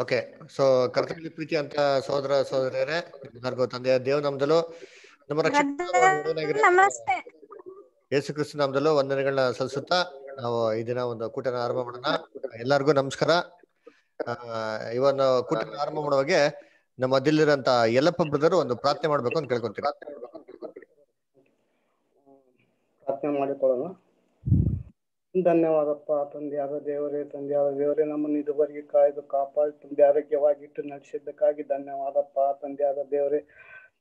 Okay. So ಕರ್ತವ್ಯ ಪ್ರೀತಿ ಅಂತ ಸಹೋದರ ಸಹೋದರಿಯರೇ ಎಲ್ಲರಿಗೂ ತಂದೆಯ ದೇವ್ ನಮ್ದಲು ನಮ್ಮ ರಕ್ಷಣೆ ಯೇಸು ಕ್ರಿಸ್ತ ನಮ್ದಲು ವಂದನೆಗಳನ್ನ ಸಲ್ಲಿಸುತ್ತಾ ನಾವು ಈ ದಿನ ಒಂದು ಕೂಟನ ಆರಂಭ ಮಾಡೋಣ. ಎಲ್ಲರಿಗೂ ನಮಸ್ಕಾರ. ಆ, ಇವನ್ನ ಕೂಟನ ಆರಂಭ ಮಾಡುವಾಗೆ ನಮ್ಮ ಅದಿಲ್ಲಿರಂತ ಯಲ್ಲಪ್ಪ ಬ್ರದರ್ ಒಂದು ಪ್ರಾರ್ಥನೆ ಮಾಡ್ಬೇಕು ಅಂತ ಕೇಳ್ಕೊಂತೀವಿ. ಪ್ರಾರ್ಥನೆ ಮಾಡಿಕೊಳ್ಳೋಣ. ಧನ್ಯವಾದಪ್ಪ, ತಂದೆಯಾದ ದೇವರೇ ತಂದೆಯಾದ ದೇವರೇ, ನಮ್ಮನ್ನು ಇದುವರೆಗೆ ಕಾಯ್ದು ಕಾಪಾಡಿ, ತಂದೆ, ಆರೋಗ್ಯವಾಗಿಟ್ಟು ನಡೆಸಿದ್ದಕ್ಕಾಗಿ ಧನ್ಯವಾದಪ್ಪ, ತಂದೆಯಾದ ದೇವರೇ.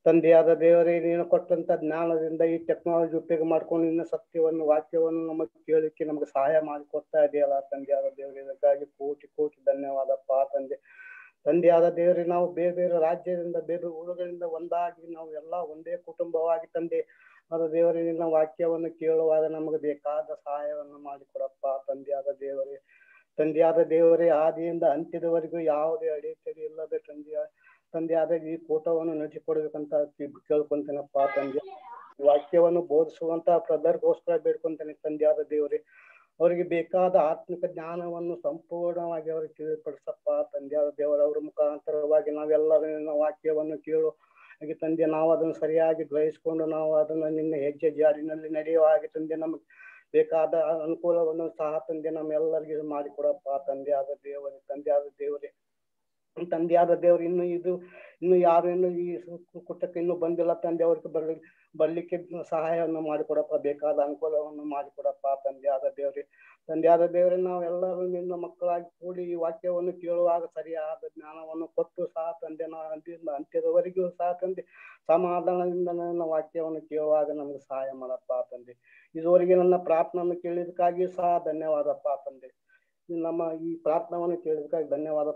ತಂದೆಯಾದ ದೇವರೇ, ನೀನು ಕೊಟ್ಟಂತ ಜ್ಞಾನದಿಂದ ಈ ಟೆಕ್ನಾಲಜಿ ಉಪಯೋಗ ಮಾಡ್ಕೊಂಡು ನಿನ್ನ ಸತ್ಯವನ್ನು, ವಾಕ್ಯವನ್ನು ನಮಗೆ ಕೇಳಲಿಕ್ಕೆ ನಮಗೆ ಸಹಾಯ ಮಾಡಿಕೊಡ್ತಾ ಇದೆಯಲ್ಲ, ತಂದೆಯಾದ ದೇವರೇ. ಇದಕ್ಕಾಗಿ ಕೋಟಿ ಕೋಟಿ ಧನ್ಯವಾದಪ್ಪ, ತಂದೆ. ತಂದೆಯಾದ ದೇವರೇ, ನಾವು ಬೇರೆ ಬೇರೆ ರಾಜ್ಯದಿಂದ, ಬೇರೆ ಬೇರೆ ಊರುಗಳಿಂದ ಒಂದಾಗಿ ನಾವು ಎಲ್ಲ ಒಂದೇ ಕುಟುಂಬವಾಗಿ ತಂದೆ. ಆದ ದೇವರೇ, ನಿನ್ನ ವಾಕ್ಯವನ್ನು ಕೇಳುವಾಗ ನಮಗೆ ಬೇಕಾದ ಸಹಾಯವನ್ನು ಮಾಡಿಕೊಡಪ್ಪ. ತಂದೆಯಾದ ದೇವರೇ ತಂದೆಯಾದ ದೇವರೇ ಆದಿಯಿಂದ ಅಂತ್ಯದವರೆಗೂ ಯಾವುದೇ ಅಡೆತಡೆ ಇಲ್ಲದೆ ತಂದೆಯ, ತಂದೆಯಾದ ಈ ಕೂಟವನ್ನು ನಡೆಸಿಕೊಡ್ಬೇಕಂತ ಕೇಳ್ಕೊಂತೇನಪ್ಪ ತಂದೆ. ವಾಕ್ಯವನ್ನು ಬೋಧಿಸುವಂತ ಪ್ರದರ್ಗೋಸ್ಕರ ಬೇಡ್ಕೊಂತೇನೆ ತಂದೆಯಾದ ದೇವರೇ. ಅವರಿಗೆ ಬೇಕಾದ ಆತ್ಮಿಕ ಜ್ಞಾನವನ್ನು ಸಂಪೂರ್ಣವಾಗಿ ಅವರಿಗೆ ತಿಳಿಪಡಿಸಪ್ಪ ತಂದೆಯಾದ ದೇವರ. ಅವರ ಮುಖಾಂತರವಾಗಿ ನಾವೆಲ್ಲರೂ ವಾಕ್ಯವನ್ನು ಕೇಳು ಹಾಗೆ ತಂದೆ, ನಾವು ಅದನ್ನು ಸರಿಯಾಗಿ ಗ್ರಹಿಸಿಕೊಂಡು ನಾವು ಅದನ್ನು ನಿನ್ನ ಹೆಜ್ಜೆ ಜಾರಿನಲ್ಲಿ ನಡೆಯುವ ಹಾಗೆ ತಂದೆ, ನಮಗೆ ಬೇಕಾದ ಅನುಕೂಲವನ್ನು ಸಹ ತಂದೆ, ನಮ್ಮೆಲ್ಲರಿಗೂ ಮಾಡಿಕೊಡಪ್ಪ ತಂದೆಯಾದ ದೇವರೇ, ತಂದೆ ಆದ ದೇವರೇ. ತಂದೆಯಾದ ದೇವರು ಇನ್ನು ಇದು, ಇನ್ನು ಯಾರು ಇನ್ನು ಈ ಕುಟಕ್ಕೆ ಇನ್ನು ಬಂದಿಲ್ಲ ತಂದೆ, ಅವ್ರಿಗೆ ಬರ್ಲಿ. ಬರ್ಲಿಕ್ಕೆ ಸಹಾಯವನ್ನು ಮಾಡಿಕೊಡಪ್ಪ, ಬೇಕಾದ ಅನುಕೂಲವನ್ನು ಮಾಡಿಕೊಡಪ್ಪ ತಂದೆಯಾದ ದೇವರೇ. ತಂದೆಯಾದ ದೇವರೇ, ನಾವೆಲ್ಲರೂ ನಿನ್ನ ಮಕ್ಕಳಾಗಿ ಕೂಡಿ ಈ ವಾಕ್ಯವನ್ನು ಕೇಳುವಾಗ ಸರಿಯಾದ ಜ್ಞಾನವನ್ನು ಕೊಟ್ಟು ಸಹ ತಂದೆ ನಾವು ಅಂತ್ಯದ ಅಂತ್ಯದವರೆಗೂ ಸಹ ತಂದೆ, ಸಮಾಧಾನದಿಂದ ನನ್ನ ವಾಕ್ಯವನ್ನು ಕೇಳುವಾಗ ನಮ್ಗೆ ಸಹಾಯ ಮಾಡಪ್ಪ ತಂದೆ. ಇದುವರೆಗೆ ನನ್ನ ಪ್ರಾರ್ಥನೆಯನ್ನು ಕೇಳಿದಕ್ಕಾಗಿಯೂ ಸಹ ಧನ್ಯವಾದಪ್ಪ ತಂದೆ. ನಮ್ಮ ಈ ಪ್ರಾರ್ಥನೆಯನ್ನು ಕೇಳಿದಕ್ಕಾಗಿ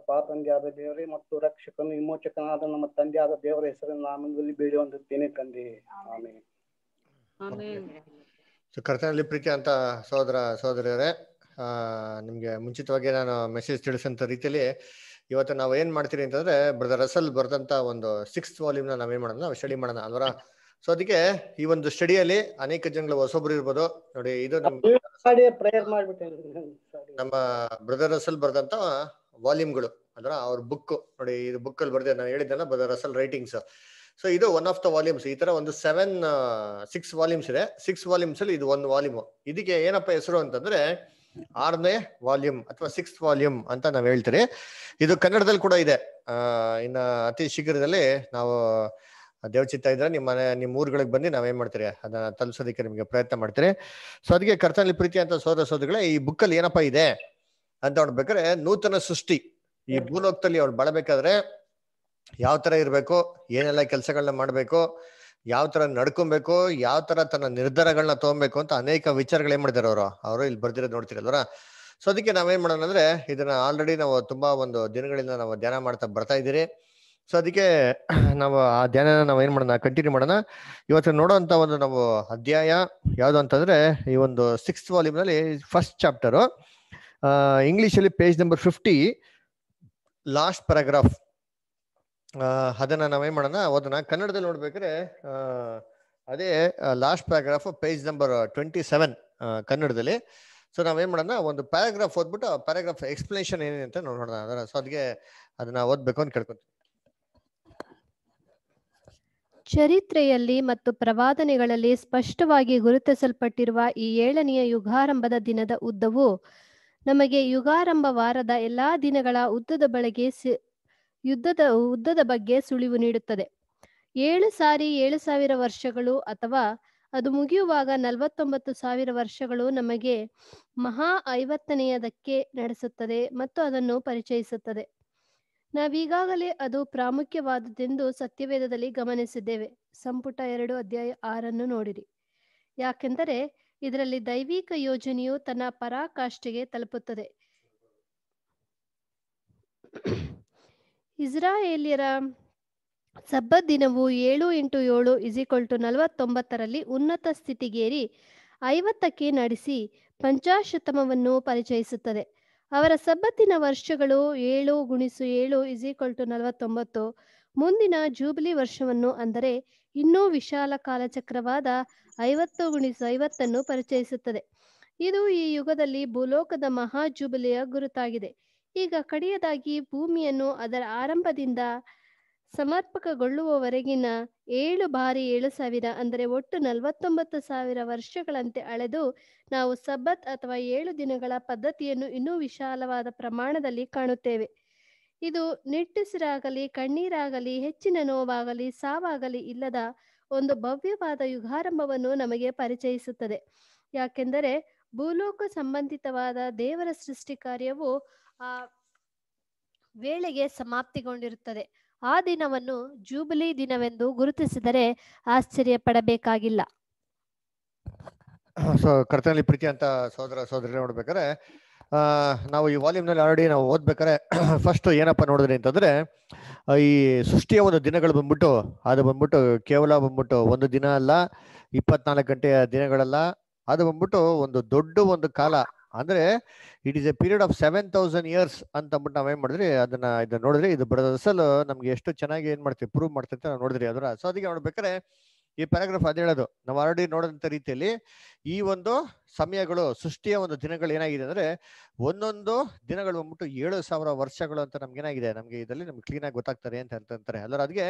ಪಾ ತಂದೆಯಾದ ದೇವರೇ ಮತ್ತು ರಕ್ಷಕನು ವಿಮೋಚಕನಾದ ನಮ್ಮ ತಂದೆಯಾದ ದೇವರ ಹೆಸರಿನ ನಾಮದಲ್ಲಿ ಬೇಡಿ ಹೊಂದುತ್ತೇನೆ ತಂದೆ. ಆಮೇಲೆ ಕರ್ತನಲ್ಲಿ ಪ್ರೀತಿ ಅಂತ ಸಹೋದರ ಸಹೋದರಿಯರೇ ಆ, ನಿಮ್ಗೆ ಮುಂಚಿತವಾಗಿ ನಾನು ಮೆಸೇಜ್ ತಿಳಿಸಂತ ರೀತಿಯಲ್ಲಿ ಇವತ್ತು ನಾವು ಏನ್ ಮಾಡ್ತೀರಿ ಅಂತಂದ್ರೆ ಬ್ರದರ್ ರಸಲ್ ಬರ್ದಂತ ಒಂದು ಸಿಕ್ಸ್ ವಾಲ್ಯೂಮ್ನ ನಾವೇನ್ ಮಾಡೋಣ ನಾವು ಸ್ಟಡಿ ಮಾಡೋಣ ಅಲ್ವರ? ಸೊ ಅದಕ್ಕೆ ಈ ಒಂದು ಸ್ಟಡಿಯಲ್ಲಿ ಅನೇಕ ಜನಗಳು ಹೊಸೊಬ್ರು ಇರ್ಬೋದು. ನೋಡಿ ಇದು ನಮ್ಮ ಬ್ರದರ್ ರಸಲ್ ಬರೆದಂತ ವಾಲ್ಯೂಮ್ಗಳು ಅಂದ್ರೆ ಅವ್ರ ಬುಕ್ ನೋಡಿ ಇದು ಬುಕ್ ಅಲ್ಲಿ ಬರ್ದೆ, ನಾನು ಹೇಳಿದ್ದೆಲ್ಲ ಬ್ರದರ್ ರಸಲ್ ರೈಟಿಂಗ್ಸ್ ಸೊ ಇದು ಒನ್ ಆಫ್ ದ ವಾಲ್ಯೂಮ್ಸ್ ಈ ತರ ಒಂದು ಸೆವೆನ್ ಸಿಕ್ಸ್ ವಾಲ್ಯೂಮ್ಸ್ ಇದೆ. ಸಿಕ್ಸ್ ವಾಲ್ಯೂಮ್ಸ್ ಅಲ್ಲಿ ಇದು ಒಂದು ವಾಲ್ಯೂಮ್ ಇದಕ್ಕೆ ಏನಪ್ಪ ಹೆಸರು ಅಂತಂದ್ರೆ ಆರನೇ ವಾಲ್ಯೂಮ್ ಅಥವಾ ಸಿಕ್ಸ್ ವಾಲ್ಯೂಮ್ ಅಂತ ನಾವ್ ಹೇಳ್ತೀರಿ. ಇದು ಕನ್ನಡದಲ್ಲಿ ಕೂಡ ಇದೆ. ಇನ್ನ ಅತಿ ಶೀಘ್ರದಲ್ಲಿ ನಾವು ದೇವಚಿತ್ತ ಇದ್ರೆ ನಿಮ್ಮ ಮನೆ ನಿಮ್ಮ ಊರುಗಳಿಗೆ ಬಂದು ನಾವೇನ್ ಮಾಡ್ತೀರಿ? ಅದನ್ನ ತಲುಪಿಸೋದಕ್ಕೆ ನಿಮಗೆ ಪ್ರಯತ್ನ ಮಾಡ್ತೀರಿ. ಸೊ ಅದಕ್ಕೆ ಕರ್ತನಲ್ಲಿ ಪ್ರೀತಿ ಅಂತ ಸೋದರ ಸೋದರಿಗಳೇ ಈ ಬುಕ್ ಅಲ್ಲಿ ಏನಪ್ಪಾ ಇದೆ ಅಂತ ನೋಡ್ಬೇಕಾದ್ರೆ ನೂತನ ಸೃಷ್ಟಿ. ಈ ಭೂಲೋಕದಲ್ಲಿ ಅವ್ರು ಬಳಬೇಕಾದ್ರೆ ಯಾವ ತರ ಇರ್ಬೇಕು ಏನೆಲ್ಲ ಕೆಲಸಗಳನ್ನ ಮಾಡ್ಬೇಕು ಯಾವ ತರ ನಡ್ಕೊಬೇಕು ಯಾವ ತರ ತನ್ನ ನಿರ್ಧಾರಗಳನ್ನ ತಗೊಬೇಕು ಅಂತ ಅನೇಕ ವಿಚಾರಗಳು ಏನ್ ಮಾಡಿದಾರೆ ಅವರು? ಅವರು ಇಲ್ಲಿ ಬರ್ದಿರೋದು ನೋಡ್ತಿರಲ್ವರ ಸೊ ಅದಕ್ಕೆ ನಾವೇನ್ ಮಾಡೋಣ ಅಂದ್ರೆ ಇದನ್ನ ಆಲ್ರೆಡಿ ನಾವು ತುಂಬಾ ಒಂದು ದಿನಗಳಿಂದ ನಾವು ಧ್ಯಾನ ಮಾಡ್ತಾ ಬರ್ತಾ ಇದ್ದೀರಿ. ಸೊ ಅದಕ್ಕೆ ನಾವು ಆ ಧ್ಯಾನ ನಾವು ಏನ್ ಮಾಡೋಣ ಕಂಟಿನ್ಯೂ ಮಾಡೋಣ. ಇವತ್ತು ನೋಡುವಂತ ಒಂದು ನಾವು ಅಧ್ಯಾಯ ಯಾವ್ದು ಅಂತಂದ್ರೆ ಈ ಒಂದು ಸಿಕ್ಸ್ ವಾಲ್ಯೂಮ್ನಲ್ಲಿ ಫಸ್ಟ್ ಚಾಪ್ಟರ್ ಇಂಗ್ಲಿಷ್ ಅಲ್ಲಿ page number fifty last paragraph ಅದನ್ನ ನಾವೇನ್ ಮಾಡೋಣ ಓದೋಣ. ಕನ್ನಡದಲ್ಲಿ ನೋಡ್ಬೇಕಾದ್ರೆ ಆ, ಅದೇ last paragraph page number twenty seven ಕನ್ನಡದಲ್ಲಿ. ಸೊ ನಾವೇನ್ ಮಾಡೋಣ ಒಂದು ಪ್ಯಾರಾಗ್ರಾಫ್ ಓದ್ಬಿಟ್ಟು ಪ್ಯಾರಾಗ್ರಾಫ್ ಎಕ್ಸ್ಪ್ಲನೇಷನ್ ಏನಿದೆ ಅಂತ ನೋಡೋಣ ಸೊ ಅದಕ್ಕೆ ಅದನ್ನ ಓದ್ಬೇಕು ಅಂತ ಕೇಳ್ಕೊತೀನಿ ಚರಿತ್ರೆಯಲ್ಲಿ ಮತ್ತು ಪ್ರವಾದನೆಗಳಲ್ಲಿ ಸ್ಪಷ್ಟವಾಗಿ ಗುರುತಿಸಲ್ಪಟ್ಟಿರುವ ಈ ಏಳನೆಯ ಯುಗಾರಂಭದ ದಿನದ ಉದ್ದವು ನಮಗೆ ಯುಗಾರಂಭ ವಾರದ ಎಲ್ಲಾ ದಿನಗಳ ಉದ್ದದ ಬಳಗೆ ಯುದ್ಧದ ಉದ್ದದ ಬಗ್ಗೆ ಸುಳಿವು ನೀಡುತ್ತದೆ. ಏಳು ಸಾರಿ ಏಳು ಸಾವಿರ ವರ್ಷಗಳು ಅಥವಾ ಅದು ಮುಗಿಯುವಾಗ ನಲವತ್ತೊಂಬತ್ತು ಸಾವಿರ ವರ್ಷಗಳು ನಮಗೆ ಮಹಾ ಐವತ್ತನೆಯದಕ್ಕೆ ನಡೆಸುತ್ತದೆ ಮತ್ತು ಅದನ್ನು ಪರಿಚಯಿಸುತ್ತದೆ. ನಾವೀಗಾಗಲೇ ಅದು ಪ್ರಾಮುಖ್ಯವಾದದ್ದೆಂದು ಸತ್ಯವೇದದಲ್ಲಿ ಗಮನಿಸಿದ್ದೇವೆ. ಸಂಪುಟ ಎರಡು ಅಧ್ಯಾಯ ಆರನ್ನು ನೋಡಿರಿ. ಯಾಕೆಂದರೆ ಇದರಲ್ಲಿ ದೈವಿಕ ಯೋಜನೆಯು ತನ್ನ ಪರಾಕಾಷ್ಠೆಗೆ ತಲುಪುತ್ತದೆ. ಇಸ್ರಾಯೇಲಿಯರ ಸಬ್ಬತ್ ದಿನವು ಏಳು ಇಂಟು ಏಳು ಇಸಿಕ್ವಲ್ ಟು ನಲವತ್ತೊಂಬತ್ತರಲ್ಲಿ ಉನ್ನತ ಸ್ಥಿತಿಗೇರಿ ಐವತ್ತಕ್ಕೆ ನಡೆಸಿ ಪಂಚಾಶತಮವನ್ನು ಪರಿಚಯಿಸುತ್ತದೆ. ಅವರ ಸಬ್ಬತ್ತಿನ ವರ್ಷಗಳು ಏಳು ಗುಣಿಸು ಏಳು ಇಸಿಕ್ವಲ್ ಟು ನಲವತ್ತೊಂಬತ್ತು. ಮುಂದಿನ ಜೂಬಿಲಿ ವರ್ಷವನ್ನು ಅಂದರೆ ಇನ್ನೂ ವಿಶಾಲ ಕಾಲಚಕ್ರವಾದ ಐವತ್ತು ಗುಣಿಸು ಐವತ್ತನ್ನು ಪರಿಚಯಿಸುತ್ತದೆ. ಇದು ಈ ಯುಗದಲ್ಲಿ ಭೂಲೋಕದ ಮಹಾ ಜೂಬಿಲಿಯ ಗುರುತಾಗಿದೆ. ಈಗ ಕಡೆಯದಾಗಿ ಭೂಮಿಯನ್ನು ಅದರ ಆರಂಭದಿಂದ ಸಮರ್ಪಕಗೊಳ್ಳುವವರೆಗಿನ ಏಳು ಬಾರಿ ಏಳು ಸಾವಿರ ಅಂದರೆ ಒಟ್ಟು ನಲವತ್ತೊಂಬತ್ತು ಸಾವಿರ ವರ್ಷಗಳಂತೆ ಅಳೆದು ನಾವು ಸಬ್ಬತ್ ಅಥವಾ ಏಳು ದಿನಗಳ ಪದ್ಧತಿಯನ್ನು ಇನ್ನೂ ವಿಶಾಲವಾದ ಪ್ರಮಾಣದಲ್ಲಿ ಕಾಣುತ್ತೇವೆ. ಇದು ನಿಟ್ಟುಸಿರಾಗಲಿ, ಕಣ್ಣೀರಾಗಲಿ, ಹೆಚ್ಚಿನ ನೋವಾಗಲಿ, ಸಾವಾಗಲಿ ಇಲ್ಲದ ಒಂದು ಭವ್ಯವಾದ ಯುಗಾರಂಭವನ್ನು ನಮಗೆ ಪರಿಚಯಿಸುತ್ತದೆ. ಯಾಕೆಂದರೆ ಭೂಲೋಕ ಸಂಬಂಧಿತವಾದ ದೇವರ ಸೃಷ್ಟಿ ಕಾರ್ಯವು ಆ ವೇಳೆಗೆ ಸಮಾಪ್ತಿಗೊಂಡಿರುತ್ತದೆ. ಆ ದಿನವನ್ನು ಜೂಬಿಲಿ ದಿನವೆಂದು ಗುರುತಿಸಿದರೆ ಆಶ್ಚರ್ಯ ಪಡಬೇಕಾಗಿಲ್ಲ ಸೊ ಕರ್ತನಲ್ಲಿ ಪ್ರೀತಿ ಅಂತ ಸೋದರ ಸೋದರಿ ನೋಡ್ಬೇಕಾದ್ರೆ ನಾವು ಈ ವಾಲ್ಯೂಮ್ನಲ್ಲಿ ಆಲ್ರೆಡಿ ನಾವು ಓದ್ಬೇಕಾರೆ ಫಸ್ಟ್ ಏನಪ್ಪ ನೋಡಿದ್ರಿ ಅಂತಂದ್ರೆ ಈ ಸೃಷ್ಟಿಯ ಒಂದು ದಿನಗಳು ಬಂದ್ಬಿಟ್ಟು, ಅದು ಬಂದ್ಬಿಟ್ಟು ಕೇವಲ ಬಂದ್ಬಿಟ್ಟು ಒಂದು ದಿನ ಅಲ್ಲ, ಇಪ್ಪತ್ನಾಲ್ಕು ಗಂಟೆಯ ದಿನಗಳಲ್ಲ, ಅದು ಬಂದ್ಬಿಟ್ಟು ಒಂದು ದೊಡ್ಡ ಒಂದು ಕಾಲ. ಅಂದ್ರೆ it is a period of seven thousand years ಅಂತ ಅಂದ್ಬಿಟ್ಟು ನಾವೇನ್ ಮಾಡಿದ್ರಿ? ಅದನ್ನ ಇದನ್ನ ನೋಡಿದ್ರಿ? ಇದು ಬರೋದಸಲು ನಮ್ಗೆ ಎಷ್ಟು ಚೆನ್ನಾಗಿ ಏನ್ ಮಾಡ್ತೀವಿ ಪ್ರೂವ್ ಮಾಡ್ತೀವಿ ಅಂತ ನಾವು ನೋಡಿದ್ರಿ ಅದರ ಸೊ ಅದಕ್ಕೆ ನೋಡ್ಬೇಕಾದ್ರೆ ಈ ಪ್ಯಾರಾಗ್ರಾಫ್ ಅದ್ ಹೇಳೋದು ನಾವು ಆಲ್ರೆಡಿ ನೋಡಿದಂತ ರೀತಿಯಲ್ಲಿ ಈ ಒಂದು ಸಮಯಗಳು, ಸೃಷ್ಟಿಯ ಒಂದು ದಿನಗಳು ಏನಾಗಿದೆ ಅಂದ್ರೆ ಒಂದೊಂದು ದಿನಗಳು ಬಂದ್ಬಿಟ್ಟು ಏಳು ಸಾವಿರ ವರ್ಷಗಳು ಅಂತ ನಮ್ಗೆ ಏನಾಗಿದೆ? ನಮ್ಗೆ ಇದರಲ್ಲಿ ನಮ್ಗೆ ಕ್ಲೀನ್ ಆಗಿ ಗೊತ್ತಾಗ್ತಾರೆ ಅಂತ ಅಂತಾರೆ. ಅಲ್ಲರ ಅದಕ್ಕೆ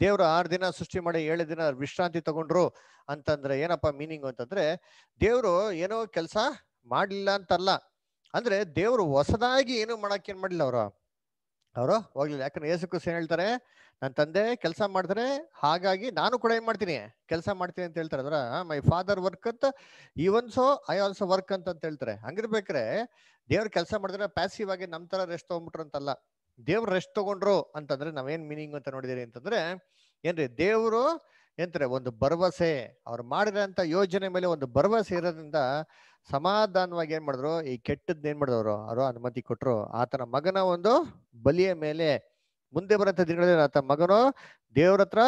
ದೇವರು ಆರು ದಿನ ಸೃಷ್ಟಿ ಮಾಡಿ ಏಳು ದಿನ ವಿಶ್ರಾಂತಿ ತಗೊಂಡ್ರು ಅಂತಂದ್ರೆ ಏನಪ್ಪ ಮೀನಿಂಗ್ ಅಂತಂದ್ರೆ ದೇವರು ಏನೋ ಕೆಲಸ ಮಾಡ್ಲಿಲ್ಲ ಅಂತಲ್ಲ. ಅಂದ್ರೆ ದೇವರು ಹೊಸದಾಗಿ ಏನು ಮಾಡಕ್ ಏನ್ ಮಾಡಿಲ್ಲ ಅವರು? ಅವರು ಹೋಗ್ಲಿಲ್ಲ. ಯಾಕಂದ್ರೆ ಯೇಸು ಕ್ರಿಸ್ತ ಹೇಳ್ತಾರೆ, ನನ್ನ ತಂದೆ ಕೆಲಸ ಮಾಡಿದ್ರೆ ಹಾಗಾಗಿ ನಾನು ಕೂಡ ಏನ್ ಮಾಡ್ತೀನಿ? ಕೆಲಸ ಮಾಡ್ತೀನಿ ಅಂತ ಹೇಳ್ತಾರೆ. ಅದರ ಮೈ ಫಾದರ್ ವರ್ಕ್ ಅಂತ ಈವನ್ಸೋ ಐ ಆಲ್ಸೋ ವರ್ಕ್ ಅಂತ ಅಂತ ಹೇಳ್ತಾರೆ. ಹಂಗಿರ್ಬೇಕ್ರೆ ದೇವ್ರ ಕೆಲಸ ಮಾಡಿದ್ರೆ ಪ್ಯಾಸಿವ್ ಆಗಿ ನಮ್ ತರ ರೆಸ್ಟ್ ತಗೊಂಡ್ಬಿಟ್ರು ಅಂತಲ್ಲ. ದೇವ್ರು ರೆಸ್ಟ್ ತಗೊಂಡ್ರು ಅಂತಂದ್ರೆ ನಾವೇನ್ ಮೀನಿಂಗ್ ಅಂತ ನೋಡಿದಿರಿ ಅಂತಂದ್ರೆ, ಏನ್ರಿ? ದೇವರು ಎಂತಾರೆ ಒಂದು ಭರವಸೆ, ಅವ್ರು ಮಾಡಿದಂಥ ಯೋಜನೆ ಮೇಲೆ ಒಂದು ಭರವಸೆ ಇರೋದ್ರಿಂದ ಸಮಾಧಾನವಾಗಿ ಏನು ಮಾಡಿದ್ರು, ಈ ಕೆಟ್ಟದ್ದು ಏನು ಮಾಡಿದವರು ಅವರು ಅನುಮತಿ ಕೊಟ್ಟರು ಆತನ ಮಗನ ಒಂದು ಬಲಿಯ ಮೇಲೆ ಮುಂದೆ ಬರೋಂಥ ದಿನಗಳಲ್ಲಿ ಆತ ಮಗನು, ದೇವ್ರ ಹತ್ರ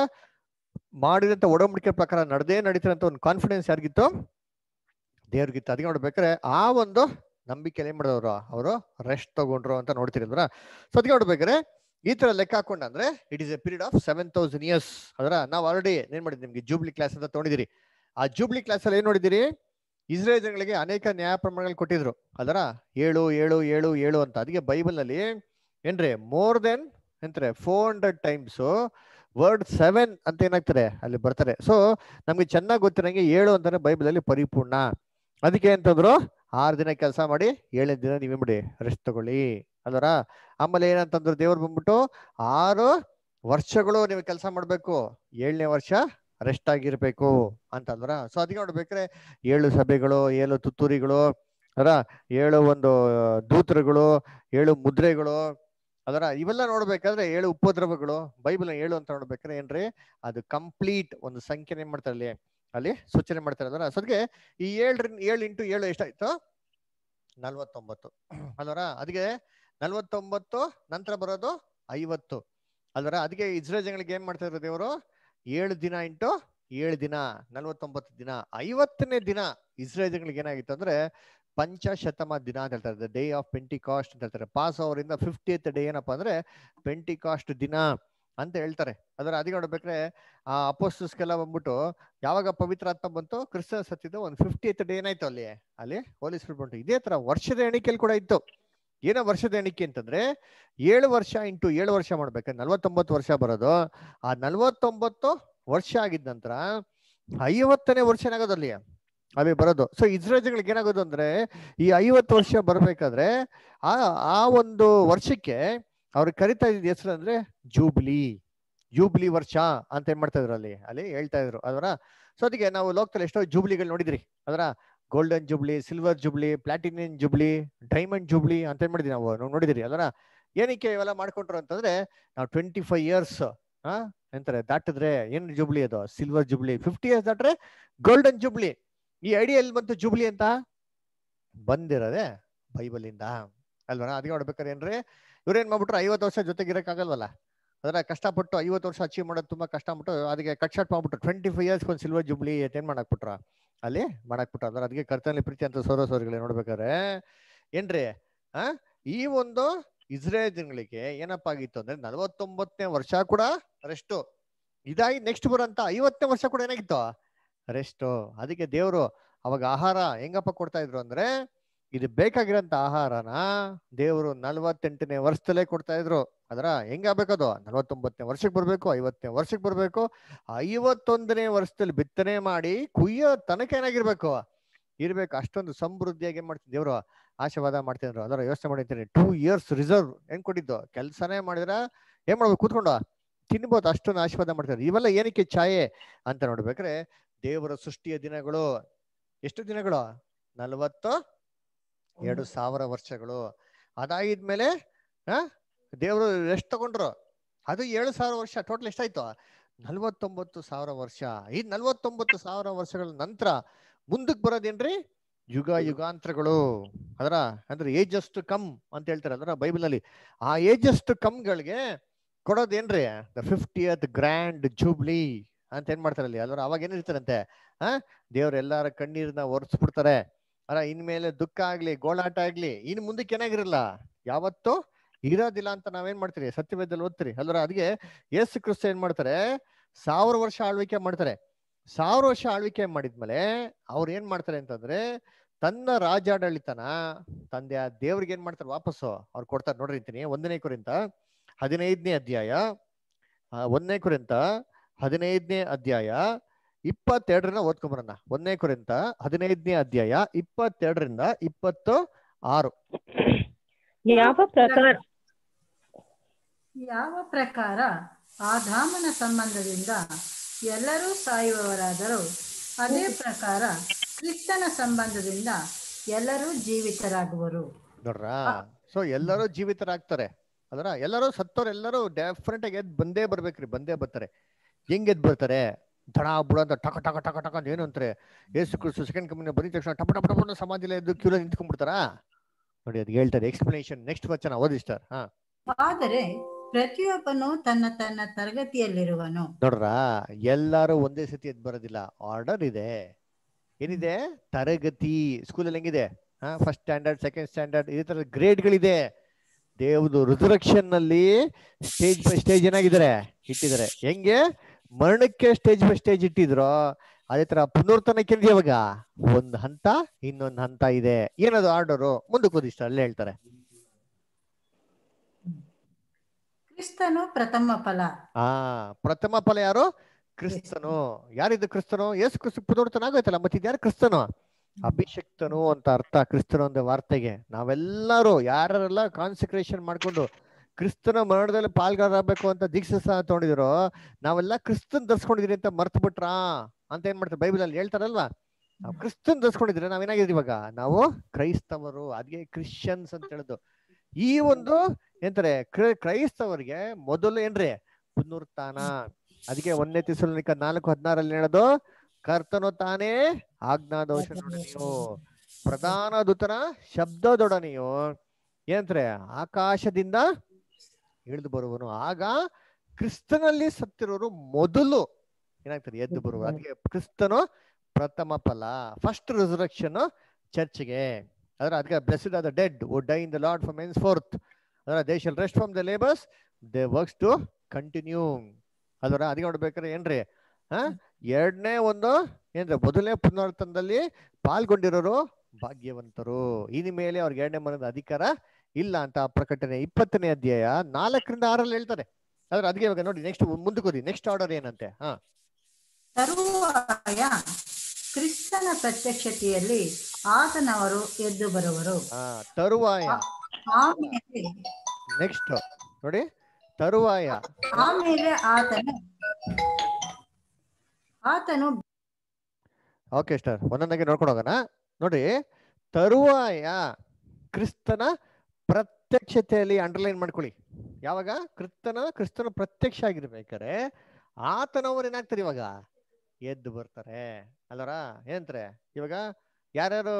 ಮಾಡಿದಂತ ಒಡಂಬಡಿಕೆ ಪ್ರಕಾರ ನಡೆದೇ ನಡೀತಿರೋಂಥ ಒಂದು ಕಾನ್ಫಿಡೆನ್ಸ್ ಯಾರಿಗಿತ್ತು? ದೇವ್ರಿಗಿತ್ತು. ಅದಕ್ಕೆ ನೋಡ್ಬೇಕಾದ್ರೆ ಆ ಒಂದು ನಂಬಿಕೆಯಲ್ಲಿ ಏನು ಮಾಡಿದವರು, ಅವರು ರೆಸ್ಟ್ ತಗೊಂಡ್ರು ಅಂತ ನೋಡ್ತಿರಿದ್ರ ಸೊ ಅದಕ್ಕೆ ನೋಡ್ಬೇಕಾದ್ರೆ ಈ ತರ ಲೆಕ್ಕ ಹಾಕೊಂಡ ಅಂದ್ರೆ it is a period of seven thousand years ಅದರ ನಾವು ಆಲ್ರೆಡಿ ಏನ್ ಮಾಡಿದ್ವಿ ನಿಮ್ಗೆ? ಜೂಬ್ಲಿ ಕ್ಲಾಸ್ ಅಂತ ತೊಗೊಂಡಿದ್ದೀರಿ. ಆ ಜೂಬ್ಲಿ ಕ್ಲಾಸ್ ಅಲ್ಲಿ ಏನ್ ನೋಡಿದಿರಿ ಇಸ್ರೇಲ್ ಜನಗಳಿಗೆ ಅನೇಕ ನ್ಯಾಯ ಪ್ರಮಾಣಗಳು ಕೊಟ್ಟಿದ್ರು. ಅದರ ಏಳು ಏಳು ಏಳು ಏಳು ಅಂತ. ಅದಕ್ಕೆ ಬೈಬಲ್ನಲ್ಲಿ ಏನ್ರಿ? More than ಎಂತಾರೆ? Four hundred times word seven ಅಂತ ಏನಾಗ್ತಾರೆ ಅಲ್ಲಿ ಬರ್ತಾರೆ. ಸೊ ನಮ್ಗೆ ಚೆನ್ನಾಗಿ ಗೊತ್ತಿರಂಗೆ ಏಳು ಅಂತಾನೆ ಬೈಬಲ್ ಅಲ್ಲಿ ಪರಿಪೂರ್ಣ. ಅದಕ್ಕೆ ಅಂತಂದ್ರು ಆರು ದಿನ ಕೆಲಸ ಮಾಡಿ ಏಳನೇ ದಿನ ನೀವೇ ಬಿಡಿ ರೆಸ್ಟ್ ತಗೊಳ್ಳಿ. ಅಲ್ವರ? ಆಮೇಲೆ ಏನಂತಂದ್ರು ದೇವ್ರು ಬಂದ್ಬಿಟ್ಟು ಆರು ವರ್ಷಗಳು ನೀವು ಕೆಲಸ ಮಾಡ್ಬೇಕು, ಏಳನೇ ವರ್ಷ ರೆಸ್ಟ್ ಆಗಿರ್ಬೇಕು ಅಂತಂದ್ರ ಸೊ ಅದಕ್ಕೆ ನೋಡ್ಬೇಕ್ರೆ ಏಳು ಸಭೆಗಳು, ಏಳು ತುತ್ತೂರಿಗಳು ಅದರ ಏಳು ಒಂದು ದೂತರುಗಳು, ಏಳು ಮುದ್ರೆಗಳು ಅದರ ಇವೆಲ್ಲ ನೋಡ್ಬೇಕಾದ್ರೆ ಏಳು ಉಪದ್ರವಗಳು ಬೈಬಲ್ ಏಳು ಅಂತ ನೋಡ್ಬೇಕಾದ್ರೆ ಏನ್ರಿ? ಅದು ಕಂಪ್ಲೀಟ್ ಒಂದು ಸಂಖ್ಯೆ ಏನ್ ಮಾಡ್ತಾರೆ ಅಲ್ಲಿ ಸೂಚನೆ ಮಾಡ್ತಾರೆ ಅದರ ಸೊ ಅದಕ್ಕೆ ಈ ಏಳರಿಂದ ಏಳು ಇಂಟು ಏಳು ಎಷ್ಟಾಯ್ತು? ನಲ್ವತ್ತೊಂಬತ್ತು. ಅಲ್ವರ? ಅದಕ್ಕೆ ನಲ್ವತ್ತೊಂಬತ್ತು, ನಂತರ ಬರೋದು ಐವತ್ತು. ಅಲ್ವರ? ಅದಕ್ಕೆ ಇಸ್ರೇಲ್ ಜನಗಳಿಗೆ ಏನ್ ಮಾಡ್ತಾ ಇದ್ರು ದೇವರು? ಏಳು ದಿನ ಇಂಟು ಏಳು ದಿನ, ನಲ್ವತ್ತೊಂಬತ್ತು ದಿನ. ಐವತ್ತನೇ ದಿನ ಇಸ್ರೇಲ್ ಜನಗಳಿಗೆ ಏನಾಗಿತ್ತು ಅಂದ್ರೆ ಪಂಚಶತಮ ದಿನ ಅಂತ ಹೇಳ್ತಾರೆ ಡೇ ಆಫ್ ಪೆಂಟಿ ಕಾಸ್ಟ್ ಅಂತ ಹೇಳ್ತಾರೆ. ಪಾಸ್ ಅವರಿಂದ ಫಿಫ್ಟಿಯತ್ ಡೇ ಏನಪ್ಪಾ ಅಂದ್ರೆ ಪೆಂಟಿ ಕಾಸ್ಟ್ ದಿನ. ಅಂತ ಹೇಳ್ತಾರೆ. ಅದರ ಅದಿಗೆ ನೋಡ್ಬೇಕ್ರೆ ಆ ಅಪೋಸ್ಟಸ್ಗೆಲ್ಲ ಬಂದ್ಬಿಟ್ಟು ಯಾವಾಗ ಪವಿತ್ರ ಅಂತ ಬಂತು ಕ್ರಿಸ್ತನ ಸತ್ತಿದ್ದು ಒಂದು ಫಿಫ್ಟಿ ಏತ್ ಡೇ ಏನಾಯ್ತು ಅಲ್ಲಿ? ಅಲ್ಲಿ ಹೋಲಿಸ್ಬಿಟ್ಟು ಬಂತು. ಇದೇ ತರ ವರ್ಷದ ಎಣಿಕೆಯಲ್ಲಿ ಕೂಡ ಇತ್ತು. ಏನೋ ವರ್ಷದ ಎಣಿಕೆ ಅಂತಂದ್ರೆ ಏಳು ವರ್ಷ ಇಂಟು ಏಳು ವರ್ಷ ಮಾಡ್ಬೇಕು. ನಲ್ವತ್ತೊಂಬತ್ತು ವರ್ಷ ಬರೋದು. ಆ ನಲ್ವತ್ತೊಂಬತ್ತು ವರ್ಷ ಆಗಿದ ನಂತರ ಐವತ್ತನೇ ವರ್ಷ ಏನಾಗೋದು ಅಲ್ಲಿ? ಅಲ್ಲಿ ಬರೋದು. ಸೊ ಇಸ್ರೇಜ್ಗಳಿಗೆ ಏನಾಗೋದು ಅಂದ್ರೆ ಈ ಐವತ್ತು ವರ್ಷ ಬರ್ಬೇಕಾದ್ರೆ ಆ ಆ ಒಂದು ವರ್ಷಕ್ಕೆ ಅವ್ರಿಗೆ ಕರಿತಾ ಇದ್ದ ಹೆಸರು ಅಂದ್ರೆ ಜೂಬ್ಲಿ ಜೂಬ್ಲಿ ವರ್ಷ ಅಂತ ಏನ್ ಮಾಡ್ತಾ ಇದ್ರು ಅಲ್ಲಿ? ಅಲ್ಲಿ ಹೇಳ್ತಾ ಇದ್ರು ಅದರ ಸೊ ಅದಕ್ಕೆ ನಾವು ಲೋಕದಲ್ಲಿ ಎಷ್ಟೋ ಜೂಬ್ಲಿಗಳು ನೋಡಿದ್ರಿ. ಅದರ golden jubilee, silver jubilee platinum jubilee, diamond jubilee ಅಂತ ಏನ್ ಮಾಡಿದ್ವಿ ನಾವು ನೋಡಿದ್ರಿ ಅದರ ಏನಕ್ಕೆ ಇವೆಲ್ಲ ಮಾಡ್ಕೊಂಡ್ರು ಅಂತಂದ್ರೆ ನಾವು ಟ್ವೆಂಟಿ ಫೈವ್ ಇಯರ್ಸ್ ಎಂತಾರೆ ದಾಟಿದ್ರೆ ಏನ್ ಜೂಬ್ಲಿ ಅದು? Silver jubilee. ಫಿಫ್ಟಿ ಇಯರ್ಸ್ ದಾಟ್ರೆ ಗೋಲ್ಡನ್ ಜೂಬ್ಲಿ. ಈ ಐಡಿಯಾ ಎಲ್ಲಿ ಬಂತು ಜೂಬ್ಲಿ ಅಂತ? ಬಂದಿರೋದೆ ಬೈಬಲ್ ಇಂದ. ಅಲ್ವಾ ಅದಕ್ಕೆ ನೋಡ್ಬೇಕಾದ್ರೆ ಏನ್ರಿ? ಇವ್ರೇನ್ ಮಾಡ್ಬಿಟ್ರು ಐವತ್ತು ವರ್ಷ ಜೊತೆಗೆ ಇರಕ್ಕಾಗಲ್ವಲ್ಲ ಅದರ ಕಷ್ಟಪಟ್ಟು ಐವತ್ತು ವರ್ಷ ಅಚೀವ್ ಮಾಡೋದು ತುಂಬಾ ಕಷ್ಟ ಆಗ್ಬಿಟ್ಟು ಅದಕ್ಕೆ ಕಟ್ ಶಾಟ್ ಮಾಡ್ಬಿಟ್ರು. ಟ್ವೆಂಟಿ ಫೈವ್ ಇಯರ್ಸ್ ಒಂದು ಸಿಲ್ವರ್ ಜುಬ್ಲಿ ಏನ್ ಮಾಡಾಕ್ಬಿಟ್ರ? ಅಲ್ಲಿ ಮಾಡಾಕ್ಬಿಟ್ರ? ಅಂದ್ರೆ ಅದಕ್ಕೆ ಕರ್ತನಲ್ಲಿ ಪ್ರೀತಿ ಅಂತ ಸೋರ ಸೋರ್ಗಳೇ ನೋಡ್ಬೇಕಾದ್ರೆ, ಏನ್ರಿ? ಆ? ಈ ಒಂದು ಇಸ್ರೇಲ್ ಜನಗಳಿಗೆ ಏನಪ್ಪ ಆಗಿತ್ತು ಅಂದ್ರೆ ನಲವತ್ತೊಂಬತ್ತನೇ ವರ್ಷ ಕೂಡ ರೆಸ್ಟು ಇದಾಗಿ ನೆಕ್ಸ್ಟ್ ಬರೋಂತ ಐವತ್ತನೇ ವರ್ಷ ಕೂಡ ಏನಾಗಿತ್ತು? ರೆಸ್ಟು ಅದಕ್ಕೆ ದೇವರು ಅವಾಗ ಆಹಾರ ಹೆಂಗಪ್ಪ ಕೊಡ್ತಾ ಇದ್ರು ಅಂದ್ರೆ ಇದು ಬೇಕಾಗಿರೋಂಥ ಆಹಾರನ ದೇವರು ನಲ್ವತ್ತೆಂಟನೇ ವರ್ಷದಲ್ಲೇ ಕೊಡ್ತಾ ಇದ್ರು. ಅದರ ಹೆಂಗಾಗಬೇಕದು ನಲ್ವತ್ತೊಂಬತ್ತನೇ ವರ್ಷಕ್ಕೆ ಬರಬೇಕು, ಐವತ್ತನೇ ವರ್ಷಕ್ಕೆ ಬರಬೇಕು. ಐವತ್ತೊಂದನೇ ವರ್ಷದಲ್ಲಿ ಬಿತ್ತನೆ ಮಾಡಿ ಕುಯ್ಯೋ ತನಕ ಏನಾಗಿರ್ಬೇಕು? ಇರ್ಬೇಕು. ಅಷ್ಟೊಂದು ಸಮೃದ್ಧಿಯಾಗಿ ಏನ್ ಮಾಡ್ತೀನಿ ದೇವರು? ಆಶೀರ್ವಾದ ಮಾಡ್ತಿದ್ರು ಅದರ ವ್ಯವಸ್ಥೆ ಮಾಡಿರ್ತೀನಿ ಟೂ ಇಯರ್ಸ್ ರಿಸರ್ವ್ ಹೆಂಗ್ ಕೊಟ್ಟಿದ್ದು? ಕೆಲಸನೇ ಮಾಡಿದ್ರ ಏನ್ ಮಾಡ್ಬೇಕು? ಕೂತ್ಕೊಂಡು ತಿನ್ಬೋದು. ಅಷ್ಟೊಂದು ಆಶೀರ್ವಾದ ಮಾಡ್ತಿದ್ರು ಇವೆಲ್ಲ ಏನಕ್ಕೆ ಛಾಯೆ ಅಂತ ನೋಡ್ಬೇಕ್ರೆ ದೇವರ ಸೃಷ್ಟಿಯ ದಿನಗಳು. ಎಷ್ಟು ದಿನಗಳು? ನಲವತ್ತು ಎರಡು ಸಾವಿರ ವರ್ಷಗಳು. ಅದಾಗಿದ್ಮೇಲೆ ಆ, ದೇವರು ಎಷ್ಟು ತಗೊಂಡ್ರು? ಅದು ಏಳು ಸಾವಿರ ವರ್ಷ, ಟೋಟಲ್ ಎಷ್ಟಾಯ್ತು? ನಲ್ವತ್ತೊಂಬತ್ತು ಸಾವಿರ ವರ್ಷ. ಈ ನಲ್ವತ್ತೊಂಬತ್ತು ಸಾವಿರ ವರ್ಷಗಳ ನಂತರ ಮುಂದಕ್ಕೆ ಬರೋದೇನ್ರಿ? ಯುಗ ಯುಗಾಂತರಗಳು. ಅದರ, ಅಂದ್ರೆ ಏಜಸ್ ಟು ಕಮ್ ಅಂತ ಹೇಳ್ತಾರೆ ಅದರ ಬೈಬಲ್ ಅಲ್ಲಿ ಆ ಏಜಸ್ ಟು ಕಮ್ಗಳಿಗೆ ಕೊಡೋದೇನ್ರಿ? ದ ಫಿಫ್ಟಿಯತ್ ಗ್ರ್ಯಾಂಡ್ ಜೂಬ್ಲಿ ಅಂತ ಏನ್ ಮಾಡ್ತಾರೆ ಅಲ್ಲಿ ಅಲ್ವರ ಅವಾಗ ಏನಿರ್ತಾರಂತೆ ಆ, ದೇವ್ರ ಎಲ್ಲಾರ ಕಣ್ಣೀರ್ನ ಒರೆಸ್ಬಿಡ್ತಾರೆ. ಅಲ್ಲ ಇನ್ಮೇಲೆ ದುಃಖ ಆಗ್ಲಿ, ಗೋಳಾಟ ಆಗ್ಲಿ, ಇನ್ ಮುಂದೆ ಕೆನಾಗಿರಲ್ಲ ಯಾವತ್ತೂ ಇರೋದಿಲ್ಲ ಅಂತ ನಾವೇನ್ ಮಾಡ್ತೀರಿ? ಸತ್ಯವೇದಲ್ಲಿ ಓದ್ತೀರಿ? ಅಲ್ವರ ಅದಕ್ಕೆ ಯೇಸು ಕ್ರಿಸ್ತ ಏನ್ ಮಾಡ್ತಾರೆ? ಸಾವಿರ ವರ್ಷ ಆಳ್ವಿಕೆ ಮಾಡ್ತಾರೆ. ಸಾವಿರ ವರ್ಷ ಆಳ್ವಿಕೆ ಮಾಡಿದ್ಮೇಲೆ ಅವ್ರು ಏನ್ ಮಾಡ್ತಾರೆ ಅಂತಂದ್ರೆ, ತನ್ನ ರಾಜಾಡಳಿತನ ತಂದೆ ಆ ದೇವ್ರಿಗೆ ಏನ್ ಮಾಡ್ತಾರೆ ವಾಪಸ್ಸು? ಅವ್ರು ಕೊಡ್ತಾರೆ. ನೋಡ್ರಿ ಅಂತೀನಿ. ಒಂದನೇ ಕುರಿತ ಹದಿನೈದನೇ ಅಧ್ಯಾಯ ಒಂದನೇ ಕುರಿತ ಹದಿನೈದನೇ ಅಧ್ಯಾಯ ಇಪ್ಪತ್ತೆರಡರಿಂದ ಓದ್ಕೊಂಬರೋಣ. ಒಂದನೇ ಕುರಿತ ಹದಿನೈದನೇ ಅಧ್ಯಾಯ ಇಪ್ಪತ್ತೆರಡರಿಂದ ಇಪ್ಪತ್ತು ಆರು ಯಾವ ಪ್ರಕಾರ? ಯಾವ ಪ್ರಕಾರ ಆದಾಮನ ಸಂಬಂಧದಿಂದ ಎಲ್ಲರೂ ಸಾಯುವವರಾದರೂ ಅದೇ ಪ್ರಕಾರ ಕ್ರಿಸ್ತನ ಸಂಬಂಧದಿಂದ ಎಲ್ಲರೂ ಜೀವಿತರಾಗುವರು. ನೋಡ್ರಾ ಸೊ ಎಲ್ಲರೂ ಜೀವಿತರಾಗ್ತಾರೆ. ಅದರ ಎಲ್ಲರೂ ಸತ್ತವ್ರು ಎಲ್ಲರೂ ಡೆಫಿನೆಟ್ ಆಗಿ ಎದ್ ಬಂದೇ ಬರ್ಬೇಕ್ರಿ ಬಂದೇ ಬರ್ತಾರೆ. ಹೆಂಗ್ ಎದ್ ಬರ್ತಾರೆ? ದಡ ಬುಡ ಅಂತ ಟಕ ಟಕ ಟಕ ಟಕ ಅಂತ ಏನು ಅಂತಾರೆ ಏಸು ಕ್ರಿಸ್ತು ಸೆಕೆಂಡ್ ಕಂಪನಿ ಬಂದಿದ ತಕ್ಷಣ ಟಪ ಟಪ ಟಪ ಸಮಾಧಿಲ ಎದ್ದು ಕ್ಯೂಲ ನಿಂತ್ಕೊಂಡ್ಬಿಡ್ತಾರಾ? ನೋಡಿ ಅದು ಹೇಳ್ತಾರೆ ಎಕ್ಸ್ಪ್ಲನೇಷನ್ ನೆಕ್ಸ್ಟ್ ವಚನ ಓದಿಸ್ತಾರ ಹಾ. ಆದರೆ ಪ್ರತಿಯೊಬ್ಬನು ತನ್ನ ತನ್ನ ತರಗತಿಯಲ್ಲಿರುವನು. ನೋಡ್ರ ಎಲ್ಲರೂ ಒಂದೇ ಸತಿ ಎದ್ದು ಬರೋದಿಲ್ಲ ಆರ್ಡರ್ ಇದೆ. ಏನಿದೆ? ತರಗತಿ ಸ್ಕೂಲಲ್ಲಿ ಹೆಂಗಿದೆ? ಹಾ ಫಸ್ಟ್ ಸ್ಟ್ಯಾಂಡರ್ಡ್ ಸೆಕೆಂಡ್ ಸ್ಟ್ಯಾಂಡರ್ಡ್ ಈ ತರ ಗ್ರೇಡ್ಗಳಿದೆ ದೇವ್ದು ರುದ್ರಕ್ಷನ್ನಲ್ಲಿ ಸ್ಟೇಜ್ ಬೈ ಸ್ಟೇಜ್ ಏನಾಗಿದ್ದಾರೆ? ಇಟ್ಟಿದ್ದಾರೆ. ಹೆಂಗೆ? ಮರಣಕ್ಕೆ ಸ್ಟೇಜ್ ಬೈ ಸ್ಟೇಜ್ ಇಟ್ಟಿದ್ರು ಅದೇ ತರ ಪುನರ್ತನಕ್ಕೆ ಇವಾಗ? ಒಂದ್ ಹಂತ ಇನ್ನೊಂದ್ ಹಂತ ಇದೆ. ಏನದು ಆರ್ಡರು? ಮುಂದಕ್ಕೆ ಓದಿಷ್ಟ ಅಲ್ಲೇ ಹೇಳ್ತಾರೆ. ಕ್ರಿಸ್ತನು ಪ್ರಥಮ ಫಲ. ಆ ಪ್ರಥಮ ಫಲ ಯಾರು? ಕ್ರಿಸ್ತನು. ಯಾರಿದ್ದು ಕ್ರಿಸ್ತನು? ಯೇಸು ಕ್ರಿಸ್ತ ಪುನರ್ತನ ಆಗೋಯ್ತಲ್ಲ ಮತ್ತೆ ಇದ್ಯಾರು ಕ್ರಿಸ್ತನು? ಅಭಿಷಕ್ತನು ಅಂತ ಅರ್ಥ ಕ್ರಿಸ್ತನ ಒಂದು ವಾರ್ತೆಗೆ. ನಾವೆಲ್ಲರೂ ಯಾರೆಲ್ಲ ಕಾನ್ಸಂಟ್ರೇಷನ್ ಮಾಡ್ಕೊಂಡು ಕ್ರಿಸ್ತನ ಮರಣದಲ್ಲಿ ಪಾಲ್ಗಾರಾಗಬೇಕು ಅಂತ ದೀಕ್ಷೆ ಸಹ ತಗೊಂಡಿದ್ರು. ನಾವೆಲ್ಲ ಕ್ರಿಸ್ತನ್ ಧರ್ಸ್ಕೊಂಡಿದ್ರಿ ಅಂತ ಮರ್ತು ಬಿಟ್ರಾ ಅಂತ ಏನ್ ಮಾಡ್ತಾರೆ? ಬೈಬಲ್ ಅಲ್ಲಿ ಹೇಳ್ತಾರಲ್ವಾ? ನಾವು ಕ್ರಿಸ್ತನ್ ಧರಿಸ್ಕೊಂಡಿದ್ರೆ ನಾವೇನಾಗಿದ್ರಿ ಇವಾಗ? ನಾವು ಕ್ರೈಸ್ತವರು ಅದ್ಗೆ ಕ್ರಿಶ್ಚಿಯನ್ಸ್ ಅಂತ ಹೇಳುದು. ಈ ಒಂದು ಕ್ರೈ- ಕ್ರೈಸ್ತವರಿಗೆ ಮೊದಲು ಏನ್ರಿ? ಪುನರುತ್ಥಾನ ಅದಕ್ಕೆ ಒಂದನೇ ತಿಸಲಿಕ ನಾಲ್ಕು ಹದಿನಾರಲ್ಲಿ ಹೇಳೋದು, ಕರ್ತನು ತಾನೇ ಆಜ್ಞಾದೋಷನೊಡನೆಯೋ, ಪ್ರಧಾನ ದೂತನ ಶಬ್ದದೊಡನೆಯು, ಏನಂತಾರೆ, ಆಕಾಶದಿಂದ ಇಳಿದು ಬರುವನು. ಆಗ ಕ್ರಿಸ್ತನಲ್ಲಿ ಸತ್ತಿರೋರು ಮೊದಲು ಏನಾಗ್ತಾರೆ ಎದ್ದು ಬರುವ ಅದಕ್ಕೆ ಕ್ರಿಸ್ತನು ಪ್ರಥಮ ಫಲ ಫಸ್ಟ್ ರಿಸರಕ್ಷನ್ ಚರ್ಚ್ಗೆ. ಅದರ ಅದಕ್ಕೆ blessed are the dead who die in the Lord from hence forth ಅದರ ದೇಶ shall rest from the labours they works to continue ಅದರ ಅದಕ್ಕೆ ನೋಡ್ಬೇಕಾದ್ರೆ ಏನ್ರಿ? ಹಾ? ಎರಡನೇ ಒಂದು ಏನ್ರಿ? ಮೊದಲನೇ ಪುನರ್ತನದಲ್ಲಿ ಪಾಲ್ಗೊಂಡಿರೋರು ಭಾಗ್ಯವಂತರು. ಇನ್ಮೇಲೆ ಅವ್ರಿಗೆ ಎರಡನೇ ಮನದ ಅಧಿಕಾರ ಇಲ್ಲ ಅಂತ ಪ್ರಕಟಣೆ ಇಪ್ಪತ್ತನೇ ಅಧ್ಯಾಯ ನಾಲ್ಕರಿಂದ ಆರಲ್ಲಿ ಹೇಳ್ತಾರೆ. ಆದ್ರೆ ಅದಕ್ಕೆ ಇವಾಗ ನೋಡಿ ನೆಕ್ಸ್ಟ್ ಮುಂದಕ್ಕೆ ನೆಕ್ಸ್ಟ್ ಆರ್ಡರ್ ಏನಂತೆ? ಹಾ. ತರುವಾಯ ಕ್ರಿಸ್ತನ ಪ್ರತ್ಯಕ್ಷತೆಯಲ್ಲಿ ಆತನವರು ಎದ್ದು ಬರುವರು. ತರುವಾಯ. ಆಮೇಲೆ ನೆಕ್ಸ್ಟ್ ನೋಡಿ ತರುವಾಯ. ಆಮೇಲೆ ಆತನು ಆತನು ಓಕೆ ಸ್ಟಾರ್ ಒಂದೊಂದಾಗಿ ನೋಡ್ಕೊಂಡು ಹೋಗೋಣ. ನೋಡಿ ತರುವಾಯ ಕ್ರಿಸ್ತನ ಪ್ರತ್ಯಕ್ಷತೆಯಲ್ಲಿ ಅಂಡರ್ಲೈನ್ ಮಾಡ್ಕೊಳ್ಳಿ. ಯಾವಾಗ? ಕ್ರಿಸ್ತನ ಕ್ರಿಸ್ತನ ಪ್ರತ್ಯಕ್ಷ ಆಗಿರ್ಬೇಕಾರೆ ಆತನವ್ರು ಏನಾಗ್ತಾರೆ ಇವಾಗ? ಎದ್ದು ಬರ್ತಾರೆ. ಅಲ್ಲರ? ಏನಂತಾರೆ ಇವಾಗ ಯಾರ್ಯಾರು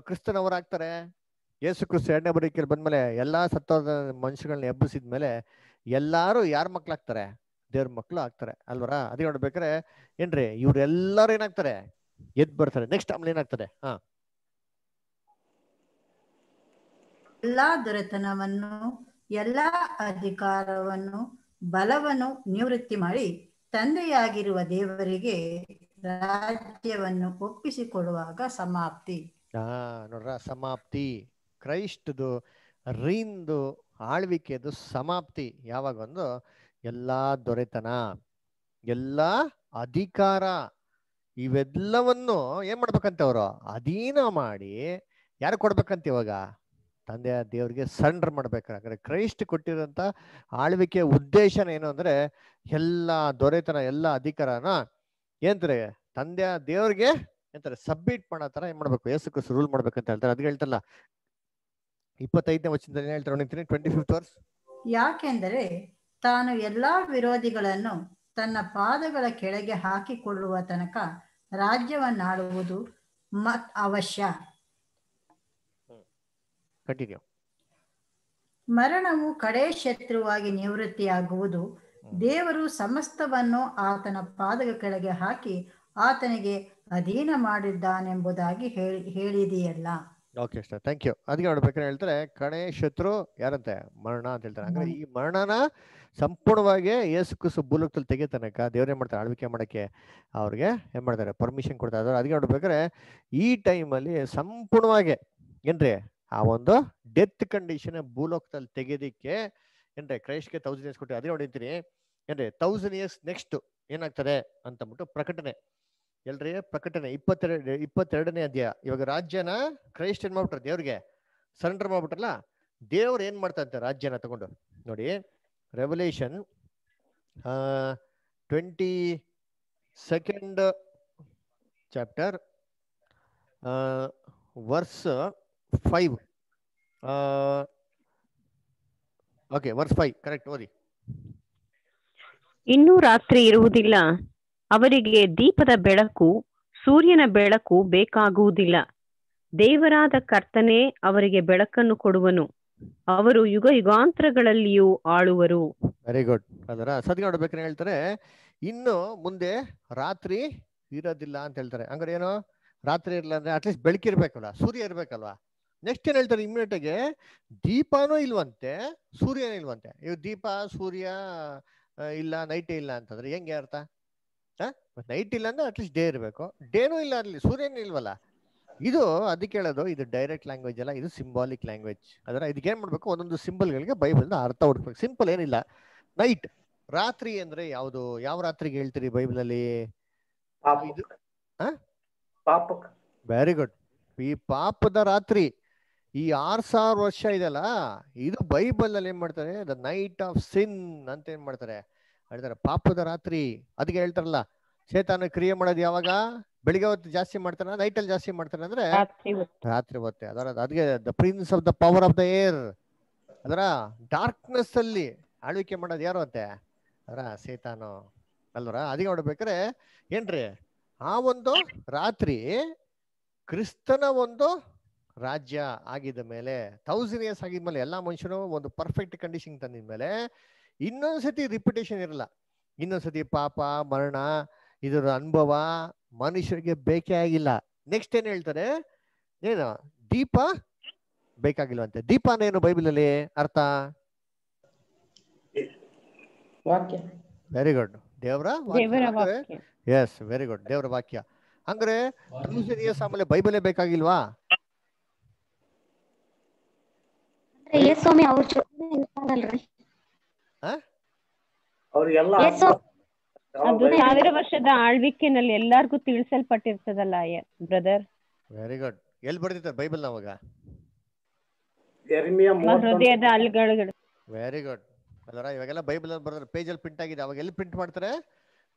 ಕ್ರಿಸ್ತನವ್ರು ಆಗ್ತಾರೆ? ಯೇಸು ಕ್ರಿಸ್ತ ಎರಡನೇ ಬರೀಕೆಯಲ್ಲಿ ಬಂದ್ಮೇಲೆ ಎಲ್ಲಾ ಸತ್ತೋದ ಮನುಷ್ಯಗಳನ್ನ ಎಬ್ಬಿಸಿದ್ಮೇಲೆ ಎಲ್ಲಾರು ಯಾರ ಮಕ್ಳಾಗ್ತಾರೆ ದೇವ್ರ ಮಕ್ಳು ಆಗ್ತಾರೆ. ಅಲ್ವರ? ಅದೇ ನೋಡ್ಬೇಕಾರೆ ಏನ್ರಿ, ಇವ್ರೆಲ್ಲರೂ ಏನಾಗ್ತಾರೆ? ಎದ್ದು ಬರ್ತಾರೆ. ನೆಕ್ಸ್ಟ್ ಆಮೇಲೆ ಏನಾಗ್ತದೆ? ಹಾ. ಎಲ್ಲಾ ದೊರೆತನವನ್ನು, ಎಲ್ಲ ಅಧಿಕಾರವನ್ನು, ಬಲವನ್ನು ನಿವೃತ್ತಿ ಮಾಡಿ ತಂದೆಯಾಗಿರುವ ದೇವರಿಗೆ ರಾಜ್ಯವನ್ನು ಒಪ್ಪಿಸಿಕೊಡುವಾಗ ಸಮಾಪ್ತಿ. ನೋಡ್ರ, ಸಮಾಪ್ತಿ. ಕ್ರೈಸ್ಟ್ದು ರೀಂದು ಆಳ್ವಿಕೆದು ಸಮಾಪ್ತಿ. ಯಾವಾಗ ಒಂದು? ಎಲ್ಲ ದೊರೆತನ, ಎಲ್ಲ ಅಧಿಕಾರ, ಇವೆಲ್ಲವನ್ನು ಏನ್ ಮಾಡ್ಬೇಕಂತ ಅವರು? ಅಧೀನ ಮಾಡಿ ಯಾರು ಕೊಡ್ಬೇಕಂತ ಇವಾಗ? ತಂದೆಯ ದೇವ್ರಿಗೆ ಸರೆಂಡರ್ ಮಾಡ್ಬೇಕಾದ್ರೆ ಕ್ರೈಸ್ಟ್ ಕೊಟ್ಟಿರೋಂಥ ಆಳ್ವಿಕೆ ಉದ್ದೇಶನ ಏನು ಅಂದ್ರೆ ಎಲ್ಲ ದೊರೆತನ, ಎಲ್ಲ ಅಧಿಕಾರನ ಏನ್ತಾರೆ ತಂದೆಯ ದೇವ್ರಿಗೆ ಎಂತಾರೆ ಸಬ್ಮಿಟ್ ಮಾಡೋ ತರ ಏನ್ ಮಾಡ್ಬೇಕು? ಯೇಸು ಕ್ರಿಸ್ತು ರೂಲ್ ಮಾಡ್ಬೇಕಂತ ಹೇಳ್ತಾರೆ. ಅದಕ್ಕೆ ಹೇಳ್ತಲ್ಲ ಇಪ್ಪತ್ತೈದನೇ ವಚನದಲ್ಲಿ ಏನ್ ಹೇಳ್ತಾರೆ ನೋಡ್ತೀನಿ ಟ್ವೆಂಟಿ ಫಿಫ್ತ್ ವರ್ಸ್ ಯಾಕೆಂದರೆ ತಾನು ಎಲ್ಲಾ ವಿರೋಧಿಗಳನ್ನು ತನ್ನ ಪಾದಗಳ ಕೆಳಗೆ ಹಾಕಿಕೊಳ್ಳುವ ತನಕ ರಾಜ್ಯವನ್ನಾಳುವುದು ಮತ್ ಅವಶ್ಯ. ಕಂಟಿನ್ಯೂ ಮರಣವು ಕಡೆ ಶತ್ರುವಾಗಿ ನಿವೃತ್ತಿಯಾಗುವುದು. ದೇವರು ಸಮಸ್ತವನ್ನು ಆತನ ಪಾದಗಳ ಕೆಳಗೆ ಹಾಕಿ ಆತನಿಗೆ ಅಧೀನ ಮಾಡಿದ್ದಾನೆಂಬುದಾಗಿ ಹೇಳಿ ಹೇಳಿದೆಯಲ್ಲ. ಓಕೆ ಸರ್ ಥ್ಯಾಂಕ್ ಯು ಅದಕ್ಕೆ ನೋಡ್ಬೇಕಾದ್ರೆ ಹೇಳ್ತಾರೆ ಕಣೆ ಶತ್ರು ಯಾರಂತೆ? ಮರಣ ಅಂತ ಹೇಳ್ತಾರೆ. ಅಂದ್ರೆ ಈ ಮರಣನ ಸಂಪೂರ್ಣವಾಗಿ ಯೇಸು ಕುಸು ಭೂಲೋಕದಲ್ಲಿ ತೆಗೆ ತನಕ ದೇವ್ರೇನ್ ಮಾಡ್ತಾರೆ? ಆಳ್ವಿಕೆ ಮಾಡಕ್ಕೆ ಅವ್ರಿಗೆ ಏನ್ ಮಾಡ್ತಾರೆ? ಪರ್ಮಿಷನ್ ಕೊಡ್ತಾ ಇದ್ದಾರೆ. ಅದಕ್ಕೆ ನೋಡ್ಬೇಕಾದ್ರೆ ಈ ಟೈಮಲ್ಲಿ ಸಂಪೂರ್ಣವಾಗಿ ಏನ್ರಿ? ಆ ಒಂದು ಡೆತ್ ಕಂಡೀಷನ್ ಭೂಲೋಕದಲ್ಲಿ ತೆಗೆದಿಕ್ಕೆ, ಏನ್ರಿ, ಕ್ರೈಸ್ಟ್ಗೆ ತೌಸಂಡ್ ಇಯರ್ಸ್ ಕೊಟ್ಟು ಅದೇ ನೋಡಿರ್ತೀನಿ ಏನ್ರಿ ತೌಸಂಡ್ ಇಯರ್ಸ್ ನೆಕ್ಸ್ಟ್ ಏನಾಗ್ತದೆ ಅಂತಂದ್ಬಿಟ್ಟು ಪ್ರಕಟಣೆ. ಎಲ್ರಿ, ಪ್ರಕಟಣೆ. ಇಪ್ಪತ್ತೆರಡು, ಇಪ್ಪತ್ತೆರಡನೇ ಅಧ್ಯಾಯ. ಇವಾಗ ರಾಜ್ಯನ ಕ್ರೈಸ್ಟ್ ಏನ್ ಮಾಡ್ಬಿಟ್ರೆ? ದೇವ್ರಿಗೆ ಸರೆಂಡರ್ ಮಾಡ್ಬಿಟ್ರಲ್ಲ? ದೇವ್ರು ಏನ್ ಮಾಡ್ತಂತೆ ರಾಜ್ಯನ ತಗೊಂಡು? ನೋಡಿ Revelation twenty second chapter verse five okay verse five correct ಓದಿ ಇನ್ನೂ ರಾತ್ರಿ ಇರುವುದಿಲ್ಲ. ಅವರಿಗೆ ದೀಪದ ಬೆಳಕು ಸೂರ್ಯನ ಬೆಳಕು ಬೇಕಾಗುವುದಿಲ್ಲ. ದೇವರಾದ ಕರ್ತನೇ ಅವರಿಗೆ ಬೆಳಕನ್ನು ಕೊಡುವನು. ಅವರು ಯುಗ ಯುಗಾಂತರಗಳಲ್ಲಿಯೂ ಆಳುವರು. ವೆರಿ ಗುಡ್ ಅದರ ಸದ್ಯ ನೋಡ್ಬೇಕಂದ್ರೆ ಹೇಳ್ತಾರೆ ಇನ್ನು ಮುಂದೆ ರಾತ್ರಿ ಇರೋದಿಲ್ಲ ಅಂತ ಹೇಳ್ತಾರೆ. ಹಂಗಾರೆ ಏನು? ರಾತ್ರಿ ಇರಲ್ಲ ಅಂದ್ರೆ ಅಟ್ಲೀಸ್ಟ್ ಬೆಳಕಿರ್ಬೇಕಲ್ಲ ಸೂರ್ಯ ಇರ್ಬೇಕಲ್ವಾ? ನೆಕ್ಸ್ಟ್ ಏನ್ ಹೇಳ್ತಾರೆ ಇಮ್ಮಿಡಿಯೇಟ್ ಆಗಿ ದೀಪನೂ ಇಲ್ವಂತೆ ಸೂರ್ಯನೂ ಇಲ್ವಂತೆ. ಇವ್ ದೀಪ ಸೂರ್ಯ ಇಲ್ಲ ನೈಟೇ ಇಲ್ಲ ಅಂತಂದ್ರೆ ಹೆಂಗೆ ಅರ್ಥ? ನೈಟ್ ಇಲ್ಲ ಅಂದ್ರೆ ಅಟ್ಲೀಸ್ಟ್ ಡೇ ಇರಬೇಕು. ಡೇನೂ ಇಲ್ಲ ಅಲ್ಲಿ ಸೂರ್ಯನೂ ಇಲ್ವಲ್ಲ? ಇದು ಅದಕ್ಕೆ ಹೇಳೋದು ಇದು ಡೈರೆಕ್ಟ್ ಲ್ಯಾಂಗ್ವೇಜ್ ಅಲ್ಲ ಇದು ಸಿಂಬಾಲಿಕ್ ಲ್ಯಾಂಗ್ವೇಜ್ ಅದರ ಇದಕ್ಕೆ ಏನ್ ಮಾಡ್ಬೇಕು? ಒಂದೊಂದು ಸಿಂಬಲ್ಗಳಿಗೆ ಬೈಬಲ್ ಅರ್ಥ ಹುಡ್ಬೇಕು ಸಿಂಪಲ್ ಏನಿಲ್ಲ. ನೈಟ್ ರಾತ್ರಿ ಅಂದ್ರೆ ಯಾವುದು? ಯಾವ ರಾತ್ರಿಗೆ ಹೇಳ್ತೀರಿ ಬೈಬಲಲ್ಲಿ? ವೆರಿ ಗುಡ್ ಈ ಪಾಪದ ರಾತ್ರಿ ಈ ಆರ್ ಸಾವಿರ ವರ್ಷ ಇದೆಲ್ಲ ಇದು ಬೈಬಲ್ ಅಲ್ಲಿ ಏನ್ ಮಾಡ್ತಾರೆ ದ ನೈಟ್ ಆಫ್ ಸಿನ್ ಅಂತ ಏನ್ ಮಾಡ್ತಾರೆ ಹೇಳ್ತಾರೆ ಪಾಪದ ರಾತ್ರಿ. ಅದಕ್ಕೆ ಹೇಳ್ತಾರಲ್ಲ ಚೇತನ ಕ್ರಿಯೆ ಮಾಡೋದು ಯಾವಾಗ? ಬೆಳಿಗ್ಗೆ ಹೊತ್ತು ಜಾಸ್ತಿ ಮಾಡ್ತಾರೆ ನೈಟ್ ಅಲ್ಲಿ ಜಾಸ್ತಿ ಮಾಡ್ತಾರೆ ಅಂದ್ರೆ ರಾತ್ರಿ ಹೊತ್ತು. ರಾತ್ರಿ ಹೊತ್ತೆ. ಅದರ ಅದಕ್ಕೆ the prince of the power of the air ಅದರ ಡಾರ್ಕ್ನೆಸ್ ಅಲ್ಲಿ ಆಳ್ವಿಕೆ ಮಾಡೋದು ಯಾರು ಅಂತೆ? ಅದರ ಸೇತಾನು ಅಲ್ವರ? ಅದಕ್ಕೆ ನೋಡ್ಬೇಕಾರೆ ಏನ್ರಿ? ಆ ಒಂದು ರಾತ್ರಿ ಕ್ರಿಸ್ತನ ಒಂದು ರಾಜ್ಯ ಆಗಿದ ಮೇಲೆ ಥೌಸಂಡ್ ಇಯರ್ಸ್ ಆಗಿದ್ಮೇಲೆ ಎಲ್ಲಾ ಮನುಷ್ಯರು ಒಂದು ಪರ್ಫೆಕ್ಟ್ ಕಂಡೀಷನ್ ತಂದಿದ ಮೇಲೆ ಇನ್ನೊಂದ್ಸತಿ ರಿಪಿಟೇಷನ್ ಇರಲ್ಲ. ಇನ್ನೊಂದ್ಸತಿ ಪಾಪ ಮರಣ ಇದರ ಅನುಭವ ಮನುಷ್ಯರಿಗೆ ಬೇಕೇ ಆಗಿಲ್ಲ. ನೆಕ್ಸ್ಟ್ ಏನ್ ಹೇಳ್ತಾರೆ? ಏನು? ದೀಪ ಬೇಕಾಗಿಲ್ವಂತೆ. ದೀಪ ಏನು ಬೈಬಲ್ ಅಲ್ಲಿ ಅರ್ಥ? ವಾಕ್ಯ. ವೆರಿ ಗುಡ್ ದೇವರ ಎಸ್ ವೆರಿ ಗುಡ್ ದೇವರ ವಾಕ್ಯ. ಅಂದ್ರೆ ಇಯರ್ಸ್ ಆಮೇಲೆ ಬೈಬಲೇ ಬೇಕಾಗಿಲ್ವಾ? ಸ್ವಾಮಿ ಅವ್ರ ಇರ್ತಾರಲ್ರಿ? ಅವ್ರಿಗೆಲ್ಲ ಅದು ಸಾವಿರ ವರ್ಷದ ಆಳ್ವಿಕೆನಲ್ಲಿ ಎಲ್ಲಾರ್ಗೂ ತಿಳಿಸಲ್ಪಟ್ಟಿರ್ತದಲ್ಲ ಬ್ರದರ್? ವೆರಿ ಗುಡ್ ಎಲ್ಲಿ ಬರ್ದಿರ್ತಾರೆ ಬೈಬಲ್ ಮೂವತ್ತೊಂದು ಹೃದಯದ ಅಲ್ಗಳು ವೆರಿ ಗುಡ್ ಅಲ್ಲರ ಇವಾಗೆಲ್ಲ ಬೈಬಲ್ ಅಲ್ಲಿ ಬರ್ತಾರೆ ಪೇಜ್ ಅಲ್ಲಿ ಪ್ರಿಂಟ್ ಆಗಿದೆ. ಅವಾಗ ಎಲ್ಲಿ ಪ್ರಿಂಟ್ ಮಾಡ್ತಾರೆ?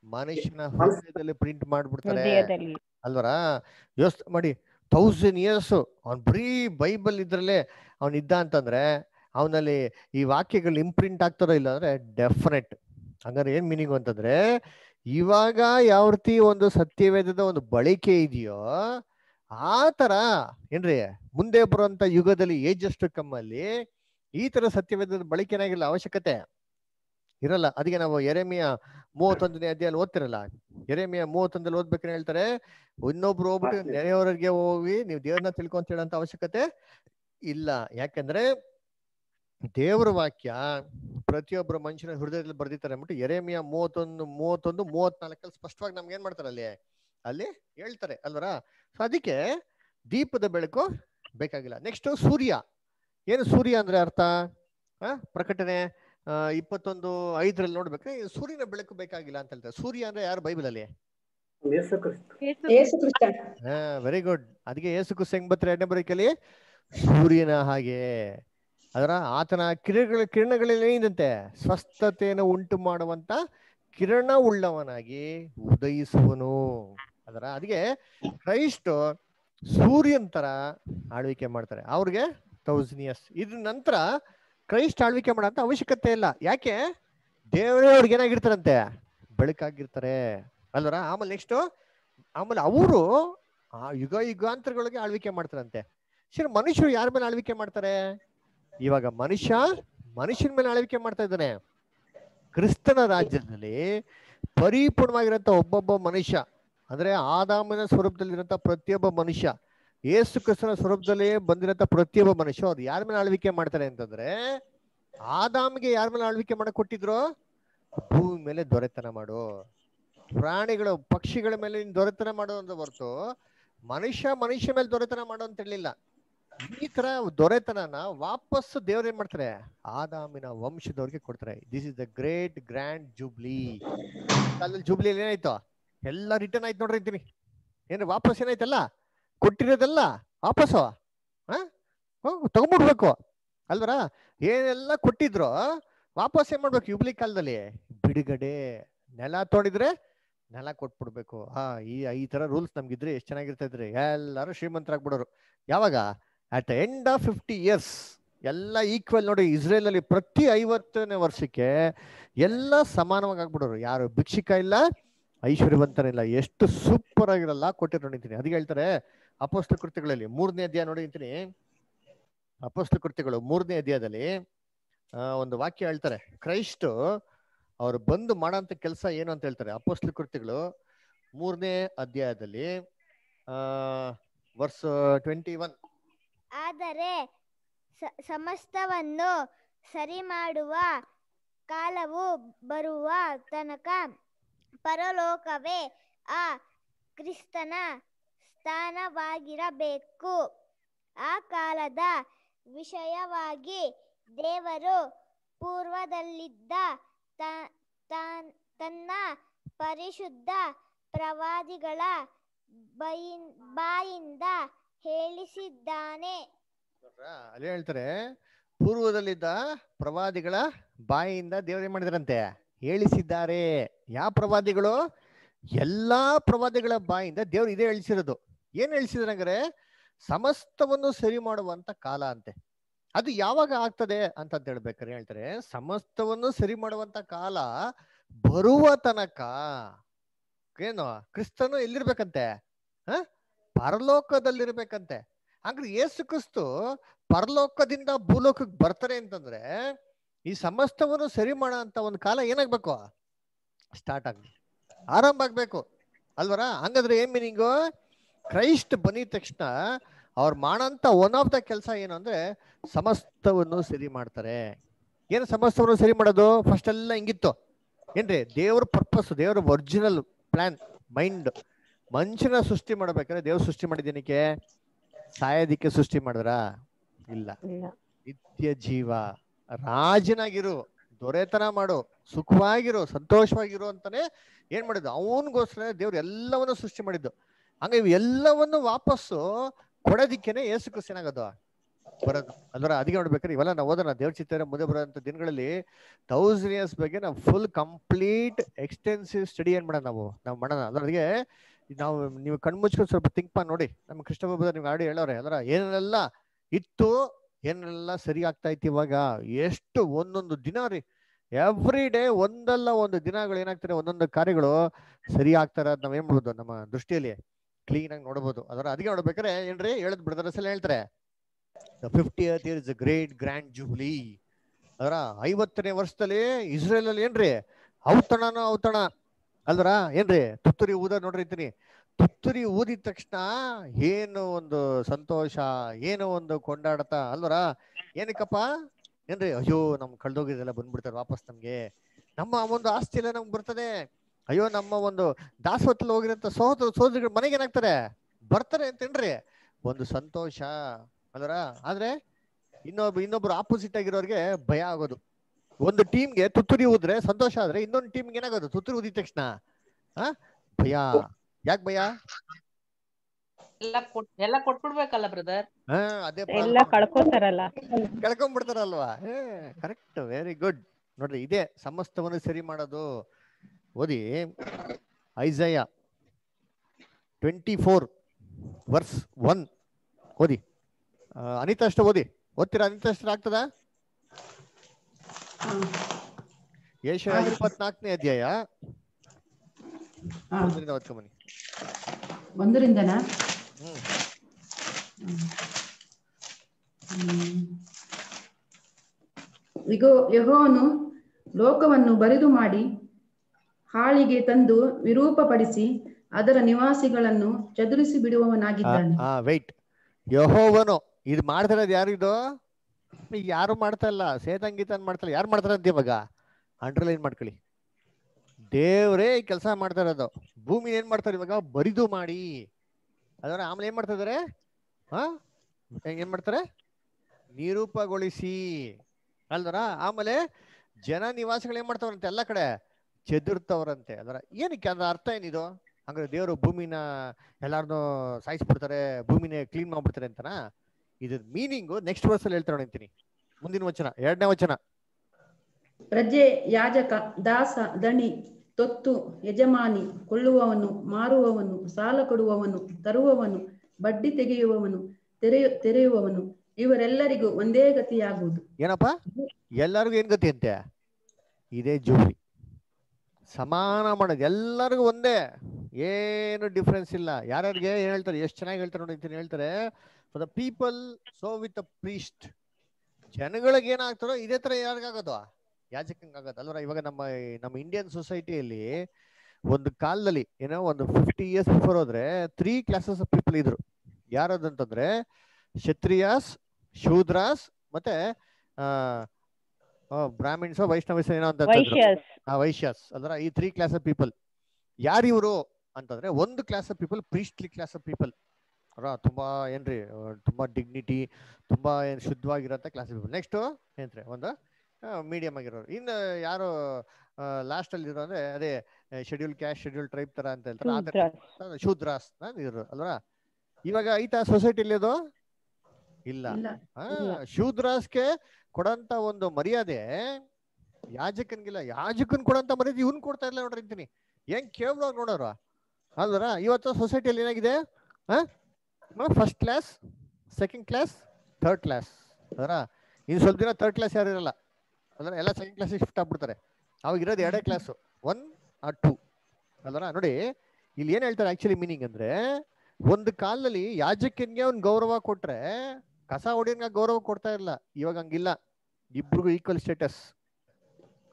ಮನುಷ್ಯನ ಹೃದಯದಲ್ಲಿ ಪ್ರಿಂಟ್ ಮಾಡ್ಬಿಡ್ತಾರೆ. ಅಲ್ವರಾ ಅಲ್ವರ? ಯೋಚನೆ ಮಾಡಿ. ತೌಸಂಡ್ ಇಯರ್ಸ್ ಅವ್ನು ಬರೀ ಬೈಬಲ್ ಇದ್ರಲ್ಲೇ ಇದ್ದ ಅಂತಂದ್ರೆ ಅವನಲ್ಲಿ ಈ ವಾಕ್ಯಗಳು ಇಂಪ್ರಿಂಟ್ ಆಗ್ತಾರೋ ಇಲ್ಲ ಅಂದ್ರೆ ಡೆಫಿನೆಟ್ ಹಂಗಾರೆ ಏನ್ ಮೀನಿಂಗ್ ಅಂತಂದ್ರೆ ಇವಾಗ ಯಾವ ರೀತಿ ಒಂದು ಸತ್ಯವೇದದ ಒಂದು ಬಳಕೆ ಇದೆಯೋ ಆ ತರ ಏನ್ರಿ ಮುಂದೆ ಬರುವಂತ ಯುಗದಲ್ಲಿ ಏಜಸ್ಟ್ ಕಮ್ಮಲ್ಲಿ ಈ ತರ ಸತ್ಯವೇದದ ಬಳಕೆನಾಗಿಲ್ಲ ಅವಶ್ಯಕತೆ. ಇರಲ್ಲ. ಅದಕ್ಕೆ ನಾವು ಎರೆಮಿಯ ಮೂವತ್ತೊಂದನೇ ಅಧ್ಯಾಯಲ್ಲಿ ಓದ್ತಿರಲ್ಲ. ಎರೆಮಿಯ ಮೂವತ್ತೊಂದಲ್ಲಿ ಓದ್ಬೇಕಂತ ಹೇಳ್ತಾರೆ. ಇನ್ನೊಬ್ರು ಹೋಗ್ಬಿಟ್ಟು ನೆರೆಯವರಿಗೆ ಹೋಗಿ ನೀವು ದೇವ್ರನ್ನ ತಿಳ್ಕೊಂತ ಹೇಳಂತ ಅವಶ್ಯಕತೆ ಇಲ್ಲ. ಯಾಕಂದ್ರೆ ದೇವರ ವಾಕ್ಯ ಪ್ರತಿಯೊಬ್ಬರ ಮನುಷ್ಯನ ಹೃದಯದಲ್ಲಿ ಬರ್ದಿತಾರೆ ಅಂದ್ಬಿಟ್ಟು ಎರೆಮಿಯ ಮೂವತ್ತೊಂದು ಮೂವತ್ತೊಂದು ಮೂವತ್ನಾಲ್ಕಲ್ಲಿ ಸ್ಪಷ್ಟವಾಗಿ ನಮ್ಗೆ ಏನ್ ಮಾಡ್ತಾರೆ ಅಲ್ಲಿ? ಅಲ್ಲಿ ಹೇಳ್ತಾರೆ ಅಲ್ವರ? ಸೊ ಅದಕ್ಕೆ ದೀಪದ ಬೆಳಕು ಬೇಕಾಗಿಲ್ಲ. ನೆಕ್ಸ್ಟ್ ಸೂರ್ಯ. ಏನು ಸೂರ್ಯ ಅಂದ್ರೆ ಅರ್ಥ? ಪ್ರಕಟಣೆ. ಇಪ್ಪತ್ತೊಂದು ಐದರಲ್ಲಿ ನೋಡ್ಬೇಕ್ರೆ ಸೂರ್ಯನ ಬೆಳಕು ಬೇಕಾಗಿಲ್ಲ ಅಂತ ಹೇಳ್ತಾರೆ. ಸೂರ್ಯ ಅಂದ್ರೆ ಯಾರು ಬೈಬಲ್ ಅಲ್ಲಿ ವೆರಿ ಗುಡ್ ಅದಕ್ಕೆ ಯೇಸು ಕ್ರಿಸ್ತ ಹೆಂಗ್ ಬರ್ತಾರೆ ಎರಡನೇ ಬರೀಕಲ್ಲಿ ಸೂರ್ಯನ ಹಾಗೆ. ಅದರ ಆತನ ಕಿರಣಗಳ ಕಿರಣಗಳಲ್ಲಿ ಏನಿದಂತೆ ಸ್ವಸ್ಥತೆಯನ್ನು ಉಂಟು ಮಾಡುವಂತ ಕಿರಣ ಉಳ್ಳವನಾಗಿ ಉದಯಿಸುವನು. ಅದರ ಅದಕ್ಕೆ ಕ್ರೈಸ್ಟ್ ಸೂರ್ಯನ್ ತರ ಆಳ್ವಿಕೆ ಮಾಡ್ತಾರೆ. ಅವ್ರಿಗೆ ಥೌಸಂಡ್ ಇಯರ್ಸ್ ಇದ್ರ ನಂತರ ಕ್ರೈಸ್ಟ್ ಆಳ್ವಿಕೆ ಮಾಡೋ ಅವಶ್ಯಕತೆ ಇಲ್ಲ. ಯಾಕೆ? ದೇವರೇ ಅವ್ರಿಗೆ ಏನಾಗಿರ್ತಾರಂತೆ? ಬೆಳಕಾಗಿರ್ತಾರೆ. ಅಲ್ವರ? ಆಮೇಲೆ ನೆಕ್ಸ್ಟ್ ಆಮೇಲೆ ಅವರು ಆ ಯುಗ ಯುಗಾಂತರಗಳಿಗೆ ಆಳ್ವಿಕೆ ಮಾಡ್ತಾರಂತೆ. ಸರಿ, ಮನುಷ್ಯರು ಯಾರ ಮೇಲೆ ಆಳ್ವಿಕೆ ಮಾಡ್ತಾರೆ? ಇವಾಗ ಮನುಷ್ಯ ಮನುಷ್ಯನ ಮೇಲೆ ಆಳ್ವಿಕೆ ಮಾಡ್ತಾ ಇದ್ದಾನೆ. ಕ್ರಿಸ್ತನ ರಾಜ್ಯದಲ್ಲಿ ಪರಿಪೂರ್ಣವಾಗಿರಂತ ಒಬ್ಬೊಬ್ಬ ಮನುಷ್ಯ, ಅಂದ್ರೆ ಆದಾಮನ ಸ್ವರೂಪದಲ್ಲಿರುವಂತ ಪ್ರತಿಯೊಬ್ಬ ಮನುಷ್ಯ ಏಸು ಕ್ರಿಸ್ತನ ಸ್ವರೂಪದಲ್ಲಿ ಬಂದಿರಂತ ಪ್ರತಿಯೊಬ್ಬ ಮನುಷ್ಯ, ಅವ್ರು ಯಾರ ಮೇಲೆ ಆಳ್ವಿಕೆ ಮಾಡ್ತಾರೆ ಅಂತಂದ್ರೆ, ಆದಾಮಿಗೆ ಯಾರ ಮೇಲೆ ಆಳ್ವಿಕೆ ಮಾಡಕ್ ಕೊಟ್ಟಿದ್ರು? ಭೂಮಿ ಮೇಲೆ ದೊರೆತನ ಮಾಡು. ಪ್ರಾಣಿಗಳು, ಪಕ್ಷಿಗಳ ಮೇಲೆ ನೀನ್ ದೊರೆತನ ಮಾಡು ಅಂತ ಹೊರತು, ಮನುಷ್ಯ ಮನುಷ್ಯ ಮೇಲೆ ದೊರೆತನ ಮಾಡು ಅಂತ ಹೇಳಿಲ್ಲ. ಈ ತರ ದೊರೆತನನ ವಾಪಸ್ ದೇವ್ರ ಏನ್ ಮಾಡ್ತಾರೆ? ಆದಾಮಿನ ವಂಶದವ್ರಿಗೆ ಕೊಡ್ತಾರೆ. This is the great grand jubilee ಕಾಲದಲ್ಲಿ ಜೂಬ್ಲಿ ಏನಾಯ್ತು? ಎಲ್ಲ ರಿಟರ್ನ್ ಆಯ್ತು ನೋಡ್ರಿ ಅಂತೀನಿ. ಏನ್ರಿ, ವಾಪಸ್ ಏನಾಯ್ತಲ್ಲ? ಕೊಟ್ಟಿರೋದೆಲ್ಲ ವಾಪಸ್ಸು ತಗೊಂಡ್ಬಿಡ್ಬೇಕು. ಅಲ್ವರ? ಏನೆಲ್ಲ ಕೊಟ್ಟಿದ್ರು ವಾಪಸ್ ಏನ್ ಮಾಡ್ಬೇಕು ಯುಬ್ಲಿ ಕಾಲದಲ್ಲಿ? ಬಿಡುಗಡೆ. ನೆಲ ತೋಡಿದ್ರೆ ನೆಲ ಕೊಟ್ಬಿಡ್ಬೇಕು. ಹಾ, ಈ ಈ ತರ ರೂಲ್ಸ್ ನಮ್ಗಿದ್ರೆ ಎಷ್ಟು ಚೆನ್ನಾಗಿರ್ತಾ ಇದ್ರಿ ಎಲ್ಲರೂ ಶ್ರೀಮಂತರಾಗ್ಬಿಡೋರು. ಯಾವಾಗ? At end of fifty years ಎಲ್ಲ ಈಕ್ವಲ್ ನೋಡಿ ಇಸ್ರೇಲ್ ಅಲ್ಲಿ ಪ್ರತಿ ಐವತ್ತನೇ ವರ್ಷಕ್ಕೆ ಎಲ್ಲ ಸಮಾನವಾಗಿ ಆಗ್ಬಿಡೋರು ಯಾರು? ಭಿಕ್ಷಿಕ ಇಲ್ಲ ಐಶ್ವರ್ಯವಂತನಿಲ್ಲ ಎಷ್ಟು ಸೂಪರ್ ಆಗಿರಲ್ಲ ಕೊಟ್ಟಿರೋ ನೋಡಿದ್ದೀನಿ. ಅದಕ್ಕೆ ಹೇಳ್ತಾರೆ ಅಪೋಸ್ತ ಕೃತ್ಯಗಳಲ್ಲಿ ಮೂರನೇ ಅಧ್ಯಾಯ ನೋಡಿ ಅಂತೀನಿ. ಅಪೋಸ್ತ ಕೃತ್ಯಗಳು ಮೂರನೇ ಅಧ್ಯಾಯದಲ್ಲಿ ಒಂದು ವಾಕ್ಯ ಹೇಳ್ತಾರೆ. ಕ್ರೈಸ್ಟ್ ಅವ್ರು ಬಂದು ಮಾಡೋಂಥ ಕೆಲಸ ಏನು ಅಂತ ಹೇಳ್ತಾರೆ. ಅಪೋಸ್ತ ಕೃತ್ಯಗಳು ಮೂರನೇ ಅಧ್ಯಾಯದಲ್ಲಿ ವರ್ಷ ಟ್ವೆಂಟಿ ಒನ್ ಆದರೆ ಸಮಸ್ತವನ್ನು ಸರಿ ಮಾಡುವ ಕಾಲವು ಬರುವ ತನಕ ಪರಲೋಕವೇ ಆ ಕ್ರಿಸ್ತನ ಸ್ಥಾನವಾಗಿರಬೇಕು ಆ ಕಾಲದ ವಿಷಯವಾಗಿ ದೇವರು ಪೂರ್ವದಲ್ಲಿದ್ದ ತನ್ನ ಪರಿಶುದ್ಧ ಪ್ರವಾದಿಗಳ ಬಾಯಿಂದ ಹೇಳಿಸಿದ್ದಾನೆ? ಅಲ್ಲಿ ಹೇಳ್ತಾರೆ, ಪೂರ್ವದಲ್ಲಿದ್ದ ಪ್ರವಾದಿಗಳ ಬಾಯಿಯಿಂದ ದೇವರೇ ಮಾಡಿದ್ರಂತೆ? ಹೇಳಿಸಿದ್ದಾರೆ. ಯಾವ ಪ್ರವಾದಿಗಳು? ಎಲ್ಲಾ ಪ್ರವಾದಿಗಳ ಬಾಯಿಂದ ದೇವ್ರು ಇದೇ ಹೇಳಿಸಿರೋದು. ಏನ್ ಹಂಗಾರೆ ಸಮಸ್ತವನ್ನು ಸರಿ ಮಾಡುವಂತ ಕಾಲ ಅಂತೆ. ಅದು ಯಾವಾಗ ಆಗ್ತದೆ ಅಂತ ಹೇಳ್ಬೇಕಾರೆ ಹೇಳ್ತಾರೆ, ಸಮಸ್ತವನ್ನು ಸರಿ ಮಾಡುವಂತ ಕಾಲ ಬರುವ ತನಕ ಏನು ಕ್ರಿಸ್ತನು ಎಲ್ಲಿರ್ಬೇಕಂತೆ? ಹ? ಪರಲೋಕದಲ್ಲಿರ್ಬೇಕಂತೆ. ಹಂಗ್ರೆ ಏಸು ಕ್ರಿಸ್ತು ಪರಲೋಕದಿಂದ ಭೂಲೋಕಕ್ಕೆ ಬರ್ತಾರೆ ಅಂತಂದ್ರೆ ಈ ಸಮಸ್ತವನ್ನು ಸರಿ ಮಾಡೋ ಅಂತ ಒಂದು ಕಾಲ ಏನಾಗ್ಬೇಕು? ಸ್ಟಾರ್ಟ್ ಆಗ್ಬೇಕು ಆರಂಭ ಆಗ್ಬೇಕು. ಅಲ್ವರ? ಹಂಗಂದ್ರೆ ಏನ್ ಮೀನಿಂಗು ಕ್ರೈಸ್ಟ್ ಬಂದಿದ ತಕ್ಷಣ ಅವ್ರು ಮಾಡಂತ ಒನ್ ಆಫ್ ದ ಕೆಲಸ ಏನು ಅಂದ್ರೆ ಸಮಸ್ತವನ್ನು ಸರಿ ಮಾಡ್ತಾರೆ. ಏನು ಸಮಸ್ತವನ್ನು ಸರಿ ಮಾಡೋದು? ಫಸ್ಟ್ ಎಲ್ಲ ಹಿಂಗಿತ್ತು. ಏನ್ರಿ? ದೇವ್ರ ಪರ್ಪಸ್ ದೇವ್ರ ಒರಿಜಿನಲ್ ಪ್ಲಾನ್ ಮೈಂಡ್ ಮನುಷ್ಯನ ಸೃಷ್ಟಿ ಮಾಡ್ಬೇಕಾದ್ರೆ ದೇವ್ರ ಸೃಷ್ಟಿ ಮಾಡಿದ್ದೇನಕ್ಕೆ ಸಾಯೋದಿಕ್ಕೆ ಸೃಷ್ಟಿ ಮಾಡಿದ್ರ? ಇಲ್ಲ. ಇಲ್ಲ. ನಿತ್ಯ ಜೀವ. ರಾಜನಾಗಿರು. ದೊರೆತನ ಮಾಡು. ಸುಖವಾಗಿರು. ಸಂತೋಷವಾಗಿರು ಅಂತಾನೆ ಏನ್ ಮಾಡಿದ್ದು? ಅವನಿಗೋಸ್ಕರ ದೇವ್ರು ಎಲ್ಲವನ್ನೂ ಸೃಷ್ಟಿ ಮಾಡಿದ್ದು. ಹಂಗ ಇವೆಲ್ಲವನ್ನು ವಾಪಸ್ಸು ಕೊಡೋದಿಕ್ಕೇನೆ ಏಸು ಕ್ರಿಸ್ತನಾಗದು ಬರೋದು ಅಲ್ವರ ಅದಕ್ಕೆ ನೋಡ್ಬೇಕಾದ್ರೆ ಇವೆಲ್ಲ ನಾವು ಓದೋಣ. ದೇವ್ರ ಚಿತ್ತರ ಮುಂದೆ ಬರೋಂಥ ದಿನಗಳಲ್ಲಿ ತೌಸಂಡ್ ಇಯರ್ಸ್ ಬಗ್ಗೆ ನಾವು ಫುಲ್ ಕಂಪ್ಲೀಟ್ ಎಕ್ಸ್ಟೆನ್ಸಿವ್ ಸ್ಟಡಿ ಏನ್ ಮಾಡೋಣ ನಾವು? ನಾವು ಮಾಡೋಣ. ಅದ್ರ ಅದಕ್ಕೆ ನಾವು, ನೀವು ಕಣ್ಮುಚ್ಕೊಂಡು ಸ್ವಲ್ಪ ತಿಂಕ್ ಮಾಡಿ ನೋಡಿ. ನಮ್ಮ ಕೃಷ್ಣ ಬಾಬು ನಿಮ್ಗೆ ಆಡಿ ಹೇಳೋರೆ, ಅದರ ಏನೆಲ್ಲ ಇತ್ತು, ಏನೆಲ್ಲ ಸರಿ ಆಗ್ತಾ ಇತ್ತು ಇವಾಗ? ಎಷ್ಟು ಒಂದೊಂದು ದಿನ ರೀ. ಎವ್ರಿ ಡೇ ಒಂದಲ್ಲ ಒಂದು ದಿನಗಳು ಏನಾಗ್ತಾರೆ? ಒಂದೊಂದು ಕಾರ್ಯಗಳು ಸರಿ ಆಗ್ತಾರ ನಾವ್ ಏನ್ ಮಾಡ್ಬೋದು? ನಮ್ಮ ದೃಷ್ಟಿಯಲ್ಲಿ. ಕ್ಲೀನ್ ಆಗಿ ನೋಡಬಹುದು ಅದರ ಅದಕ್ಕೆ ನೋಡ್ಬೇಕಾರೆ ಏನ್ರಿ ಹೇಳದ್ ಬ್ರದರ್ಸ್ ಸಲ ಹೇಳ್ತಾರೆ. Fifty year is great grand jubilee ಅದರ ಐವತ್ತನೇ ವರ್ಷದಲ್ಲಿ ಇಸ್ರೇಲ್ ಅಲ್ಲಿ ಏನ್ರಿ ಔತಣನ ಔತಣ. ಅಲ್ದ್ರ ಏನ್ರಿ ತುತ್ತೂರಿ ಊದ ನೋಡ್ರಿ ತುತ್ತೂರಿ ಊದಿದ ತಕ್ಷಣ ಏನು ಒಂದು ಸಂತೋಷ, ಏನು ಒಂದು ಕೊಂಡಾಡತ. ಅಲ್ವರ ಏನಕ್ಕಪ್ಪ ಏನ್ರಿ ಅಯ್ಯೋ ನಮ್ ಕಳ್ದೋಗಿದೆಲ್ಲ ಬಂದ್ಬಿಡ್ತಾರೆ ವಾಪಸ್ ನಮ್ಗೆ. ನಮ್ಮ ಒಂದು ಆಸ್ತಿ ಎಲ್ಲ ನಮ್ಗೆ ಬರ್ತದೆ. ಅಯ್ಯೋ ನಮ್ಮ ಒಂದು ದಾಸವತ್ತಲ್ಲಿ ಹೋಗಿರಂತ ಸಹೋದರ ಸಹೋದರಿಗಳು ಮನೆಗೆ ಏನಾಗ್ತಾರೆ? ಬರ್ತಾರೆ ಅಂತೇನ್ರಿ ಒಂದು ಸಂತೋಷ ಅಲ್ವರ? ಆದ್ರೆ ಇನ್ನೊಬ್ಬ ಇನ್ನೊಬ್ರು ಆಪೋಸಿಟ್ ಆಗಿರೋರಿಗೆ ಭಯ ಆಗೋದು. ಒಂದು ಟೀಮ್ಗೆ ತುತ್ತೂರಿ ಊದ್ರೆ ಸಂತೋಷ ಆದ್ರೆ ಇನ್ನೊಂದು ಟೀಮ್ಗೆ ಏನಾಗೋದು? ತುತ್ತೂರಿ ಊದಿದ ತಕ್ಷಣ ಆ? ಭಯ. ಯಾಕೆ ಭಯ? ಎಲ್ಲ ಕೊಟ್ ಎಲ್ಲ ಕೊಟ್ಬಿಡ್ಬೇಕಲ್ಲ ಬ್ರದರ್ ಹಾ ಅದೇ ಎಲ್ಲ ಕಳ್ಕೊತಾರಲ್ಲ. ಕಳ್ಕೊಂಡ್ಬಿಡ್ತಾರಲ್ವಾ? ಕರೆಕ್ಟ್ ವೆರಿ ಗುಡ್ ನೋಡ್ರಿ ಇದೇ ಸಮಸ್ತವನ್ನು ಸರಿ ಮಾಡೋದು ಓದಿ. Isaiah twenty four verse one ಓದಿ ಅನಿತಾ ಅಷ್ಟ ಓದಿ. ಓದ್ತೀರಾ? ಅನಿತಾ ಅಷ್ಟು ಆಗ್ತದ? ಏಷ ಇಪ್ಪತ್ನಾಲ್ಕನೇ ಅಧ್ಯಾಯ. ಒಂದರಿಂದ ಓದ್ಕೊಂಬನ್ನಿ ಒಂದರಿಂದನಾ. ಇಗೋ ಯೆಹೋವನು ಲೋಕವನ್ನು ಬರಿದು ಮಾಡಿ ಹಾಳಿಗೆ ತಂದು ವಿರೂಪಪಡಿಸಿ ಅದರ ನಿವಾಸಿಗಳನ್ನು ಚದುರಿಸಿ ಬಿಡುವವನಾಗಿದ್ದಾನೆ. ಆ ವೆಯ್ಟ್ ಯಹೋವನು, ಇದು ಮಾಡ್ತಿರೋದು ಯಾರು ಇದು? ಯಾರು ಮಾಡ್ತಾ ಇಲ್ಲ? ಸೇತಂಗೀತನ್ ಮಾಡ್ತಾ ಯಾರು ಮಾಡ್ತಾರೆ ಅಂತ ಇವಾಗ? ಅಂಡರ್ಲೈನ್ ಮಾಡ್ಕೊಳ್ಳಿ. ದೇವರೇ ಕೆಲಸ ಮಾಡ್ತಾ ಅದು ಭೂಮಿ ಏನ್ ಮಾಡ್ತಾರೆ ಇವಾಗ? ಬರಿದು ಮಾಡಿ. ಅದರ ಆಮೇಲೆ ಏನ್ ಮಾಡ್ತಾ ಇದಾರೆ ಹಾ? ಏನ್ ಮಾಡ್ತಾರೆ? ನಿರೂಪಗೊಳಿಸಿ. ಅಲ್ದರ ಆಮೇಲೆ ಜನ ನಿವಾಸಿಗಳು ಏನ್ ಮಾಡ್ತಾವ್ರಂತೆ? ಎಲ್ಲ ಕಡೆ. ಚೆದರ್ತಾವ್ರಂತೆ. ಅದರ ಏನಕ್ಕೆ? ಅದರ ಅರ್ಥ ಏನಿದು? ಅಂದ್ರೆ ದೇವರು ಭೂಮಿನ ಎಲ್ಲಾರನ್ನೂ ಸಾಯಿಸ್ಬಿಡ್ತಾರೆ ಭೂಮಿನೇ ಕ್ಲೀನ್ ಮಾಡ್ಬಿಡ್ತಾರೆ ಅಂತನಾ? ಇದ್ರ ಮೀನಿಂಗು ನೆಕ್ಸ್ಟ್ ವರ್ಸ್ ಅಲ್ಲಿ ಹೇಳ್ತಾರೆ ಅಂತೀನಿ ಮುಂದಿನ ವಚನ ಎರಡನೇ ವಚನ. ಪ್ರಜೆ ಯಾಜಕ ದಾಸ ದಣಿ ತೊತ್ತು ಯಜಮಾನಿ ಕೊಳ್ಳುವವನು ಮಾರುವವನು ಸಾಲ ಕೊಡುವವನು ತರುವವನು ಬಡ್ಡಿ ತೆಗೆಯುವವನು ತೆರೆಯು ತೆರೆಯುವವನು ಇವರೆಲ್ಲರಿಗೂ ಒಂದೇ ಗತಿಯಾಗುವುದು. ಏನಪ್ಪ? ಎಲ್ಲರಿಗೂ ಏನ್ ಗತಿ ಅಂತೆ ಇದೇ ಜೂಬ್ಲಿ ಸಮಾನ ಮಾಡೋದು ಎಲ್ಲರಿಗೂ ಒಂದೇ. ಏನು ಡಿಫ್ರೆನ್ಸ್ ಇಲ್ಲ. ಯಾರ್ಯಾರಿಗೆ ಏನ್ ಹೇಳ್ತಾರೆ, ಎಷ್ಟು ಚೆನ್ನಾಗಿ ಹೇಳ್ತಾರೆ ನೋಡಿ ಹೇಳ್ತಾರೆ for the people so with a priest ಜನಗಳಿಗೆ ಏನಾಗ್ತಾರೋ ಇದೇ ತರ ಯಾರಿಗಾಗೋದು? ಯಾಜಕಂಗ್ ಅಲ್ವರ, ಇವಾಗ ನಮ್ಮ ನಮ್ಮ ಇಂಡಿಯನ್ ಸೊಸೈಟಿಯಲ್ಲಿ ಒಂದು ಕಾಲದಲ್ಲಿ, ಏನೋ ಒಂದು ಫಿಫ್ಟಿ ಇಯರ್ಸ್ ಬಿಫೋರ್ ಹೋದ್ರೆ ತ್ರೀ ಕ್ಲಾಸಸ್ ಆಫ್ ಪೀಪಲ್ ಇದ್ರು. ಯಾರದಂತಂದ್ರೆ, ಕ್ಷತ್ರಿಯಾಸ್, ಶೂದ್ರಾಸ್ ಮತ್ತೆ ಆ ಬ್ರಾಹ್ಮಿನ್ಸ್ ವೈಷ್ಣವಸ್ ಏನೋ ಅಂತ. ವೈಶ್ಯಸ್. ಆ ವೈಶ್ಯಾಸ್. ಅಲ್ರ ಈ ತ್ರೀ ಕ್ಲಾಸ್ ಆಫ್ ಪೀಪಲ್ ಯಾರು ಇವರು ಅಂತಂದ್ರೆ ಒಂದು class of people priestly class of people ಅವರ ತುಂಬಾ ಏನ್ರಿ ತುಂಬಾ ಡಿಗ್ನಿಟಿ ತುಂಬಾ ಏನ್ ಶುದ್ಧವಾಗಿರೋ ಕ್ಲಾಸ್ ಆಫ್ ಪೀಪಲ್ ನೆಕ್ಸ್ಟ್ ಏನ್ರಿ ಒಂದು ಮೀಡಿಯಂ ಆಗಿರೋರು. ಇನ್ನು ಯಾರು ಲಾಸ್ಟ್ ಅಲ್ಲಿ ಇರೋ ಅಂದ್ರೆ ಅದೇ ಶೆಡ್ಯೂಲ್ ಕ್ಯಾಶ್ ಶೆಡ್ಯೂಲ್ ಟ್ರೈಬ್ ತರ ಅಂತ ಹೇಳ್ತಾರೆ. ಶೂದ್ರಾಸ್. ಇವರು ಅಲ್ವಾ? ಇವಾಗ ಐತಾ ಸೊಸೈಟಿಲಿ ಅದು? ಇಲ್ಲ. ಇಲ್ಲ. ಆ, ಇಲ್ಲ. ಶೂದ್ರಾಸ್ಗೆ ಕೊಡಂತ ಒಂದು ಮರ್ಯಾದೆ ಯಾಜಕನ್ಗಿಲ್ಲ. ಯಾಜಕನ್ ಕೊಡಂತ ಮರ್ಯಾದೆ ಇವನ್ ಕೊಡ್ತಾ ಇಲ್ಲ ನೋಡ್ರಿ ಅಂತೀನಿ. ಹೆಂಗ್ ಕೇವಲ ನೋಡೋರು? ಅಲ್ವರ ಇವತ್ತು ಸೊಸೈಟಿಯಲ್ಲಿ ಏನಾಗಿದೆ? First class second class third class ಅದರ ಇನ್ನು ಸ್ವಲ್ಪ ದಿನ ಥರ್ಡ್ ಕ್ಲಾಸ್ ಯಾರು ಇರಲ್ಲ. ಅಂದ್ರೆ ಎಲ್ಲ ಸೆಕೆಂಡ್ ಕ್ಲಾಸಿಗೆ ಶಿಫ್ಟ್ ಆಗ್ಬಿಡ್ತಾರೆ. ಅವಾಗ ಇರೋದು ಎರಡೇ ಕ್ಲಾಸು ಒನ್ ಆರ್ ಟೂ ಅಲ್ವರ ನೋಡಿ, ಇಲ್ಲಿ ಏನ್ ಹೇಳ್ತಾರೆ ಆಕ್ಚುಲಿ ಮೀನಿಂಗ್ ಅಂದ್ರೆ, ಒಂದು ಕಾಲದಲ್ಲಿ ಯಾಜಕನ್ಗೆ ಅವ್ನ್ ಗೌರವ ಕೊಟ್ರೆ ಕಸ ಹೊಡಿಯನ್ಗ ಗೌರವ ಕೊಡ್ತಾ ಇಲ್ಲ. ಇವಾಗ ಹಂಗಿಲ್ಲ. ಇಬ್ರಿಗೂ ಈಕ್ವಲ್ ಸ್ಟೇಟಸ್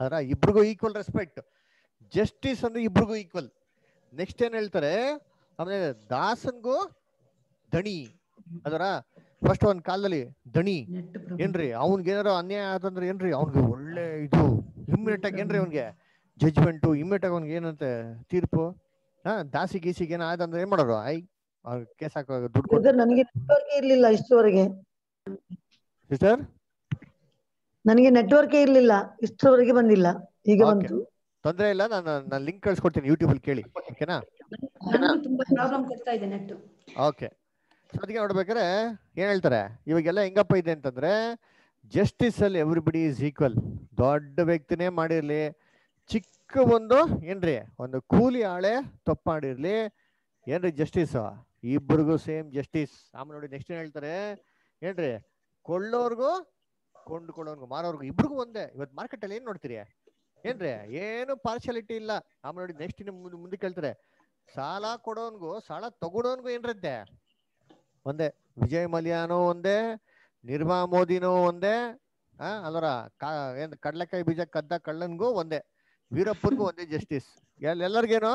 ಅದರ ಇಬ್ರಿಗೂ ಈಕ್ವಲ್ ರೆಸ್ಪೆಕ್ಟ್ ಜಸ್ಟಿಸ್ ಅಂದ್ರೆ ಇಬ್ರಿಗೂ ಈಕ್ವಲ್ ನೆಕ್ಸ್ಟ್ ಏನ್ ಹೇಳ್ತಾರೆ? ಅಂದ್ರೆ ದಾಸನ್ಗೂ ದಣಿ. ಅದರ ಫಸ್ಟ್ ಒಂದ್ ಕಾಲದಲ್ಲಿ ದಣಿ. ಏನ್ರಿ? ಅವ್ನ್ಗೆ ಏನಾರು ಅನ್ಯಾಯ ಆದ್ರೆ ಏನ್ರಿ? ಅವ್ನಿಗೆ ಒಳ್ಳೆ ಇದು ಇಮ್ಮಿಡಿಯೇಟ್ ಆಗಿ ಏನ್ರಿ ಅವ್ನ್ಗೆ? ಜಜ್ಮೆಂಟು ಇಮ್ಮಿಡಿಯೇಟ್ ಆಗಿ ಅವ್ನ್ಗೆ ಏನಂತೆ ತೀರ್ಪು? ಹಾ ದಾಸಿ ಗೀಸಿಗೆ ಏನ ಏನ್ ಮಾಡೋರು? ಐ ಕೇಸ್ ಹಾಕೋ ದುಡ್ಡು ನನಗೆ ನೆಟ್ವರ್ಕ್ ಇರಲಿಲ್ಲ ಇಷ್ಟರವರೆಗೆ. ಸಿಸ್ಟರ್ ನನಗೆ ನೆಟ್ವರ್ಕ್ ಇರ್ಲಿಲ್ಲ ಇಷ್ಟರವರೆಗೆ ಬಂದಿಲ್ಲ. ಈಗ. ಬಂತು. ತೊಂದ್ರೆ ಇಲ್ಲ ನಾನು ನಾನು ಲಿಂಕ್ ಕಳ್ಸ್ಕೊಡ್ತೀನಿ ಯೂಟ್ಯೂಬ್ ಅಲ್ಲಿ ಕೇಳಿ ಓಕೆನಾ ತುಂಬಾ ಪ್ರಾಬ್ಲಮ್ ಕೊಡ್ತಾ ಇದೆ ನೆಟ್ಟು. ಓಕೆ ಸೊ ಅದಕ್ಕೆ ನೋಡ್ಬೇಕಾದ್ರೆ ಏನ್ ಹೇಳ್ತಾರೆ? ಇವಾಗೆಲ್ಲ ಹೆಂಗಪ್ಪ ಇದೆ ಅಂತಂದ್ರೆ ಜಸ್ಟಿಸ್ ಅಲ್ಲಿ ಎವ್ರಿಬಡಿ ಈಸ್ ಈಕ್ವಲ್ ದೊಡ್ಡ ವ್ಯಕ್ತಿನೇ ಮಾಡಿರ್ಲಿ ಚಿಕ್ಕ ಒಂದು ಏನ್ರಿ ಒಂದು ಕೂಲಿ ಆಳೆ ತಪ್ಪು ಮಾಡಿರ್ಲಿ ಏನ್ರಿ ಜಸ್ಟಿಸ್ ಇಬ್ಬರಿಗೂ ಸೇಮ್ ಜಸ್ಟಿಸ್. ಆಮೇಲೆ ನೋಡಿ ನೆಕ್ಸ್ಟ್ ಏನ್ ಹೇಳ್ತಾರೆ? ಏನ್ರಿ? ಕೊಳ್ಳೋರ್ಗು ಕೊಂಡ್ಕೊಳ್ಳೋರ್ಗು ಮಾರೋರ್ಗು ಇಬ್ರಿಗೂ ಒಂದೇ. ಇವತ್ತು ಮಾರ್ಕೆಟ್ ಅಲ್ಲಿ ಏನ್ ನೋಡ್ತೀರಿ? ಏನ್ರಿ? ಏನು ಪಾರ್ಶಾಲಿಟಿ ಇಲ್ಲ. ಆಮೇಲೆ ನೋಡಿ ನೆಕ್ಸ್ಟ್ ಮುಂದಕ್ಕೆ ಹೇಳ್ತಾರೆ ಸಾಲ ಕೊಡೋನ್ಗು ಸಾಲ ತಗೊಳೋನ್ಗು ಏನ್ರದ್ದೆ? ಒಂದೇ. ವಿಜಯ್ ಮಲ್ಯಾನೋ ಒಂದೇ ನಿರ್ಮಾ ಮೋದಿನೋ ಒಂದೇ ಆ ಅಲ್ಲರ ಕಾ ಏನ್ ಕಡ್ಲೆಕಾಯಿ ಬೀಜ ಕದ್ದ ಕಳ್ಳನ್ಗೂ ಒಂದೇ. ವೀರಪ್ಪನ್ಗೂ ಒಂದೇ ಜಸ್ಟಿಸ್. ಎಲ್ಲರಿಗೇನು?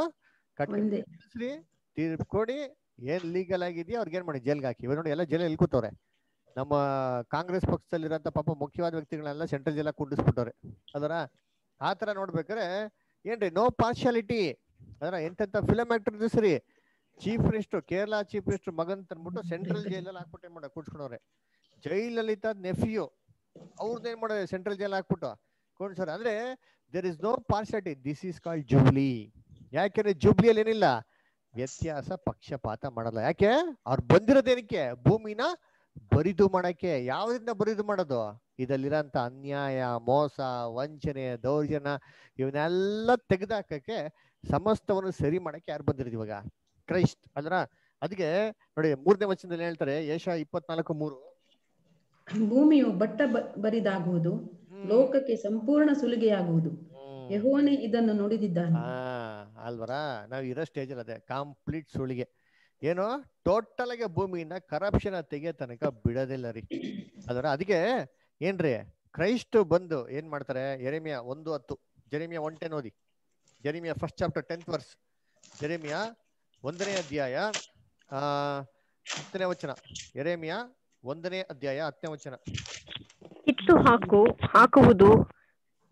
ಕಟ್ಟಿ ತೀರ್ಪು ಕೊಡಿ. ಏನ್ ಲೀಗಲ್ ಆಗಿದೆಯಾ? ಅವ್ರಿಗೆ ಏನ್ ಮಾಡಿ? ಜೈಲ್ಗೆ ಹಾಕಿ. ಇವಾಗ ನೋಡಿ ಎಲ್ಲ ಜೈಲಲ್ಲಿ ಕೂತವ್ರೆ. ನಮ್ಮ ಕಾಂಗ್ರೆಸ್ ಪಕ್ಷದಲ್ಲಿರೋಂಥ ಪಾಪ ಮುಖ್ಯವಾದ ವ್ಯಕ್ತಿಗಳನ್ನೆಲ್ಲ ಸೆಂಟ್ರಲ್ ಜೈಲ ಕುಂಡಿಸ್ಬಿಟ್ಟವ್ರೆ. ಅದರ? ಆ ತರ ನೋಡ್ಬೇಕಾರೆ ಏನ್ರಿ? ನೋ ಪಾರ್ಶಾಲಿಟಿ ಅದರ? ಎಂತೆಂತ ಫಿಲಮ್ ಆಕ್ಟರ್ ಸರಿ chief minister Kerala chief minister ಮಗನ್ ತಂದ್ಬಿಟ್ಟು ಸೆಂಟ್ರಲ್ ಜೈಲಲ್ಲಿ ಹಾಕ್ಬಿಟ್ಟು ಏನ್ ಮಾಡ ಕೂಡ್ಸ್ಕೊಂಡವ್ರೆ. ಜೈಲಲ್ಲಿದ್ದ ನೆಫಿಯು ಅವ್ರದ್ದು ಏನ್ ಮಾಡೋದು ಸೆಂಟ್ರಲ್ ಜೈಲ್ ಹಾಕ್ಬಿಟ್ಟು. ಕೂಡ್ಸೋರೆ ಅಂದ್ರೆ there is no partiality this is called jubilee ಯಾಕೆಂದ್ರೆ ಜೂಬ್ಲಿಯಲ್ಲಿ ಏನಿಲ್ಲ. ವ್ಯತ್ಯಾಸ ಪಕ್ಷಪಾತ ಮಾಡಲ್ಲ. ಯಾಕೆ? ಅವ್ರು ಬಂದಿರೋದೇನಕ್ಕೆ? ಭೂಮಿನ ಬರಿದು ಮಾಡಕ್ಕೆ. ಯಾವ್ದರಿಂದ ಬರಿದು ಮಾಡೋದು? ಇದಲ್ಲಿರೋಂಥ ಅನ್ಯಾಯ ಮೋಸ ವಂಚನೆ ದೌರ್ಜನ್ಯ ಇವನ್ನೆಲ್ಲ ತೆಗೆದಾಕಕ್ಕೆ ಸಮಸ್ತವನ್ನು ಸರಿ ಮಾಡಕ್ಕೆ ಯಾರು ಬಂದಿರೋದು ಇವಾಗ? ಕ್ರೈಸ್ಟ್. ಅಲ್ರ ಅದಕ್ಕೆ ನೋಡಿ ಮೂರನೇ ವಚನದಲ್ಲಿ ಹೇಳ್ತಾರೆ ಏಷ ಇಪ್ಪತ್ನಾಲ್ಕು ಮೂರು. ಭೂಮಿಯು ಬಟ್ಟ ಬರಿದಾಗುವುದು ಲೋಕಕ್ಕೆ ಸಂಪೂರ್ಣ ಸುಲಿಗೆಯಾಗುವುದು. ಯೆಹೋವನೇ ಇದನ್ನು ನುಡಿದಿದ್ದಾನೆ. ಅಲ್ವರ? ನಾವು ಇರೋ ಸ್ಟೇಜಲ್ಲಿ ಅದೇ ಕಂಪ್ಲೀಟ್ ಸುಳಿಗೆ. ಏನು? ಟೋಟಲ್ ಆಗಿ ಭೂಮಿಯಿಂದ ಕರಪ್ಷನ್ ತೆಗೆ ತನಕ ಬಿಡೋದಿಲ್ಲ ರೀ. ಅದರ ಅದಕ್ಕೆ ಏನ್ರಿ? ಕ್ರೈಸ್ಟ್ ಬಂದು ಏನ್ ಮಾಡ್ತಾರೆ? ಎರೆಮಿಯ ಒಂದು ಹತ್ತು, ಜೆರೆಮಿಯಾ ಒನ್ ಟೆನ್ ಓದಿ. Jeremiah first chapter tenth verse Jeremiah ಒಂದನೇ ಅಧ್ಯಾಯ ಹತ್ತನೇ ವಚನ. ಎರೆಮಿಯ ಒಂದನೇ ಅಧ್ಯಾಯ, ಹತ್ತನೇ ವಚನ. ಕಿತ್ತು ಹಾಕು, ಹಾಕುವುದು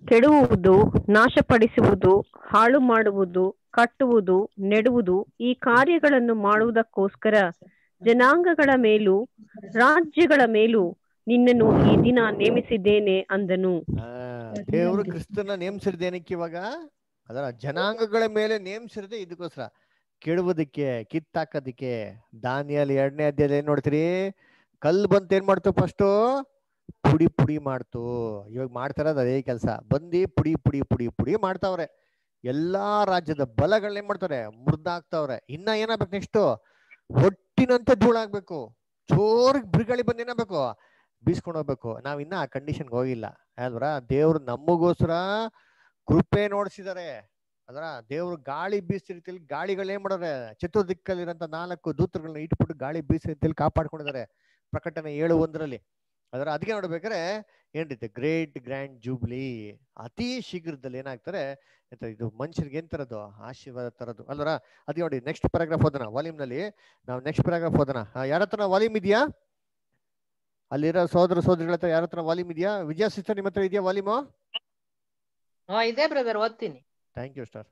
ಕೆಡುವುದು, ನಾಶಪಡಿಸುವುದು, ಹಾಳು ಮಾಡುವುದು, ಕಟ್ಟುವುದು, ನೆಡುವುದು ಈ ಕಾರ್ಯಗಳನ್ನು ಮಾಡುವುದಕ್ಕೋಸ್ಕರ ಜನಾಂಗಗಳ ಮೇಲೂ ರಾಜ್ಯಗಳ ಮೇಲೂ ನಿನ್ನನ್ನು ಈ ದಿನ ನೇಮಿಸಿದ್ದೇನೆ ಅಂದನು. ದೇವರು ಕ್ರಿಸ್ತನ ನೇಮಿಸಿರ್ದೇನಕ್ಕೆ ಇವಾಗ? ಅದರ ಜನಾಂಗಗಳ ಮೇಲೆ ನೇಮಿಸಿರದೆ ಇದಕ್ಕೋಸ್ಕರ ಕೆಡುವುದಕ್ಕೆ, ಕಿತ್ತಾಕೋದಕ್ಕೆ. ದಾನಿಯಲ್ಲಿ ಎರಡನೇ ಅಧ್ಯಾಯದಲ್ಲಿ ಏನ್ ನೋಡ್ತೀರಿ? ಕಲ್ಲು ಬಂತ ಏನ್ ಮಾಡ್ತು ಫಸ್ಟು ಪುಡಿ ಪುಡಿ ಮಾಡ್ತು. ಇವಾಗ ಮಾಡ್ತಾ ಇರೋದು ಅದೇ ಕೆಲಸ. ಬಂದು ಪುಡಿ ಪುಡಿ ಪುಡಿ ಪುಡಿ ಮಾಡ್ತಾವ್ರೆ. ಎಲ್ಲಾ ರಾಜ್ಯದ ಬಲಗಳನ್ನ ಏನ್ ಮಾಡ್ತಾರೆ ಮುರ್ದಾಕ್ತಾವ್ರೆ ಇನ್ನ ಏನಾಗ್ಬೇಕು ನೆಕ್ಸ್ಟ್ ಒಟ್ಟಿನಂತೆ ಧೂಳಾಗ್ಬೇಕು. ಜೋರಿಗೆ ಬಿರುಗಾಳಿ ಬಂದು ಏನಾಗ್ಬೇಕು? ಬೀಸ್ಕೊಂಡು ಹೋಗ್ಬೇಕು. ನಾವ್ ಇನ್ನ ಆ ಕಂಡೀಷನ್ಗೆ ಹೋಗಿಲ್ಲ. ಅಲ್ವರ ದೇವ್ರು ನಮಗೋಸ್ಕರ ಕೃಪೆ ನೋಡ್ಸಿದಾರೆ. ಅದರ ದೇವ್ರ ಗಾಳಿ ಬೀಸಿರ್ತಿಲ್ ರೀತಿಯಲ್ಲಿ ಗಾಳಿಗಳು ಏನ್ ಮಾಡೋರೆ ಚತುರ್ದಿಕ್ಕಲ್ಲಿರಂತ ನಾಲ್ಕು ದೂತರುಗಳನ್ನ ಇಟ್ಬಿಟ್ಟು ಗಾಳಿ ಬೀಸಿರ್ತಿಲ್ ಕಾಪಾಡ್ಕೊಂಡಿದ್ದಾರೆ ಪ್ರಕಟಣೆ ಏಳು ಒಂದರಲ್ಲಿ. ಅದರ ಅದಕ್ಕೆ ನೋಡ್ಬೇಕಾದ್ರೆ ಏನಿದೆ ಗ್ರೇಟ್ ಗ್ರ್ಯಾಂಡ್ ಜೂಬ್ಲಿ ಅತಿ ಶೀಘ್ರದಲ್ಲಿ ಏನಾಗ್ತಾರೆ ಎಂತ ಇದು ಮನುಷ್ಯರಿಗೆ ಏನ್ ತರದು ಆಶೀರ್ವಾದ ತರದು. ಅಲ್ವರ? ಅದಕ್ಕೆ ನೋಡಿ ನೆಕ್ಸ್ಟ್ ಪ್ಯಾರಾಗ್ರಾಫ್ ಓದೋಣ ವಾಲ್ಯೂಮ್ನಲ್ಲಿ. ನಾವು ನೆಕ್ಸ್ಟ್ ಪ್ಯಾರಾಗ್ರಾಫ್ ಓದೋಣ. ಯಾರ ಹತ್ರ ವಾಲ್ಯೂಮ್ ಇದೆಯಾ? ಅಲ್ಲಿರೋ ಸೋದರ ಸೋದರಿಗಳ ಹತ್ರ ಯಾರ ಹತ್ರ ವಾಲ್ಯೂಮ್ ಇದೆಯಾ? ವಿಜಯ ಸಿಸ್ಟರ್ ನಿಮ್ಮ ಹತ್ರ ಇದೆಯಾ ವಾಲ್ಯೂಮು ಹಾ ಇದೆ ಬ್ರದರ್ ಓದ್ತೀನಿ. ಥ್ಯಾಂಕ್ ಯು ಸ್ಟಾರ್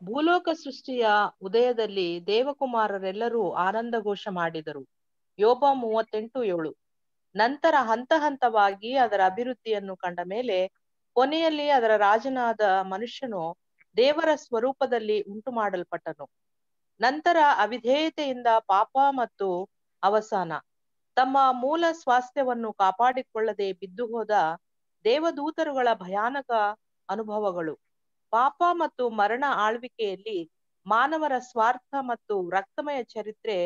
ಭೂಲೋಕ ಸೃಷ್ಟಿಯ ಉದಯದಲ್ಲಿ ದೇವಕುಮಾರರೆಲ್ಲರೂ ಆನಂದ ಘೋಷ ಮಾಡಿದರು. ಯೋಬ ಮೂವತ್ತೆಂಟು ಏಳು. ನಂತರ ಹಂತ ಹಂತವಾಗಿ ಅದರ ಅಭಿವೃದ್ಧಿಯನ್ನು ಕಂಡ ಮೇಲೆ ಕೊನೆಯಲ್ಲಿ ಅದರ ರಾಜನಾದ ಮನುಷ್ಯನು ದೇವರ ಸ್ವರೂಪದಲ್ಲಿ ಉಂಟು ಮಾಡಲ್ಪಟ್ಟನು. ನಂತರ ಅವಿಧೇಯತೆಯಿಂದ ಪಾಪ ಮತ್ತು ಅವಸಾನ. ತಮ್ಮ ಮೂಲ ಸ್ವಾಸ್ಥ್ಯವನ್ನು ಕಾಪಾಡಿಕೊಳ್ಳದೆ ಬಿದ್ದು ಹೋದ ದೇವದೂತರುಗಳ ಭಯಾನಕ ಅನುಭವಗಳು. ಪಾಪ ಮತ್ತು ಮರಣ ಆಳ್ವಿಕೆಯಲ್ಲಿ ಮಾನವರ ಸ್ವಾರ್ಥ ಮತ್ತು ರಕ್ತಮಯ ಚರಿತ್ರೆ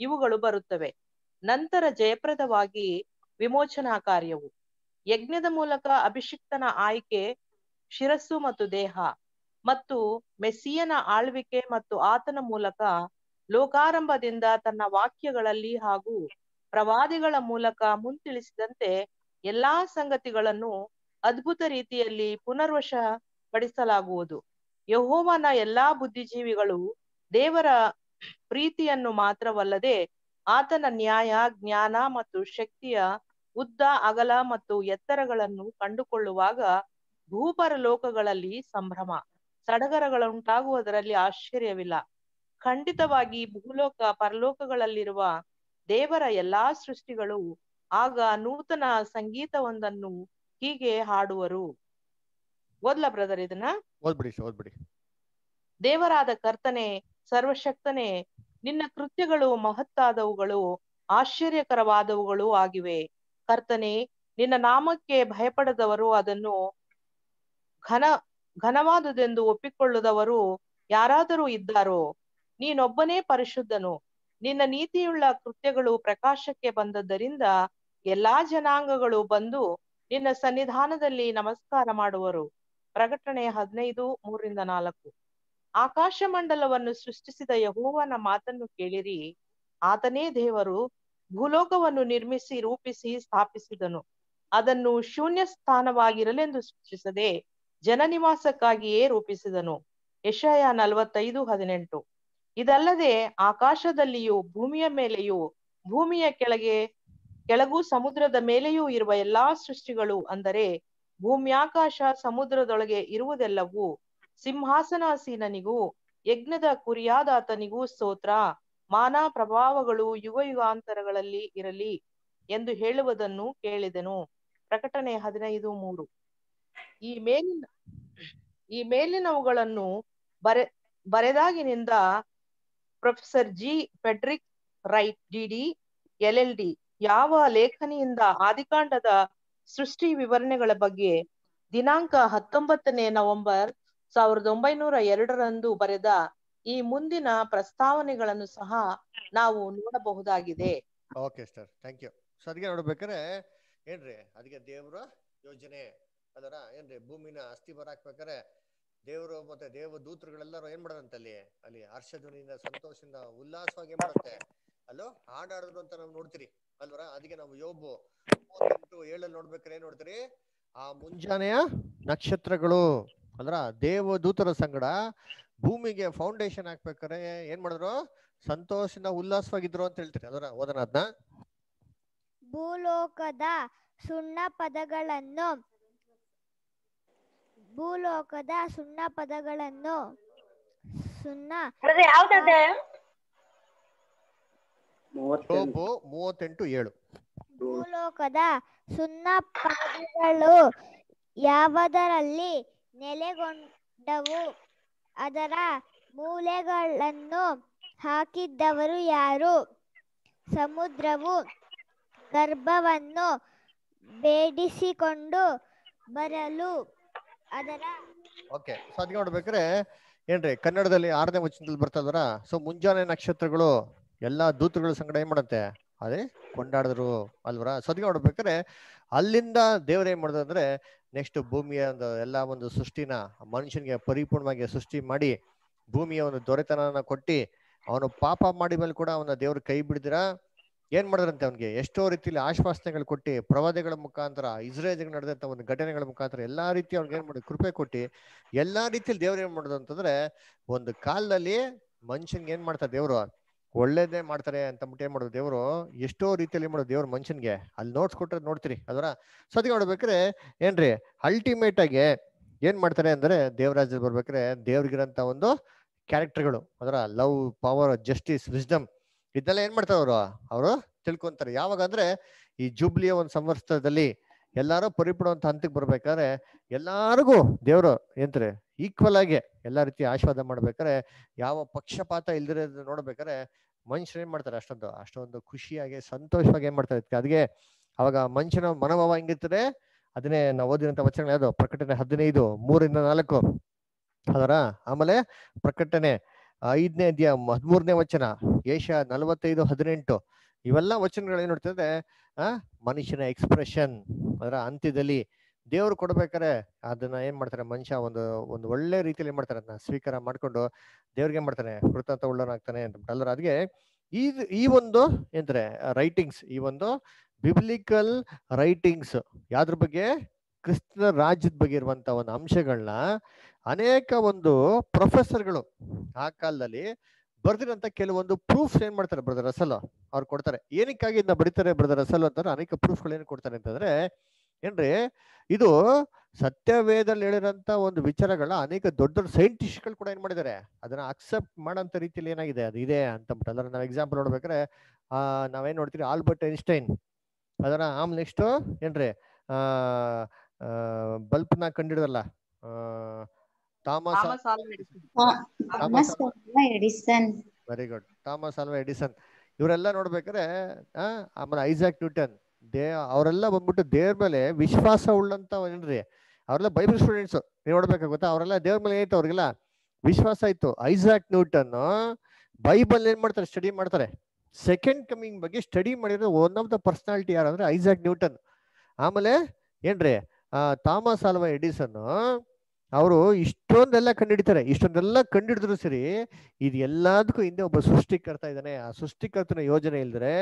ಇವುಗಳು ಬರುತ್ತವೆ. ನಂತರ ಜಯಪ್ರದವಾಗಿ ವಿಮೋಚನಾ ಕಾರ್ಯವು ಯಜ್ಞದ ಮೂಲಕ ಅಭಿಷಿಕ್ತನ ಆಯ್ಕೆ ಶಿರಸ್ಸು ಮತ್ತು ದೇಹ ಮತ್ತು ಮೆಸ್ಸಿಯನ ಆಳ್ವಿಕೆ ಮತ್ತು ಆತನ ಮೂಲಕ ಲೋಕಾರಂಭದಿಂದ ತನ್ನ ವಾಕ್ಯಗಳಲ್ಲಿ ಹಾಗೂ ಪ್ರವಾದಿಗಳ ಮೂಲಕ ಮುಂತಿಳಿಸಿದಂತೆ ಎಲ್ಲಾ ಸಂಗತಿಗಳನ್ನು ಅದ್ಭುತ ರೀತಿಯಲ್ಲಿ ಪುನರ್ವಶ ಪಡಿಸಲಾಗುವುದು ಯಹೋವನ ಎಲ್ಲಾ ಬುದ್ಧಿಜೀವಿಗಳು ದೇವರ ಪ್ರೀತಿಯನ್ನು ಮಾತ್ರವಲ್ಲದೆ ಆತನ ನ್ಯಾಯ ಜ್ಞಾನ ಮತ್ತು ಶಕ್ತಿಯ ಉದ್ದ ಅಗಲ ಮತ್ತು ಎತ್ತರಗಳನ್ನು ಕಂಡುಕೊಳ್ಳುವಾಗ ಭೂಪರಲೋಕಗಳಲ್ಲಿ ಸಂಭ್ರಮ. ಸಡಗರಗಳುಂಟಾಗುವುದರಲ್ಲಿ ಆಶ್ಚರ್ಯವಿಲ್ಲ. ಖಂಡಿತವಾಗಿ ಭೂಲೋಕ ಪರಲೋಕಗಳಲ್ಲಿರುವ ದೇವರ ಎಲ್ಲಾ ಸೃಷ್ಟಿಗಳು ಆಗ ನೂತನ ಸಂಗೀತವೊಂದನ್ನು ಹೀಗೆ ಹಾಡುವರು. ಓದ್ಲ ಬ್ರದರ್ ಇದನ್ನ? ಓದ್ಬಿಡಿ ಓದ್ಬಿಡಿ. ದೇವರಾದ ಕರ್ತನೆ ಸರ್ವಶಕ್ತನೇ ನಿನ್ನ ಕೃತ್ಯಗಳು ಮಹತ್ತಾದವುಗಳು, ಆಶ್ಚರ್ಯಕರವಾದವುಗಳು ಆಗಿವೆ. ಕರ್ತನೆ, ನಿನ್ನ ನಾಮಕ್ಕೆ ಭಯಪಡದವರು ಅದನ್ನು ಘನ, ಘನವಾದುದೆಂದು ಒಪ್ಪಿಕೊಳ್ಳದವರು ಯಾರಾದರೂ ಇದ್ದಾರೋ? ನೀನೊಬ್ಬನೇ ಪರಿಶುದ್ಧನು. ನಿನ್ನ ನೀತಿಯುಳ್ಳ ಕೃತ್ಯಗಳು ಪ್ರಕಾಶಕ್ಕೆ ಬಂದದ್ದರಿಂದ ಎಲ್ಲಾ ಜನಾಂಗಗಳು ಬಂದು ನಿನ್ನ ಸನ್ನಿಧಾನದಲ್ಲಿ ನಮಸ್ಕಾರ ಮಾಡುವರು. ಪ್ರಕಟಣೆ ಹದಿನೈದು, ಮೂರರಿಂದ ನಾಲ್ಕು. ಆಕಾಶ ಮಂಡಲವನ್ನು ಸೃಷ್ಟಿಸಿದ ಯಹೋವನ ಮಾತನ್ನು ಕೇಳಿರಿ. ಆತನೇ ದೇವರು ಭೂಲೋಕವನ್ನು ನಿರ್ಮಿಸಿ ರೂಪಿಸಿ ಸ್ಥಾಪಿಸಿದನು. ಅದನ್ನು ಶೂನ್ಯ ಸ್ಥಾನವಾಗಿರಲೆಂದು ಸೃಷ್ಟಿಸದೆ ಜನನಿವಾಸಕ್ಕಾಗಿಯೇ ರೂಪಿಸಿದನು. ಯಶಯ ನಲವತ್ತೈದು ಹದಿನೆಂಟು. ಇದಲ್ಲದೆ ಆಕಾಶದಲ್ಲಿಯೂ ಭೂಮಿಯ ಮೇಲೆಯೂ, ಭೂಮಿಯ ಕೆಳಗೆ, ಕೆಳಗೂ ಸಮುದ್ರದ ಮೇಲೆಯೂ ಇರುವ ಎಲ್ಲಾ ಸೃಷ್ಟಿಗಳು ಅಂದರೆ ಭೂಮ್ಯಾಕಾಶ ಸಮುದ್ರದೊಳಗೆ ಇರುವುದೆಲ್ಲವೂ ಸಿಂಹಾಸನಾಸೀನನಿಗೂ, ಯಜ್ಞದ ಕುರಿಯಾದಾತನಿಗೂ ಸ್ತೋತ್ರ. ಮಾನ ಪ್ರಭಾವಗಳು ಯುಗ ಯುಗಾಂತರಗಳಲ್ಲಿ ಇರಲಿ ಎಂದು ಹೇಳುವುದನ್ನು ಕೇಳಿದೆನು. ಪ್ರಕಟಣೆ ಹದಿನೈದು ಮೂರು. ಈ ಮೇಲಿನ, ಈ ಮೇಲಿನವುಗಳನ್ನು ಬರೆ, ಬರೆದಾಗಿನಿಂದ professor G. Frederick Wright, DD D ಯಾವ ಲೇಖನಿಯಿಂದ ಆದಿಕಾಂಡದ ಸೃಷ್ಟಿ ವಿವರಣೆಗಳ ಬಗ್ಗೆ ದಿನಾಂಕ ಹತ್ತೊಂಬತ್ತನೇ ನವೆಂಬರ್ ಸಾವಿರದ ಒಂಬೈನೂರ ಎರಡರಂದು ಬರೆದ ಈ ಮುಂದಿನ ಪ್ರಸ್ತಾವನೆಗಳನ್ನು ಸಹ ನಾವು ನೋಡಬಹುದಾಗಿದೆ. Okay sir thank you so ಅದಕ್ಕೆ ನೋಡ್ಬೇಕಾರೆ ಏನ್ರಿ ಅದಕ್ಕೆ ದೇವರ ಯೋಜನೆ, ಅದರ ಏನ್ರಿ, ಭೂಮಿನ ಅಸ್ಥಿ ಬರ ಹಾಕ್ಬೇಕಾರೆ ದೇವರು ಮತ್ತೆ ದೇವ ದೂತರುಗಳೆಲ್ಲರೂ ಏನ್ ಮಾಡೋದಂತೆ ಅಲ್ಲಿ? ಅಲ್ಲಿ ಹರ್ಷಧ್ವನಿಯಿಂದ, ಸಂತೋಷದಿಂದ, ಉಲ್ಲಾಸವಾಗಿ ಮಾಡುತ್ತೆ ಅಲ್ಲೋ ಹಾಡಾಡಿದ್ರು ಅಂತ ನಾವು ನೋಡ್ತೀರಿ, ಅಲ್ವರ? ಅದಕ್ಕೆ ನಾವು ಯೋಬು ಮೂವತ್ತೆಂಟು ಏಳಲ್ಲಿ ನೋಡ್ಬೇಕಾರೆ ಏನ್ ನೋಡ್ತೀರಿ? ಆ ಮುಂಜಾನೆಯ ನಕ್ಷತ್ರಗಳು ಅಂದ್ರ ದೇವ ದೂತರ ಸಂಗಡ ಭೂಮಿಗೆ ಫೌಂಡೇಶನ್ ಹಾಕ್ಬೇಕಾರೆ ಏನ್ ಮಾಡಿದ್ರು? ಸಂತೋಷದಿಂದ ಉಲ್ಲಾಸವಾಗಿದ್ರು ಅಂತ ಹೇಳ್ತೀರಿ. ಅದರ ಓದನ ಅದನ್ನ ಭೂಲೋಕದ ಸುಣ್ಣ ಪದಗಳನ್ನು ಭೂಲೋಕದ ಸುಣ್ಣ ಪದಗಳನ್ನು ಸುಣ್ಣ ಮೂವತ್ತೆಂಟು ಏಳು. ಭೂಲೋಕದ ಸುಣ್ಣ ಪದಗಳು ಯಾವುದರಲ್ಲಿ ನೆಲೆಗೊಂಡವು. ಅದರ ಮೂಲೆಗಳನ್ನು ಹಾಕಿದ್ದವರು ಯಾರು? ಸಮುದ್ರವು ಗರ್ಭವನ್ನು ಬೇಡಿಸಿಕೊಂಡು ಬರಲು. ಅದರ ಓಕೆ, ಸೊ ಅದಕ್ಕೆ ಏನ್ರಿ, ಕನ್ನಡದಲ್ಲಿ ಆರನೇ ವಚನದಲ್ಲಿ ಬರ್ತದರ ಸೊ ಮುಂಜಾನೆ ನಕ್ಷತ್ರಗಳು ಎಲ್ಲಾ ದೂತರುಗಳ ಸಂಗಡ ಏನ್ ಮಾಡುತ್ತೆ? ಅದೇ ಕೊಂಡಾಡಿದ್ರು ಅಲ್ವರ? ಸೊ ಅದಕ್ಕೆ ನೋಡ್ಬೇಕಾರೆ ಅಲ್ಲಿಂದ ದೇವ್ರ ಏನ್ ಮಾಡಿದ್ರು ಅಂದ್ರೆ ನೆಕ್ಸ್ಟ್ ಭೂಮಿಯ ಒಂದು ಎಲ್ಲ ಒಂದು ಸೃಷ್ಟಿನ ಮನುಷ್ಯನಿಗೆ ಪರಿಪೂರ್ಣವಾಗಿ ಸೃಷ್ಟಿ ಮಾಡಿ ಭೂಮಿಯ ಒಂದು ದೊರೆತನ ಕೊಟ್ಟು ಅವನು ಪಾಪ ಮಾಡಿ ಮೇಲೆ ಕೂಡ ಅವನ ದೇವ್ರ ಕೈ ಬಿಡಿದಿರ? ಏನ್ ಮಾಡಿದ್ರಂತೆ ಅವನಿಗೆ? ಎಷ್ಟೋ ರೀತಿಯಲ್ಲಿ ಆಶ್ವಾಸನೆಗಳು ಕೊಟ್ಟು ಪ್ರವಾದಿಗಳ ಮುಖಾಂತರ ಇಸ್ರೇಲ್ ನಡೆದಂತ ಒಂದು ಘಟನೆಗಳ ಮುಖಾಂತರ ಎಲ್ಲಾ ರೀತಿ ಅವ್ನಿಗೆ ಏನ್ ಮಾಡಿ ಕೃಪೆ ಕೊಟ್ಟು ಎಲ್ಲಾ ರೀತಿಯಲ್ಲಿ ದೇವ್ರು ಏನ್ ಮಾಡೋದು ಅಂತಂದ್ರೆ ಒಂದು ಕಾಲದಲ್ಲಿ ಮನುಷ್ಯನ್ಗೆ ಏನ್ ಮಾಡ್ತಾರೆ ದೇವ್ರು ಒಳ್ಳೇದೇ ಮಾಡ್ತಾರೆ ಅಂತ ಅಂದ್ಬಿಟ್ಟು ಏನ್ ಮಾಡೋದು ದೇವರು? ಎಷ್ಟೋ ರೀತಿಯಲ್ಲಿ ಮಾಡೋದು ದೇವ್ರ ಮನುಷ್ಯನ್ಗೆ? ಅಲ್ಲಿ ನೋಟ್ಸ್ ಕೊಟ್ರೆ ನೋಡ್ತೀರಿ. ಅದರ ಸದ್ಯ ನೋಡ್ಬೇಕ್ರೆ ಏನ್ರಿ? ಅಲ್ಟಿಮೇಟ್ ಆಗಿ ಏನ್ ಮಾಡ್ತಾರೆ ಅಂದ್ರೆ ದೇವರಾಜ್ಯದಲ್ಲಿ ಬರ್ಬೇಕ್ರೆ ದೇವ್ರಿಗಿರಂತ ಒಂದು ಕ್ಯಾರೆಕ್ಟರ್ಗಳು ಅದರ ಲವ್ ಪವರ್ ಜಸ್ಟಿಸ್ ವಿಸ್ಡಮ್ ಇದನ್ನೆಲ್ಲ ಏನ್ ಮಾಡ್ತಾರೆ ಅವರು? ಅವರು ತಿಳ್ಕೊಂತಾರೆ. ಯಾವಾಗ ಅಂದ್ರೆ ಈ ಜೂಬ್ಲಿಯ ಒಂದು ಸಂವತ್ಸರದಲ್ಲಿ ಎಲ್ಲಾರು ಪರಿಪೂರ್ಣವಂತ ಹಂತಕ್ಕೆ ಬರ್ಬೇಕಾದ್ರೆ ಎಲ್ಲಾರಿಗೂ ದೇವರು ಏನ್ರಿ ಈಕ್ವಲ್ ಆಗಿ ಎಲ್ಲ ರೀತಿ ಆಶೀರ್ವಾದ ಮಾಡ್ಬೇಕಾದ್ರೆ ಯಾವ ಪಕ್ಷಪಾತ ಇಲ್ದಿರೋದು ನೋಡ್ಬೇಕಾದ್ರೆ ಮನುಷ್ಯರು ಏನ್ ಮಾಡ್ತಾರೆ ಅಷ್ಟೊಂದು ಅಷ್ಟೊಂದು ಖುಷಿಯಾಗಿ, ಸಂತೋಷವಾಗಿ ಏನ್ ಮಾಡ್ತಾರೆ ಅದಕ್ಕೆ ಅವಾಗ ಮನುಷ್ಯನ ಮನೋಭಾವ ಹೆಂಗಿರ್ತದೆ? ಅದನ್ನೇ ನಾವು ಓದಿದಂತ ವಚನಗಳು ಯಾವುದು? ಪ್ರಕಟಣೆ ಹದಿನೈದು, ಮೂರಿಂದ ನಾಲ್ಕು. ಅದರ ಆಮೇಲೆ ಪ್ರಕಟಣೆ ಐದನೇ ಅಧ್ಯಾಯ ಹದಿಮೂರನೇ ವಚನ, ಏಷ್ಯಾ ನಲವತ್ತೈದು ಹದಿನೆಂಟು. ಇವೆಲ್ಲ ವಚನಗಳು ಏನು ನೋಡ್ತಿದ್ರೆ ಆ, ಮನುಷ್ಯನ ಎಕ್ಸ್ಪ್ರೆಷನ್ ಅದರ ಅಂತ್ಯದಲ್ಲಿ ದೇವ್ರು ಕೊಡ್ಬೇಕಾರೆ ಅದನ್ನ ಏನ್ ಮಾಡ್ತಾರೆ, ಮನುಷ್ಯ ಒಂದು ಒಂದು ಒಳ್ಳೆ ರೀತಿಯಲ್ಲಿ ಏನ್ ಮಾಡ್ತಾರೆ, ಅದನ್ನ ಸ್ವೀಕಾರ ಮಾಡ್ಕೊಂಡು ದೇವ್ರಿಗೆ ಮಾಡ್ತಾನೆ, ಕೃತಜ್ಞತ ಉಳ್ಳನಾಗ್ತಾನೆ ಅಂತ ಅಲ್ಲರ ಅದಕ್ಕೆ ಈ ಈ ಒಂದು ಏನಂತಾರೆ ರೈಟಿಂಗ್ಸ್ ಈ ಒಂದು ಬಿಬ್ಲಿಕಲ್ ರೈಟಿಂಗ್ಸ್ ಯಾವ್ದ್ರ ಬಗ್ಗೆ? ಕ್ರಿಸ್ತನ ರಾಜ್ಯದ ಬಗ್ಗೆ ಇರುವಂತ ಒಂದು ಅಂಶಗಳನ್ನ ಅನೇಕ ಒಂದು ಪ್ರೊಫೆಸರ್ಗಳು ಆ ಕಾಲದಲ್ಲಿ ಬರ್ದಿರಂತ ಕೆಲವೊಂದು ಪ್ರೂಫ್ಸ್ ಏನ್ ಮಾಡ್ತಾರೆ ಬ್ರದರ್ ರಸಲ್? ಅವ್ರು ಕೊಡ್ತಾರೆ. ಏನಕ್ಕಾಗಿ ಇದನ್ನ ಬರೀತಾರೆ ಬ್ರದರ್ ರಸಲ್ ಅಂತಂದ್ರೆ ಅನೇಕ ಪ್ರೂಫ್ಗಳು ಏನ್ ಕೊಡ್ತಾರೆ ಅಂತಂದ್ರೆ ಏನ್ರಿ? ಇದು ಸತ್ಯವೇದಲ್ಲಿ ಹೇಳಿರೋಂತ ಒಂದು ವಿಚಾರಗಳ ಅನೇಕ ದೊಡ್ಡ ದೊಡ್ಡ ಸೈಂಟಿಸ್ಟ್ಗಳು ಕೂಡ ಏನ್ ಮಾಡಿದ್ದಾರೆ? ಅದನ್ನ ಅಕ್ಸೆಪ್ಟ್ ಮಾಡೋಂಥ ರೀತಿಯಲ್ಲಿ ಏನಾಗಿದೆ? ಅದು ಇದೆ ಅಂತ ಅಂದ್ರೆ ನಾವು ಎಕ್ಸಾಂಪಲ್ ನೋಡ್ಬೇಕಾದ್ರೆ ಆ ನಾವೇನ್ ನೋಡ್ತೀವಿ ಆಲ್ಬರ್ಟ್ ಐನ್ಸ್ಟೈನ್. ಅದನ್ನ ಆಮ್ ನೆಕ್ಸ್ಟ್ ಏನ್ರಿ? ಆ ಬಲ್ಬ್ನ ಆ Thomas Thomas Alva Edison very good Thomas Alva Edison ಇವರೆಲ್ಲ ನೋಡ್ಬೇಕಾದ್ರೆ ಆಮೇಲೆ ಐಸಾಕ್ ನ್ಯೂಟನ್ ದೇ, ಅವರೆಲ್ಲ ಬಂದ್ಬಿಟ್ಟು ದೇವ್ರ ಮೇಲೆ ವಿಶ್ವಾಸ ಉಳ್ಳಂತ ಏನ್ರಿ? ಅವರೆಲ್ಲ ಬೈಬಲ್ ಸ್ಟೂಡೆಂಟ್ಸ್ ನೀವು ನೋಡ್ಬೇಕಾಗುತ್ತಾ ಅವರೆಲ್ಲ ದೇವ್ರ ಮೇಲೆ ಏನಿತ್ತು ಅವ್ರಿಗೆಲ್ಲ? ವಿಶ್ವಾಸ ಇತ್ತು. ಐಸಾಕ್ ನ್ಯೂಟನ್ ಬೈಬಲ್ ಏನ್ ಮಾಡ್ತಾರೆ? ಸ್ಟಡಿ ಮಾಡ್ತಾರೆ. ಸೆಕೆಂಡ್ ಕಮಿಂಗ್ ಬಗ್ಗೆ ಸ್ಟಡಿ ಮಾಡಿರೋ ಒನ್ ಆಫ್ ದ ಪರ್ಸನಾಲಿಟಿ ಯಾರು ಅಂದ್ರೆ ಐಸಾಕ್ ನ್ಯೂಟನ್ ಆಮೇಲೆ ಏನ್ರಿ? ಥಾಮಸ್ ಆಲ್ವಾ ಎಡಿಸನ್ ಅವರು ಇಷ್ಟೊಂದೆಲ್ಲ ಕಂಡಿಡಿತಾರೆ ಇಷ್ಟೊಂದೆಲ್ಲ ಕಂಡಿಡಿದ್ರು ಸರಿ, ಇದು ಎಲ್ಲದಕ್ಕೂ ಹಿಂದೆ ಒಬ್ಬ ಸೃಷ್ಟಿಕರ್ತ ಇದ್ದಾನೆ. ಆ ಸೃಷ್ಟಿಕರ್ತನ ಯೋಜನೆ ಇಲ್ದ್ರೆ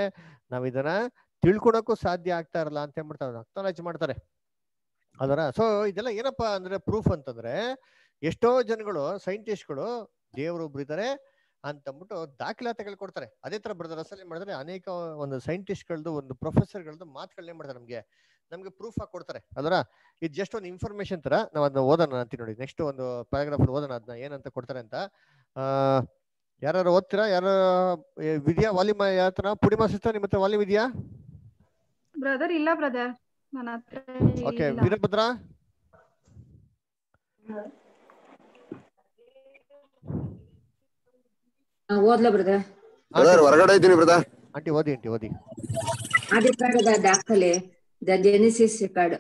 ನಾವ್ ಇದನ್ನ ತಿಳ್ಕೊಳಕ್ಕೂ ಸಾಧ್ಯ ಆಗ್ತಾ ಇರಲ್ಲ ಅಂತ ಹೇಳ್ಬಿಡ್ತಾರೆ ಅಕ್ನಾಲೇಜ್ ಮಾಡ್ತಾರೆ. ಅದರ ಸೊ ಇದೆಲ್ಲ ಏನಪ್ಪಾ ಅಂದ್ರೆ ಪ್ರೂಫ್ ಅಂತಂದ್ರೆ ಎಷ್ಟೋ ಜನಗಳು ಸೈಂಟಿಸ್ಟ್ಗಳು ದೇವರು ಒಬ್ರು ಇದ್ದಾರೆ ಅಂತಂದ್ಬಿಟ್ಟು ದಾಖಲಾತಿಗಳು ಕೊಡ್ತಾರೆ. ಅದೇ ತರ ಬ್ರದರ್ ರಸಲ್ ಮಾಡಿದ್ರೆ ಅನೇಕ ಒಂದು ಸೈಂಟಿಸ್ಟ್ಗಳದ್ದು ಒಂದು ಪ್ರೊಫೆಸರ್ಗಳದ್ದು ಮಾತುಗಳನ್ನ ಮಾಡ್ತಾರೆ ನಮ್ಗೆ. ನಮ್ಗೆ ಪ್ರೂಫ್ ಆಗಿ ಕೊಡ್ತಾರೆ. ಅದರ ಇದು ಜಸ್ಟ್ ಒಂದು ಇನ್ಫಾರ್ಮೇಶನ್ ತರ ನಾವು ಅದನ್ನ ಓದೋಣ ಅಂತ ನೋಡಿ. ನೆಕ್ಸ್ಟ್ ಒಂದು ಪ್ಯಾರಾಗ್ರಾಫ್ ಓದೋಣ ಅದನ್ನ ಏನಂತ ಕೊಡ್ತಾರೆ ಅಂತ. ಆ ಯಾರು ಓದ್ತೀರಾ? ಯಾರು ವಿದ್ಯಾ ವಾಲ್ಯೂಮ್ ಯಾವ ತರ ಪೂರ್ಣಿಮಾ ಸಿಸ್ಟರ್ ನಿಮ್ಮ ಹತ್ರ ವಾಲ್ಯೂಮ್ ಇದೆಯಾ ಬ್ರದರ್ ಇಲ್ಲ ಬ್ರದರ್ ನನ್ನ ಹತ್ರ ಓಕೆ ವೀರಭದ್ರ ಓದ್ಲ ಬ್ರದರ್ ಬ್ರದರ್ ಹೊರಗಡೆ ಇದ್ದೀನಿ ಬ್ರದರ್ ಆಂಟಿ ಓದಿ ಆಂಟಿ ಓದಿ. ಆದಿಕಾಂಡದ ದಾಖಲೆ. ದ ಜೆನಿಸಿಸ್ ರೆಕಾರ್ಡ್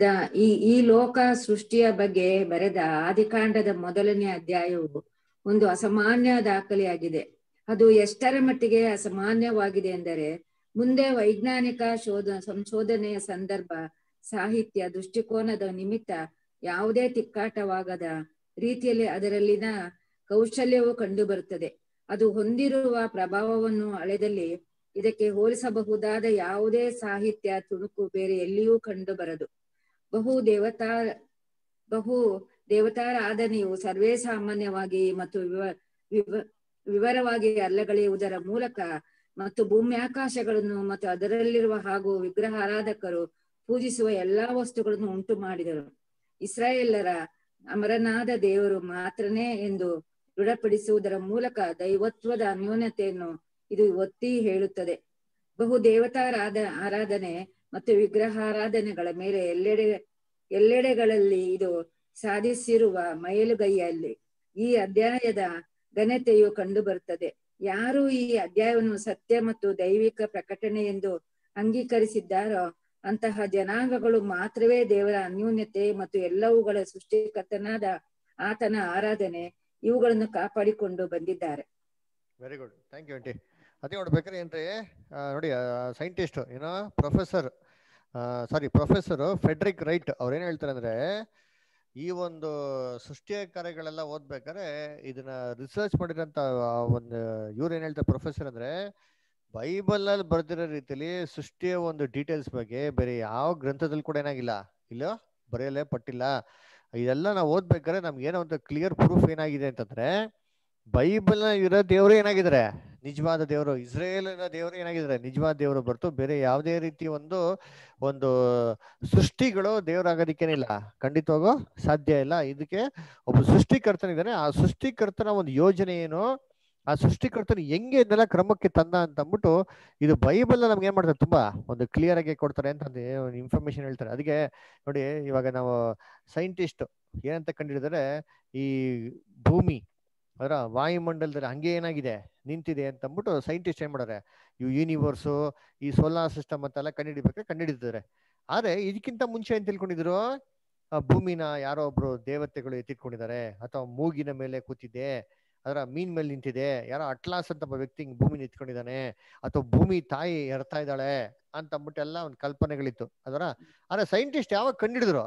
ದ ಈ ಈ ಲೋಕ ಸೃಷ್ಟಿಯ ಬಗ್ಗೆ ಬರೆದ ಆದಿಕಾಂಡದ ಮೊದಲನೇ ಅಧ್ಯಾಯವು ಒಂದು ಅಸಾಮಾನ್ಯ ದಾಖಲೆಯಾಗಿದೆ. ಅದು ಎಷ್ಟರ ಮಟ್ಟಿಗೆ ಅಸಾಮಾನ್ಯವಾಗಿದೆ ಎಂದರೆ, ಮುಂದೆ ವೈಜ್ಞಾನಿಕ ಶೋಧ, ಸಂಶೋಧನೆಯ ಸಂದರ್ಭ, ಸಾಹಿತ್ಯ, ದೃಷ್ಟಿಕೋನದ ನಿಮಿತ್ತ ಯಾವುದೇ ತಿಕ್ಕಾಟವಾಗದ ರೀತಿಯಲ್ಲಿ ಅದರಲ್ಲಿನ ಕೌಶಲ್ಯವು ಕಂಡುಬರುತ್ತದೆ. ಅದು ಹೊಂದಿರುವ ಪ್ರಭಾವವನ್ನು ಅಳೆದಲ್ಲಿ ಇದಕ್ಕೆ ಹೋಲಿಸಬಹುದಾದ ಯಾವುದೇ ಸಾಹಿತ್ಯ ತುಣುಕು ಬೇರೆ ಎಲ್ಲಿಯೂ ಕಂಡುಬರದು. ಬಹು ದೇವತಾ, ಬಹು ದೇವತಾರಾಧನೆಯು ಸರ್ವೇ ಸಾಮಾನ್ಯವಾಗಿ ಮತ್ತು ವಿವ ವಿವ, ವಿವರವಾಗಿ ಅಲ್ಲಗಳೆಯುವುದರ ಮೂಲಕ ಮತ್ತು ಭೂಮ್ಯಾಕಾಶಗಳನ್ನು ಮತ್ತು ಅದರಲ್ಲಿರುವ ಹಾಗೂ ವಿಗ್ರಹ ಆರಾಧಕರು ಪೂಜಿಸುವ ಎಲ್ಲಾ ವಸ್ತುಗಳನ್ನು ಉಂಟು ಮಾಡಿದರು. ಇಸ್ರಾಯೇಲರ ಅಮರನಾದ ದೇವರು ಮಾತ್ರನೇ ಎಂದು ದೃಢಪಡಿಸುವುದರ ಮೂಲಕ ದೈವತ್ವದ ಅನ್ಯೋನ್ಯತೆಯನ್ನು ಇದು ಒತ್ತಿ ಹೇಳುತ್ತದೆ. ಬಹು ದೇವತಾರಾದ ಆರಾಧನೆ ಮತ್ತು ವಿಗ್ರಹಾರಾಧನೆಗಳ ಮೇಲೆ ಎಲ್ಲೆಡೆ, ಎಲ್ಲೆಡೆಗಳಲ್ಲಿ ಇದು ಸಾಧಿಸಿರುವ ಮೈಲುಗೈಯಲ್ಲಿ ಈ ಅಧ್ಯಾಯದ ಘನತೆಯು ಕಂಡುಬರುತ್ತದೆ. ಯಾರು ಈ ಅಧ್ಯಾಯವನ್ನು ಸತ್ಯ ಮತ್ತು ದೈವಿಕ ಪ್ರಕಟಣೆ ಎಂದು ಅಂಗೀಕರಿಸಿದ್ದಾರೋ ಅಂತಹ ಜನಾಂಗಗಳು ಮಾತ್ರವೇ ದೇವರ ಅನ್ಯೂನ್ಯತೆ ಮತ್ತು ಎಲ್ಲವುಗಳ ಸೃಷ್ಟಿಕರ್ತನಾದ ಆತನ ಆರಾಧನೆ ಇವುಗಳನ್ನು ಕಾಪಾಡಿಕೊಂಡು ಬಂದಿದ್ದಾರೆ. ವೆರಿ ಗುಡ್ ಥ್ಯಾಂಕ್ ಯು ಅದೇ ನೋಡ್ಬೇಕಾದ್ರೆ ಏನ್ರಿ ನೋಡಿ ಸೈಂಟಿಸ್ಟ್ ಏನೋ professor sorry professor Frederick Wright ಅವ್ರು ಏನ್ ಹೇಳ್ತಾರೆ ಅಂದ್ರೆ, ಈ ಒಂದು ಸೃಷ್ಟಿಯ ಕಾರ್ಯಗಳೆಲ್ಲ ಓದ್ಬೇಕಾದ್ರೆ ಇದನ್ನ ರಿಸರ್ಚ್ ಮಾಡಿರೋಂಥ ಆ, ಒಂದು, ಇವ್ರು ಏನ್ ಹೇಳ್ತಾರೆ ಪ್ರೊಫೆಸರ್ ಅಂದ್ರೆ ಬೈಬಲ್ ಅಲ್ಲಿ ಬರ್ದಿರೋ ರೀತಿಯಲ್ಲಿ ಸೃಷ್ಟಿಯ ಒಂದು ಡೀಟೇಲ್ಸ್ ಬಗ್ಗೆ ಬೇರೆ ಯಾವ ಗ್ರಂಥದಲ್ಲಿ ಕೂಡ ಏನಾಗಿಲ್ಲ. ಇಲ್ಲ, ಬರೆಯಲೇ ಪಟ್ಟಿಲ್ಲ. ಇದೆಲ್ಲ ನಾವು ಓದ್ಬೇಕಾದ್ರೆ ನಮ್ಗೆ ಏನೋ ಒಂದು ಕ್ಲಿಯರ್ ಪ್ರೂಫ್ ಏನಾಗಿದೆ ಅಂತಂದ್ರೆ ಬೈಬಲ್ ಇರೋ ದೇವರು ಏನಾಗಿದ್ದಾರೆ? ನಿಜವಾದ ದೇವರು, ಇಸ್ರೇಲಿನ ದೇವರು ಏನಾಗಿದ್ದಾರೆ? ನಿಜವಾದ ದೇವರು ಬರ್ತು ಬೇರೆ ಯಾವುದೇ ರೀತಿ ಒಂದು ಒಂದು ಸೃಷ್ಟಿಗಳು ದೇವರಾಗೋದಿಕ್ಕೇನಿಲ್ಲ ಖಂಡಿತವಾಗೂ ಸಾಧ್ಯ ಇಲ್ಲ. ಇದಕ್ಕೆ ಒಬ್ಬ ಸೃಷ್ಟಿಕರ್ತನಿದ್ದಾನೆ ಆ ಸೃಷ್ಟಿಕರ್ತನ ಒಂದು ಯೋಜನೆ ಏನು? ಆ ಸೃಷ್ಟಿಕರ್ತನ ಹೆಂಗೆ ಇದೆಲ್ಲ ಕ್ರಮಕ್ಕೆ ತಂದ ಅಂತ ಅಂದ್ಬಿಟ್ಟು ಇದು ಬೈಬಲ್ ನಮ್ಗೆ ಏನ್ ಮಾಡ್ತಾರೆ ತುಂಬಾ ಒಂದು ಕ್ಲಿಯರ್ ಆಗಿ ಕೊಡ್ತಾರೆ ಅಂತ ಇನ್ಫಾರ್ಮೇಶನ್ ಹೇಳ್ತಾರೆ. ಅದಕ್ಕೆ ನೋಡಿ ಇವಾಗ ನಾವು ಸೈಂಟಿಸ್ಟ್ ಏನಂತ ಕಂಡಿಡಿದರೆ ಈ ಭೂಮಿ ಅದರ ವಾಯುಮಂಡಲದಲ್ಲಿ ಹಂಗೆ ಏನಾಗಿದೆ, ನಿಂತಿದೆ ಅಂತ ಅಂದ್ಬಿಟ್ಟು ಸೈಂಟಿಸ್ಟ್ ಏನ್ ಮಾಡಾರೆ ಇವು ಯೂನಿವರ್ಸು ಈ ಸೋಲಾರ್ ಸಿಸ್ಟಮ್ ಅಂತೆಲ್ಲ ಕಂಡುಹಿಡಿಬೇಕಾದ್ರೆ ಕಂಡುಹಿಡಿದಿದ್ದಾರೆ. ಆದ್ರೆ ಇದಕ್ಕಿಂತ ಮುಂಚೆ ಏನ್ ತಿಳ್ಕೊಂಡಿದ್ರು? ಭೂಮಿನ ಯಾರೋ ಒಬ್ರು ದೇವತೆಗಳು ಎತ್ತಿಟ್ಕೊಂಡಿದ್ದಾರೆ, ಅಥವಾ ಮೂಗಿನ ಮೇಲೆ ಕೂತಿದೆ, ಅದರ ಮೀನ್ ಮೇಲೆ ನಿಂತಿದೆ, ಯಾರೋ ಅಟ್ಲಾಸ್ ಅಂತ ಒಬ್ಬ ವ್ಯಕ್ತಿ ಭೂಮಿನ ನಿಂತ್ಕೊಂಡಿದ್ದಾನೆ ಅಥವಾ ಭೂಮಿ ತಾಯಿ ಎರ್ತಾ ಇದ್ದಾಳೆ ಅಂತ ಅಂದ್ಬಿಟ್ಟು ಎಲ್ಲ ಒಂದು ಕಲ್ಪನೆಗಳಿತ್ತು. ಅದರ, ಆದ್ರೆ ಸೈಂಟಿಸ್ಟ್ ಯಾವಾಗ ಕಂಡಿಡಿದ್ರು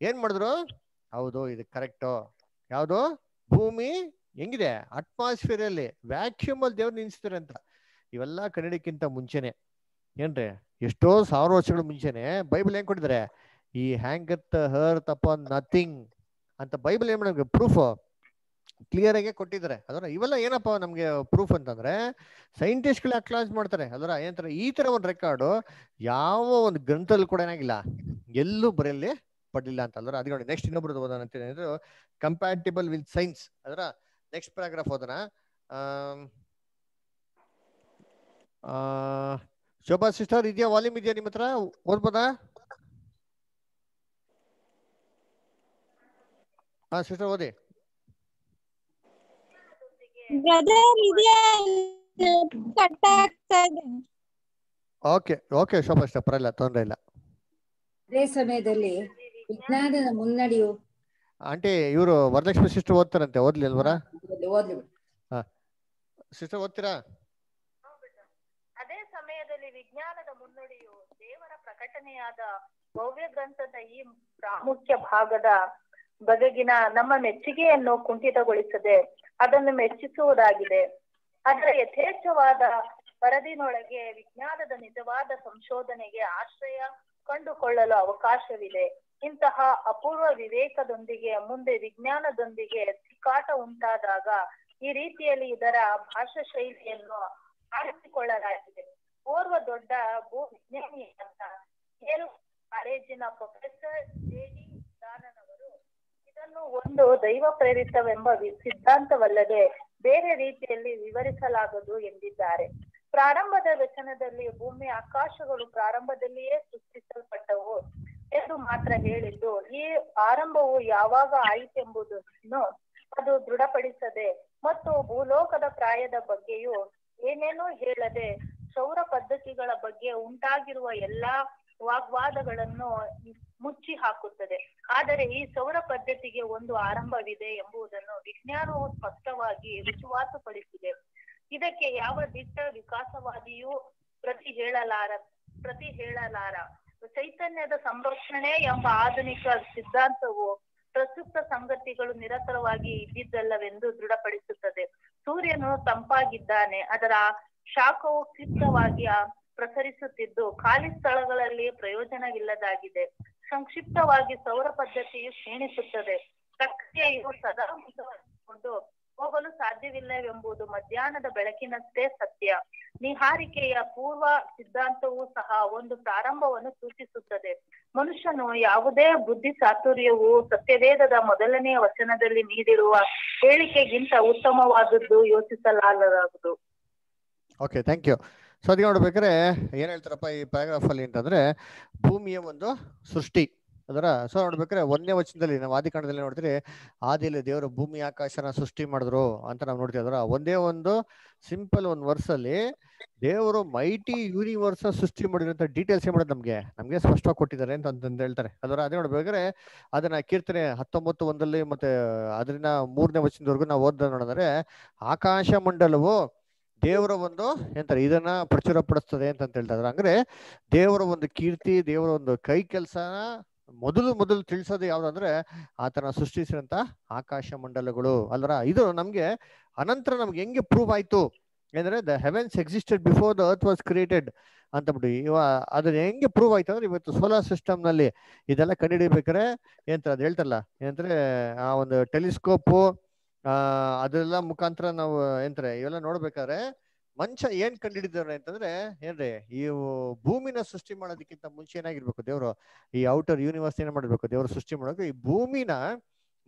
ಏನ್ ಮಾಡಿದ್ರು? ಹೌದು, ಇದು ಕರೆಕ್ಟು ಯಾವುದು? ಭೂಮಿ ಹೆಂಗಿದೆ? ಅಟ್ಮಾಸ್ಫಿಯರ್ ಅಲ್ಲಿ ವ್ಯಾಕ್ಯೂಮ್ ಅಲ್ಲಿ ದೇವ್ರು ನಿಲ್ಸ್ತಾರೆ ಅಂತ. ಇವೆಲ್ಲ ಕನ್ನಡಕ್ಕಿಂತ ಮುಂಚೆನೆ. ಏನ್ರಿ? ಎಷ್ಟೋ ಸಾವಿರ ವರ್ಷಗಳ ಮುಂಚೆನೆ ಬೈಬಲ್ ಏನ್ ಕೊಟ್ಟಿದ್ದಾರೆ? ಈ ಹ್ಯಾಂಗತ್ ಹರ್ತ್ ಅಪಾನ್ ನಥಿಂಗ್ ಅಂತ ಬೈಬಲ್ ಏನ್ ಮಾಡೋದು ಪ್ರೂಫ್ ಕ್ಲಿಯರ್ ಆಗಿ ಕೊಟ್ಟಿದ್ದಾರೆ. ಅದರ ಇವೆಲ್ಲ ಏನಪ್ಪ ನಮ್ಗೆ ಪ್ರೂಫ್ ಅಂತಂದ್ರೆ ಸೈಂಟಿಸ್ಟ್ಗಳು ಅಕ್ಲಾಸ್ ಮಾಡ್ತಾರೆ? ಅದರ ಏನಂತಾರೆ ಈ ತರ ಒಂದು ರೆಕಾರ್ಡು ಯಾವ ಒಂದು ಗ್ರಂಥದಲ್ಲಿ ಕೂಡ ಏನಾಗಿಲ್ಲ. ಎಲ್ಲೂ ಬರೆಯಲ್ಲಿ ಪಡ್ಲಿಲ್ಲ ಅಂತ. ಅಲ್ದ್ರ ಅದು ನೋಡಿ ನೆಕ್ಸ್ಟ್ ಇನ್ನೊಬ್ರದ್ದು ಓದೋಣ ಅಂತ ಕಂಪ್ಯಾಟಿಬಲ್ ವಿತ್ ಸೈನ್ಸ್ ಅದರ ನೆಕ್ಸ್ಟ್ ಪ್ಯಾರಾಗ್ರಾಫ್ ಆ, ಶೋಭಾ ಸಿಸ್ಟರ್ ಇದೆಯಾ ವಾಲ್ಯೂಮ್ ಇದೆಯಾ ನಿಮ್ಮ ಹತ್ರ? ಓದ್ಬೋದಾ? ಹಾ ಸಿಸ್ಟರ್ ಓದಿ. ಓಕೆ ಓಕೆ ಶೋಭಾ ಸಿಸ್ಟರ್ ಪರವಾಗಿಲ್ಲ ತೊಂದ್ರೆ ಇಲ್ಲ. ಅದೇ ಸಮಯದಲ್ಲಿ ವಿಜ್ಞಾನದ ಮುನ್ನಡೆಯು ಆಂಟಿ ಇವರು ವರಲಕ್ಷ್ಮಿ ಸಿಸ್ಟರ್ ಓದ್ತಾರಂತೆ ಓದ್ಲಿ ಅಲ್ವರ? ಸಿಸ್ಟರ್ ಓದ್ತೀರಾ? ಅದೇ ಸಮಯದಲ್ಲಿ ವಿಜ್ಞಾನದ ಮುನ್ನುಡಿಯು ದೇವರ ಪ್ರಕಟಣೆಯಾದ ಭವ್ಯ ಗ್ರಂಥದ ಈ ಪ್ರಾಮುಖ್ಯ ಭಾಗದ ಬಗೆಗಿನ ನಮ್ಮ ಮೆಚ್ಚುಗೆಯನ್ನು ಕುಂಠಿತಗೊಳಿಸದೆ ಅದನ್ನು ಮೆಚ್ಚಿಸುವುದಾಗಿದೆ. ಅದರ ಯಥೇಚ್ಛವಾದ ವರದಿನೊಳಗೆ ವಿಜ್ಞಾನದ ನಿಜವಾದ ಸಂಶೋಧನೆಗೆ ಆಶ್ರಯ ಕಂಡುಕೊಳ್ಳಲು ಅವಕಾಶವಿದೆ. ಇಂತಹ ಅಪೂರ್ವ ವಿವೇಕದೊಂದಿಗೆ, ಮುಂದೆ ವಿಜ್ಞಾನದೊಂದಿಗೆ ತಿಕ್ಕಾಟ ಉಂಟಾದಾಗ ಈ ರೀತಿಯಲ್ಲಿ ಇದರ ಭಾಷಾ ಶೈಲಿಯನ್ನು ಆರಿಸಿಕೊಳ್ಳಲಾಗಿದೆ. ಓರ್ವ ದೊಡ್ಡ ಭೂ ವಿಜ್ಞಾನಿ ಅಂತ ಕಾಲೇಜಿನ ಪ್ರೊಫೆಸರ್ ಜೆ ಡಿ ದಾನನವರು ಇದನ್ನು ಒಂದು ದೈವ ಪ್ರೇರಿತವೆಂಬ ಸಿದ್ಧಾಂತವಲ್ಲದೆ ಬೇರೆ ರೀತಿಯಲ್ಲಿ ವಿವರಿಸಲಾಗದು ಎಂದಿದ್ದಾರೆ. ಪ್ರಾರಂಭದ ವಚನದಲ್ಲಿ ಭೂಮಿ ಆಕಾಶಗಳು ಪ್ರಾರಂಭದಲ್ಲಿಯೇ ಸೃಷ್ಟಿಸಲ್ಪಟ್ಟವು. ಎಂದು ಮಾತ್ರ ಹೇಳಿದ್ದು, ಈ ಆರಂಭವು ಯಾವಾಗ ಆಯಿತೆಂಬುದನ್ನು ಅದು ದೃಢಪಡಿಸದೆ ಮತ್ತು ಭೂಲೋಕದ ಪ್ರಾಯದ ಬಗ್ಗೆಯೂ ಏನೇನೂ ಹೇಳದೆ ಸೌರ ಪದ್ಧತಿಗಳ ಬಗ್ಗೆ ಉಂಟಾಗಿರುವ ಎಲ್ಲಾ ವಾಗ್ವಾದಗಳನ್ನು ಮುಚ್ಚಿ ಹಾಕುತ್ತದೆ. ಆದರೆ ಈ ಸೌರ ಪದ್ಧತಿಗೆ ಒಂದು ಆರಂಭವಿದೆ ಎಂಬುದನ್ನು ವಿಜ್ಞಾನವು ಸ್ಪಷ್ಟವಾಗಿ ರುಜುವಾತುಪಡಿಸಿದೆ. ಇದಕ್ಕೆ ಯಾವ ದಿಟ್ಟ ವಿಕಾಸವಾದಿಯೂ ಪ್ರತಿ ಹೇಳಲಾರ ಪ್ರತಿ ಹೇಳಲಾರ. ಚೈತನ್ಯದ ಸಂರಕ್ಷಣೆ ಎಂಬ ಆಧುನಿಕ ಸಿದ್ಧಾಂತವು ಪ್ರಸ್ತುತ ಸಂಗತಿಗಳು ನಿರಂತರವಾಗಿ ಇದ್ದಿದ್ದಲ್ಲವೆಂದು ದೃಢಪಡಿಸುತ್ತದೆ. ಸೂರ್ಯನು ತಂಪಾಗಿದ್ದಾನೆ, ಅದರ ಶಾಖವು ಕ್ಷಿಪ್ತವಾಗಿ ಪ್ರಸರಿಸುತ್ತಿದ್ದು ಖಾಲಿ ಸ್ಥಳಗಳಲ್ಲಿ ಪ್ರಯೋಜನವಿಲ್ಲದಾಗಿದೆ. ಸಂಕ್ಷಿಪ್ತವಾಗಿ ಸೌರ ಪದ್ಧತಿಯು ಕ್ಷೀಣಿಸುತ್ತದೆ. ಪ್ರಕ್ರಿಯೆಯು ಸದಾ ಮುಂದುವರಿಸಿಕೊಂಡು ಹೋಗಲು ಸಾಧ್ಯವಿಲ್ಲವೆಂಬುದು ಮಧ್ಯಾಹ್ನದ ಬೆಳಕಿನಷ್ಟೇ ಸತ್ಯ. ನಿಹಾರಿಕೆಯ ಪೂರ್ವ ಸಿದ್ಧಾಂತವೂ ಸಹ ಒಂದು ಪ್ರಾರಂಭವನ್ನು ಸೂಚಿಸುತ್ತದೆ. ಮನುಷ್ಯನು ಯಾವುದೇ ಬುದ್ಧಿ ಚಾತುರ್ಯವು ಸತ್ಯವೇದದ ಮೊದಲನೆಯ ವಚನದಲ್ಲಿ ನೀಡಿರುವ ಹೇಳಿಕೆಗಿಂತ ಉತ್ತಮವಾದದ್ದು ಯೋಚಿಸಲಾಗದು ಓಕೆ ಥ್ಯಾಂಕ್ ಯು ಸೊ ಅದಕ್ಕೆ ನೋಡ್ಬೇಕಾದ್ರೆ ಏನ್ ಹೇಳ್ತಾರಪ್ಪ ಈ ಪ್ಯಾರಾಗ್ರಾಫ್ ಅಲ್ಲಿ ಅಂತಂದ್ರೆ ಭೂಮಿಯ ಒಂದು ಸೃಷ್ಟಿ. ಅದರ ಸೊ ನೋಡ್ಬೇಕಾದ್ರೆ ಒಂದನೇ ವಚನದಲ್ಲಿ ನಾವು ಆದಿಕಾಂಡದಲ್ಲಿ ನೋಡಿದ್ರೆ, ಆದಿಯಲ್ಲಿ ದೇವರು ಭೂಮಿ, ಆಕಾಶನ ಸೃಷ್ಟಿ ಮಾಡಿದ್ರು ಅಂತ ನಾವು ನೋಡ್ತೀವಿ. ಅದರ ಒಂದೇ ಒಂದು ಸಿಂಪಲ್ ಒಂದು ವರ್ಷಲ್ಲಿ ದೇವರು ಮೈಟಿ ಯೂನಿವರ್ಸ್ ಸೃಷ್ಟಿ ಮಾಡಿರೋಂಥ ಡೀಟೇಲ್ಸ್ ಏನ್ ಮಾಡೋದು ನಮ್ಗೆ? ನಮ್ಗೆ ಸ್ಪಷ್ಟವಾಗಿ ಕೊಟ್ಟಿದ್ದಾರೆ ಅಂತ ಹೇಳ್ತಾರೆ. ಅದರ ಅದೇ ನೋಡ್ಬೇಕಾದ್ರೆ ಅದನ್ನ ಕೀರ್ತನೆ ಹತ್ತೊಂಬತ್ತು ಒಂದಲ್ಲಿ ಮತ್ತೆ ಅದರಿಂದ ಮೂರನೇ ವಚನದವರೆಗೂ ನಾವು ಓದ ನೋಡಿದ್ರೆ, ಆಕಾಶ ಮಂಡಲವು ದೇವರ ಒಂದು ಎಂತಾರೆ. ಇದನ್ನ ಪ್ರಚುರ ಪಡಿಸ್ತದೆ ಅಂತ ಹೇಳ್ತಾ ಇದ್ದಾರೆ ಅಂದ್ರೆ ದೇವರ ಒಂದು ಕೀರ್ತಿ, ದೇವರ ಒಂದು ಕೈ ಕೆಲಸನ ಮೊದಲು ಮೊದಲು ತಿಳಿಸೋದು ಯಾವ್ದಂದ್ರೆ ಆತನ ಸೃಷ್ಟಿಸಿದಂತ ಆಕಾಶ ಮಂಡಲಗಳು ಅಲ್ರ ಇದು ನಮ್ಗೆ ಅನಂತರ ನಮ್ಗೆ ಹೆಂಗೆ ಪ್ರೂವ್ ಆಯ್ತು? ಏನಂದ್ರೆ the heavens existed before the earth was created ಅಂತ ಬಿಟ್ಟು, ಇವ ಅದನ್ನ ಹೆಂಗೆ ಪ್ರೂವ್ ಆಯ್ತು ಅಂದ್ರೆ ಇವತ್ತು ಸೋಲಾರ್ ಸಿಸ್ಟಮ್ನಲ್ಲಿ ಇದೆಲ್ಲ ಕಂಡುಹಿಡಿಬೇಕಾರೆ ಏನಂತಾರೆ ಅದು ಹೇಳ್ತಾರಲ್ಲ ಏನಂದ್ರೆ ಆ ಒಂದು ಟೆಲಿಸ್ಕೋಪು ಅದೆಲ್ಲ ಮುಖಾಂತರ ನಾವು ಏನಂತಾರೆ ಇವೆಲ್ಲ ನೋಡ್ಬೇಕಾದ್ರೆ ಮನುಷ್ಯ ಏನ್ ಕಂಡಿಡಿದವ್ರೆ ಅಂತಂದ್ರೆ, ಏನ್ರಿ, ಈ ಭೂಮಿನ ಸೃಷ್ಟಿ ಮಾಡೋದಕ್ಕಿಂತ ಮುಂಚೆ ಏನಾಗಿರ್ಬೇಕು, ದೇವರು ಈ ಔಟರ್ ಯೂನಿವರ್ಸ್ ಏನ್ ಮಾಡ್ಬೇಕು, ದೇವರು ಸೃಷ್ಟಿ ಮಾಡೋಕೆ ಈ ಭೂಮಿನ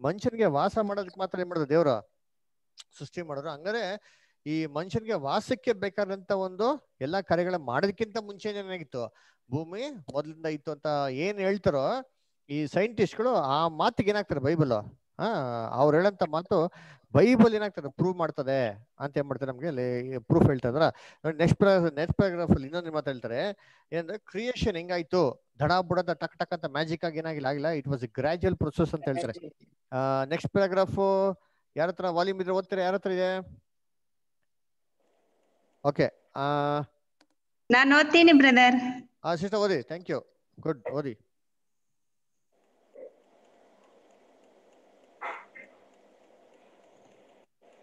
ಮನುಷ್ಯನಿಗೆ ವಾಸ ಮಾಡೋದಕ್ಕೆ ಮಾತ್ರ ಏನ್ ಮಾಡೋದು, ದೇವರು ಸೃಷ್ಟಿ ಮಾಡೋರು ಹಂಗಾರೆ ಈ ಮನುಷ್ಯನಿಗೆ ವಾಸಕ್ಕೆ ಬೇಕಾದಂತ ಒಂದು ಎಲ್ಲಾ ಕಾರ್ಯಗಳ ಮಾಡೋದಕ್ಕಿಂತ ಮುಂಚೆ ಏನಾಗಿತ್ತು ಭೂಮಿ ಮೊದ್ಲಿಂದ ಇತ್ತು ಅಂತ ಏನ್ ಹೇಳ್ತಾರೋ, ಈ ಸೈಂಟಿಸ್ಟ್ಗಳು ಆ ಮಾತಿಗೆ ಏನಾಗ್ತಾರೆ ಬೈಬಲ್ ಹಾ ಅವ್ರು ಹೇಳಂತ ಮಾತು ಬೈಬಲ್ ಏನಾಗ್ತದೆ? ಪ್ರೂವ್ ಮಾಡ್ತದೆ ಅಂತ ಏನ್ ಮಾಡ್ತಾರೆ ನಮ್ಗೆ ಪ್ರೂಫ್ ಹೇಳ್ತಾ ಇದ್ರ ನೆಕ್ಸ್ಟ್ ನೆಕ್ಸ್ಟ್ ಪ್ಯಾರಾಗ್ರಾಫ್ ಅಲ್ಲಿ ಇನ್ನೊಂದು ಮಾತು ಹೇಳ್ತಾರೆ. ಏನಂದ್ರೆ ಕ್ರಿಯೇಷನ್ ಹೆಂಗಾಯ್ತು? ದಡ ಬುಡದ ಟಕ್ ಟಕ್ ಅಂತ ಮ್ಯಾಜಿಕ್ ಆಗಿ ಏನಾಗಿಲ್ಲ ಆಗಿಲ್ಲ. ಇಟ್ ವಾಸ್ ಗ್ರಾಜುವಲ್ ಪ್ರೊಸೆಸ್ ಅಂತ ಹೇಳ್ತಾರೆ. ನೆಕ್ಸ್ಟ್ ಪ್ಯಾರಾಗ್ರಾಫ್ ಯಾರ ಹತ್ರ? ವಾಲ್ಯೂಮ್ ಇದ್ರೆ ಓದ್ತಾರೆ? ಯಾರ ಹತ್ರ ಇದೆ? ಓಕೆ ಆ ನಾನು ಓದ್ತೀನಿ ಬ್ರದರ್ ಆ ಸಿಸ್ಟರ್ ಓದಿ. ಥ್ಯಾಂಕ್ ಯು ಗುಡ್ ಓದಿ.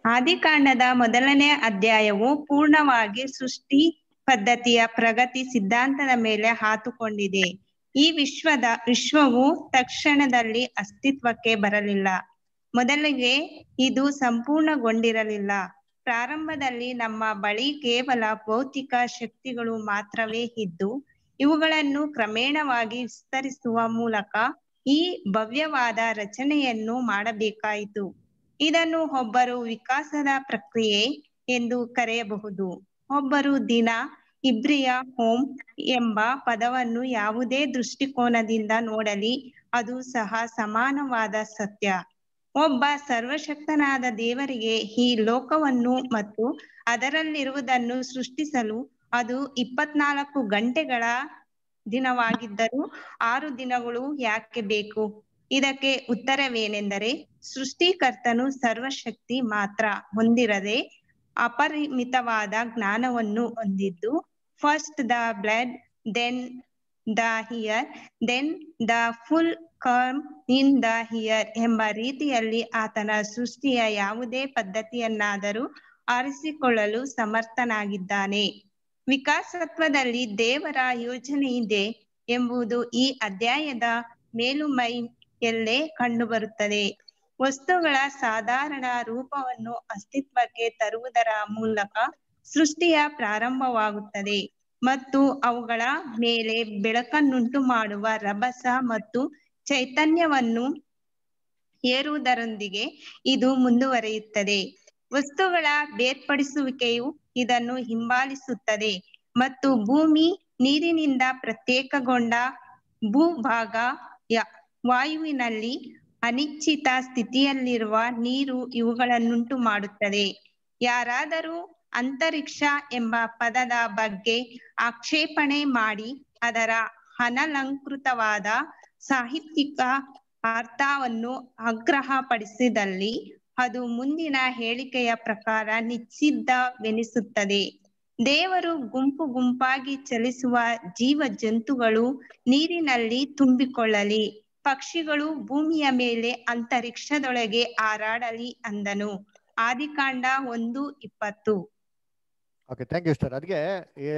ಆದಿಕಾಂಡದ ಮೊದಲನೇ ಅಧ್ಯಾಯವು ಪೂರ್ಣವಾಗಿ ಸೃಷ್ಟಿ ಪದ್ಧತಿಯ ಪ್ರಗತಿ ಸಿದ್ಧಾಂತದ ಮೇಲೆ ಹಾತುಕೊಂಡಿದೆ. ಈ ವಿಶ್ವದ, ವಿಶ್ವವು ತಕ್ಷಣದಲ್ಲಿ ಅಸ್ತಿತ್ವಕ್ಕೆ ಬರಲಿಲ್ಲ. ಮೊದಲಿಗೆ ಇದು ಸಂಪೂರ್ಣಗೊಂಡಿರಲಿಲ್ಲ. ಪ್ರಾರಂಭದಲ್ಲಿ ನಮ್ಮ ಬಳಿ ಕೇವಲ ಭೌತಿಕ ಶಕ್ತಿಗಳು ಮಾತ್ರವೇ ಇದ್ದು, ಇವುಗಳನ್ನು ಕ್ರಮೇಣವಾಗಿ ವಿಸ್ತರಿಸುವ ಮೂಲಕ ಈ ಭವ್ಯವಾದ ರಚನೆಯನ್ನು ಮಾಡಬೇಕಾಯಿತು. ಇದನ್ನು ಒಬ್ಬರು ವಿಕಾಸದ ಪ್ರಕ್ರಿಯೆ ಎಂದು ಕರೆಯಬಹುದು. ಒಬ್ಬರು ದಿನ ಇಬ್ರಿಯ ಹೋಮ್ ಎಂಬ ಪದವನ್ನು ಯಾವುದೇ ದೃಷ್ಟಿಕೋನದಿಂದ ನೋಡಲಿ, ಅದು ಸಹ ಸಮಾನವಾದ ಸತ್ಯ. ಒಬ್ಬ ಸರ್ವಶಕ್ತನಾದ ದೇವರಿಗೆ ಈ ಲೋಕವನ್ನು ಮತ್ತು ಅದರಲ್ಲಿರುವುದನ್ನು ಸೃಷ್ಟಿಸಲು ಅದು ಇಪ್ಪತ್ನಾಲ್ಕು ಗಂಟೆಗಳ ದಿನವಾಗಿದ್ದರೂ ಆರು ದಿನಗಳು ಯಾಕೆ ಬೇಕು? ಇದಕ್ಕೆ ಉತ್ತರವೇನೆಂದರೆ ಸೃಷ್ಟಿಕರ್ತನು ಸರ್ವಶಕ್ತಿ ಮಾತ್ರ ಹೊಂದಿರದೆ ಅಪರಿಮಿತವಾದ ಜ್ಞಾನವನ್ನು ಹೊಂದಿದ್ದು first the blade then the ear then the full corn in the ear ಎಂಬ ರೀತಿಯಲ್ಲಿ ಆತನ ಸೃಷ್ಟಿಯ ಯಾವುದೇ ಪದ್ಧತಿಯನ್ನಾದರೂ ಆರಿಸಿಕೊಳ್ಳಲು ಸಮರ್ಥನಾಗಿದ್ದಾನೆ. ವಿಕಾಸತ್ವದಲ್ಲಿ ದೇವರ ಯೋಜನೆ ಇದೆ ಎಂಬುದು ಈ ಅಧ್ಯಾಯದ ಮೇಲುಮೈಯಲ್ಲೇ ಕಂಡುಬರುತ್ತದೆ. ವಸ್ತುಗಳ ಸಾಧಾರಣ ರೂಪವನ್ನು ಅಸ್ತಿತ್ವಕ್ಕೆ ತರುವುದರ ಮೂಲಕ ಸೃಷ್ಟಿಯ ಪ್ರಾರಂಭವಾಗುತ್ತದೆ ಮತ್ತು ಅವುಗಳ ಮೇಲೆ ಬೆಳಕನ್ನುಂಟು ಮಾಡುವ ರಭಸ ಮತ್ತು ಚೈತನ್ಯವನ್ನು ಏರುವುದರೊಂದಿಗೆ ಇದು ಮುಂದುವರಿಯುತ್ತದೆ. ವಸ್ತುಗಳ ಬೇರ್ಪಡಿಸುವಿಕೆಯು ಇದನ್ನು ಹಿಂಬಾಲಿಸುತ್ತದೆ ಮತ್ತು ಭೂಮಿ ನೀರಿನಿಂದ ಪ್ರತ್ಯೇಕಗೊಂಡ ಭೂಭಾಗ ವಾಯುವಿನಲ್ಲಿ ಅನಿಶ್ಚಿತ ಸ್ಥಿತಿಯಲ್ಲಿರುವ ನೀರು ಇವುಗಳನ್ನುಂಟು ಮಾಡುತ್ತದೆ. ಯಾರಾದರೂ ಅಂತರಿಕ್ಷ ಎಂಬ ಪದದ ಬಗ್ಗೆ ಆಕ್ಷೇಪಣೆ ಮಾಡಿ ಅದರ ಅನಲಂಕೃತವಾದ ಸಾಹಿತ್ಯಿಕ ಅರ್ಥವನ್ನು ಆಗ್ರಹಪಡಿಸಿದಲ್ಲಿ ಅದು ಮುಂದಿನ ಹೇಳಿಕೆಯ ಪ್ರಕಾರ ನಿಶ್ಚಿದ್ದವೆನಿಸುತ್ತದೆ ದೇವರು ಗುಂಪು ಗುಂಪಾಗಿ ಚಲಿಸುವ ಜೀವ ಜಂತುಗಳು ನೀರಿನಲ್ಲಿ ತುಂಬಿಕೊಳ್ಳಲಿ. ಪಕ್ಷಿಗಳು ಭೂಮಿಯ ಮೇಲೆ ಅಂತರಿಕ್ಷದೊಳಗೆ ಹಾರಾಡಲಿ ಅಂದನು. ಆದಿಕಾಂಡ ಒಂದು ಇಪ್ಪತ್ತು. ಓಕೆ ಥ್ಯಾಂಕ್ ಯು ಸರ್ ಅದಕ್ಕೆ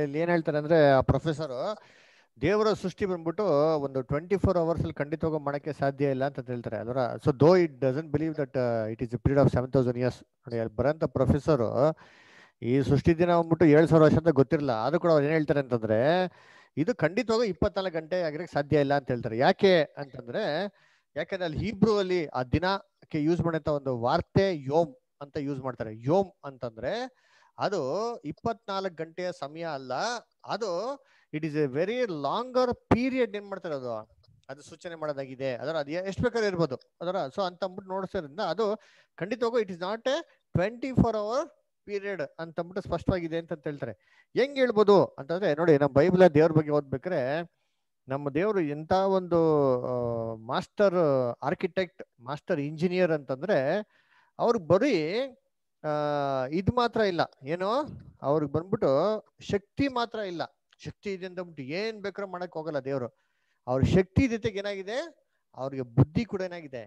ಇಲ್ಲಿ ಏನ್ ಹೇಳ್ತಾರೆ ಅಂದ್ರೆ ಆ ಪ್ರೊಫೆಸರ್ ದೇವರ ಸೃಷ್ಟಿ ಬಂದ್ಬಿಟ್ಟು ಒಂದು ಟ್ವೆಂಟಿ ಫೋರ್ ಅವರ್ಸ್ ಅಲ್ಲಿ ಹೋಗೋ ಮಾಡಕ್ಕೆ ಸಾಧ್ಯ ಇಲ್ಲ ಅಂತ ಹೇಳ್ತಾರೆ. ಅದರ so though it doesn't believe that it is period of seven thousand years ನೋಡಿ, ಅಲ್ಲಿ ಬರೋಂಥ ಪ್ರೊಫೆಸರ್ ಈ ಸೃಷ್ಟಿ ದಿನ ಬಂದ್ಬಿಟ್ಟು ಏಳು ಸಾವಿರ ವರ್ಷ ಅಂತ ಗೊತ್ತಿರಲ್ಲ. ಆದ್ರೂ ಕೂಡ ಅವ್ರು ಏನ್ ಹೇಳ್ತಾರೆ ಅಂತಂದ್ರೆ ಇದು ಖಂಡಿತವಾಗೂ ಇಪ್ಪತ್ನಾಲ್ಕು ಗಂಟೆ ಆಗಿರಕ್ಕೆ ಸಾಧ್ಯ ಇಲ್ಲ ಅಂತ ಹೇಳ್ತಾರೆ. ಯಾಕೆ ಅಂತಂದ್ರೆ, ಯಾಕಂದ್ರೆ ಅಲ್ಲಿ ಹೀಬ್ರು ಅಲ್ಲಿ ಆ ದಿನಕ್ಕೆ ಯೂಸ್ ಮಾಡಂತ ಒಂದು ವಾರ್ತೆ ಯೋಮ್ ಅಂತ ಯೂಸ್ ಮಾಡ್ತಾರೆ. ಯೋಮ್ ಅಂತಂದ್ರೆ ಅದು ಇಪ್ಪತ್ನಾಲ್ಕು ಗಂಟೆಯ ಸಮಯ ಅಲ್ಲ, ಅದು it is a very longer period ಏನ್ ಮಾಡ್ತಾರೆ ಅದು? ಅದು ಸೂಚನೆ ಮಾಡೋದಾಗಿದೆ. ಅದರ ಅದು ಎಷ್ಟು ಬೇಕಾದ್ರೆ ಇರ್ಬೋದು. ಅದರ ಸೊ ಅಂತ ಅಂದ್ಬಿಟ್ಟು ನೋಡಿಸೋದ್ರಿಂದ ಅದು ಖಂಡಿತವಾಗೂ it is not a twenty four hour period ಅಂತ ಅಂದ್ಬಿಟ್ಟು ಸ್ಪಷ್ಟವಾಗಿದೆ ಅಂತ ಹೇಳ್ತಾರೆ. ಹೆಂಗ್ ಹೇಳ್ಬೋದು ಅಂತಂದ್ರೆ ನೋಡಿ ನಮ್ಮ ಬೈಬಲ್ ದೇವ್ರ ಬಗ್ಗೆ ಓದ್ಬೇಕ್ರೆ, ನಮ್ಮ ದೇವರು ಎಂತ ಒಂದು ಮಾಸ್ಟರ್ ಆರ್ಕಿಟೆಕ್ಟ್, ಮಾಸ್ಟರ್ ಇಂಜಿನಿಯರ್ ಅಂತಂದ್ರೆ ಅವ್ರಿಗೆ ಬರೀ ಇದು ಮಾತ್ರ ಇಲ್ಲ. ಏನು? ಅವ್ರಿಗೆ ಬಂದ್ಬಿಟ್ಟು ಶಕ್ತಿ ಮಾತ್ರ ಇಲ್ಲ. ಶಕ್ತಿ ಇದೆ ಅಂತ ಅಂದ್ಬಿಟ್ಟು ಏನ್ ಬೇಕಾದ್ರೂ ಮಾಡಕ್ ಹೋಗಲ್ಲ ದೇವರು. ಅವ್ರ ಶಕ್ತಿ ಜೊತೆಗೆ ಏನಾಗಿದೆ? ಅವ್ರಿಗೆ ಬುದ್ಧಿ ಕೂಡ ಏನಾಗಿದೆ?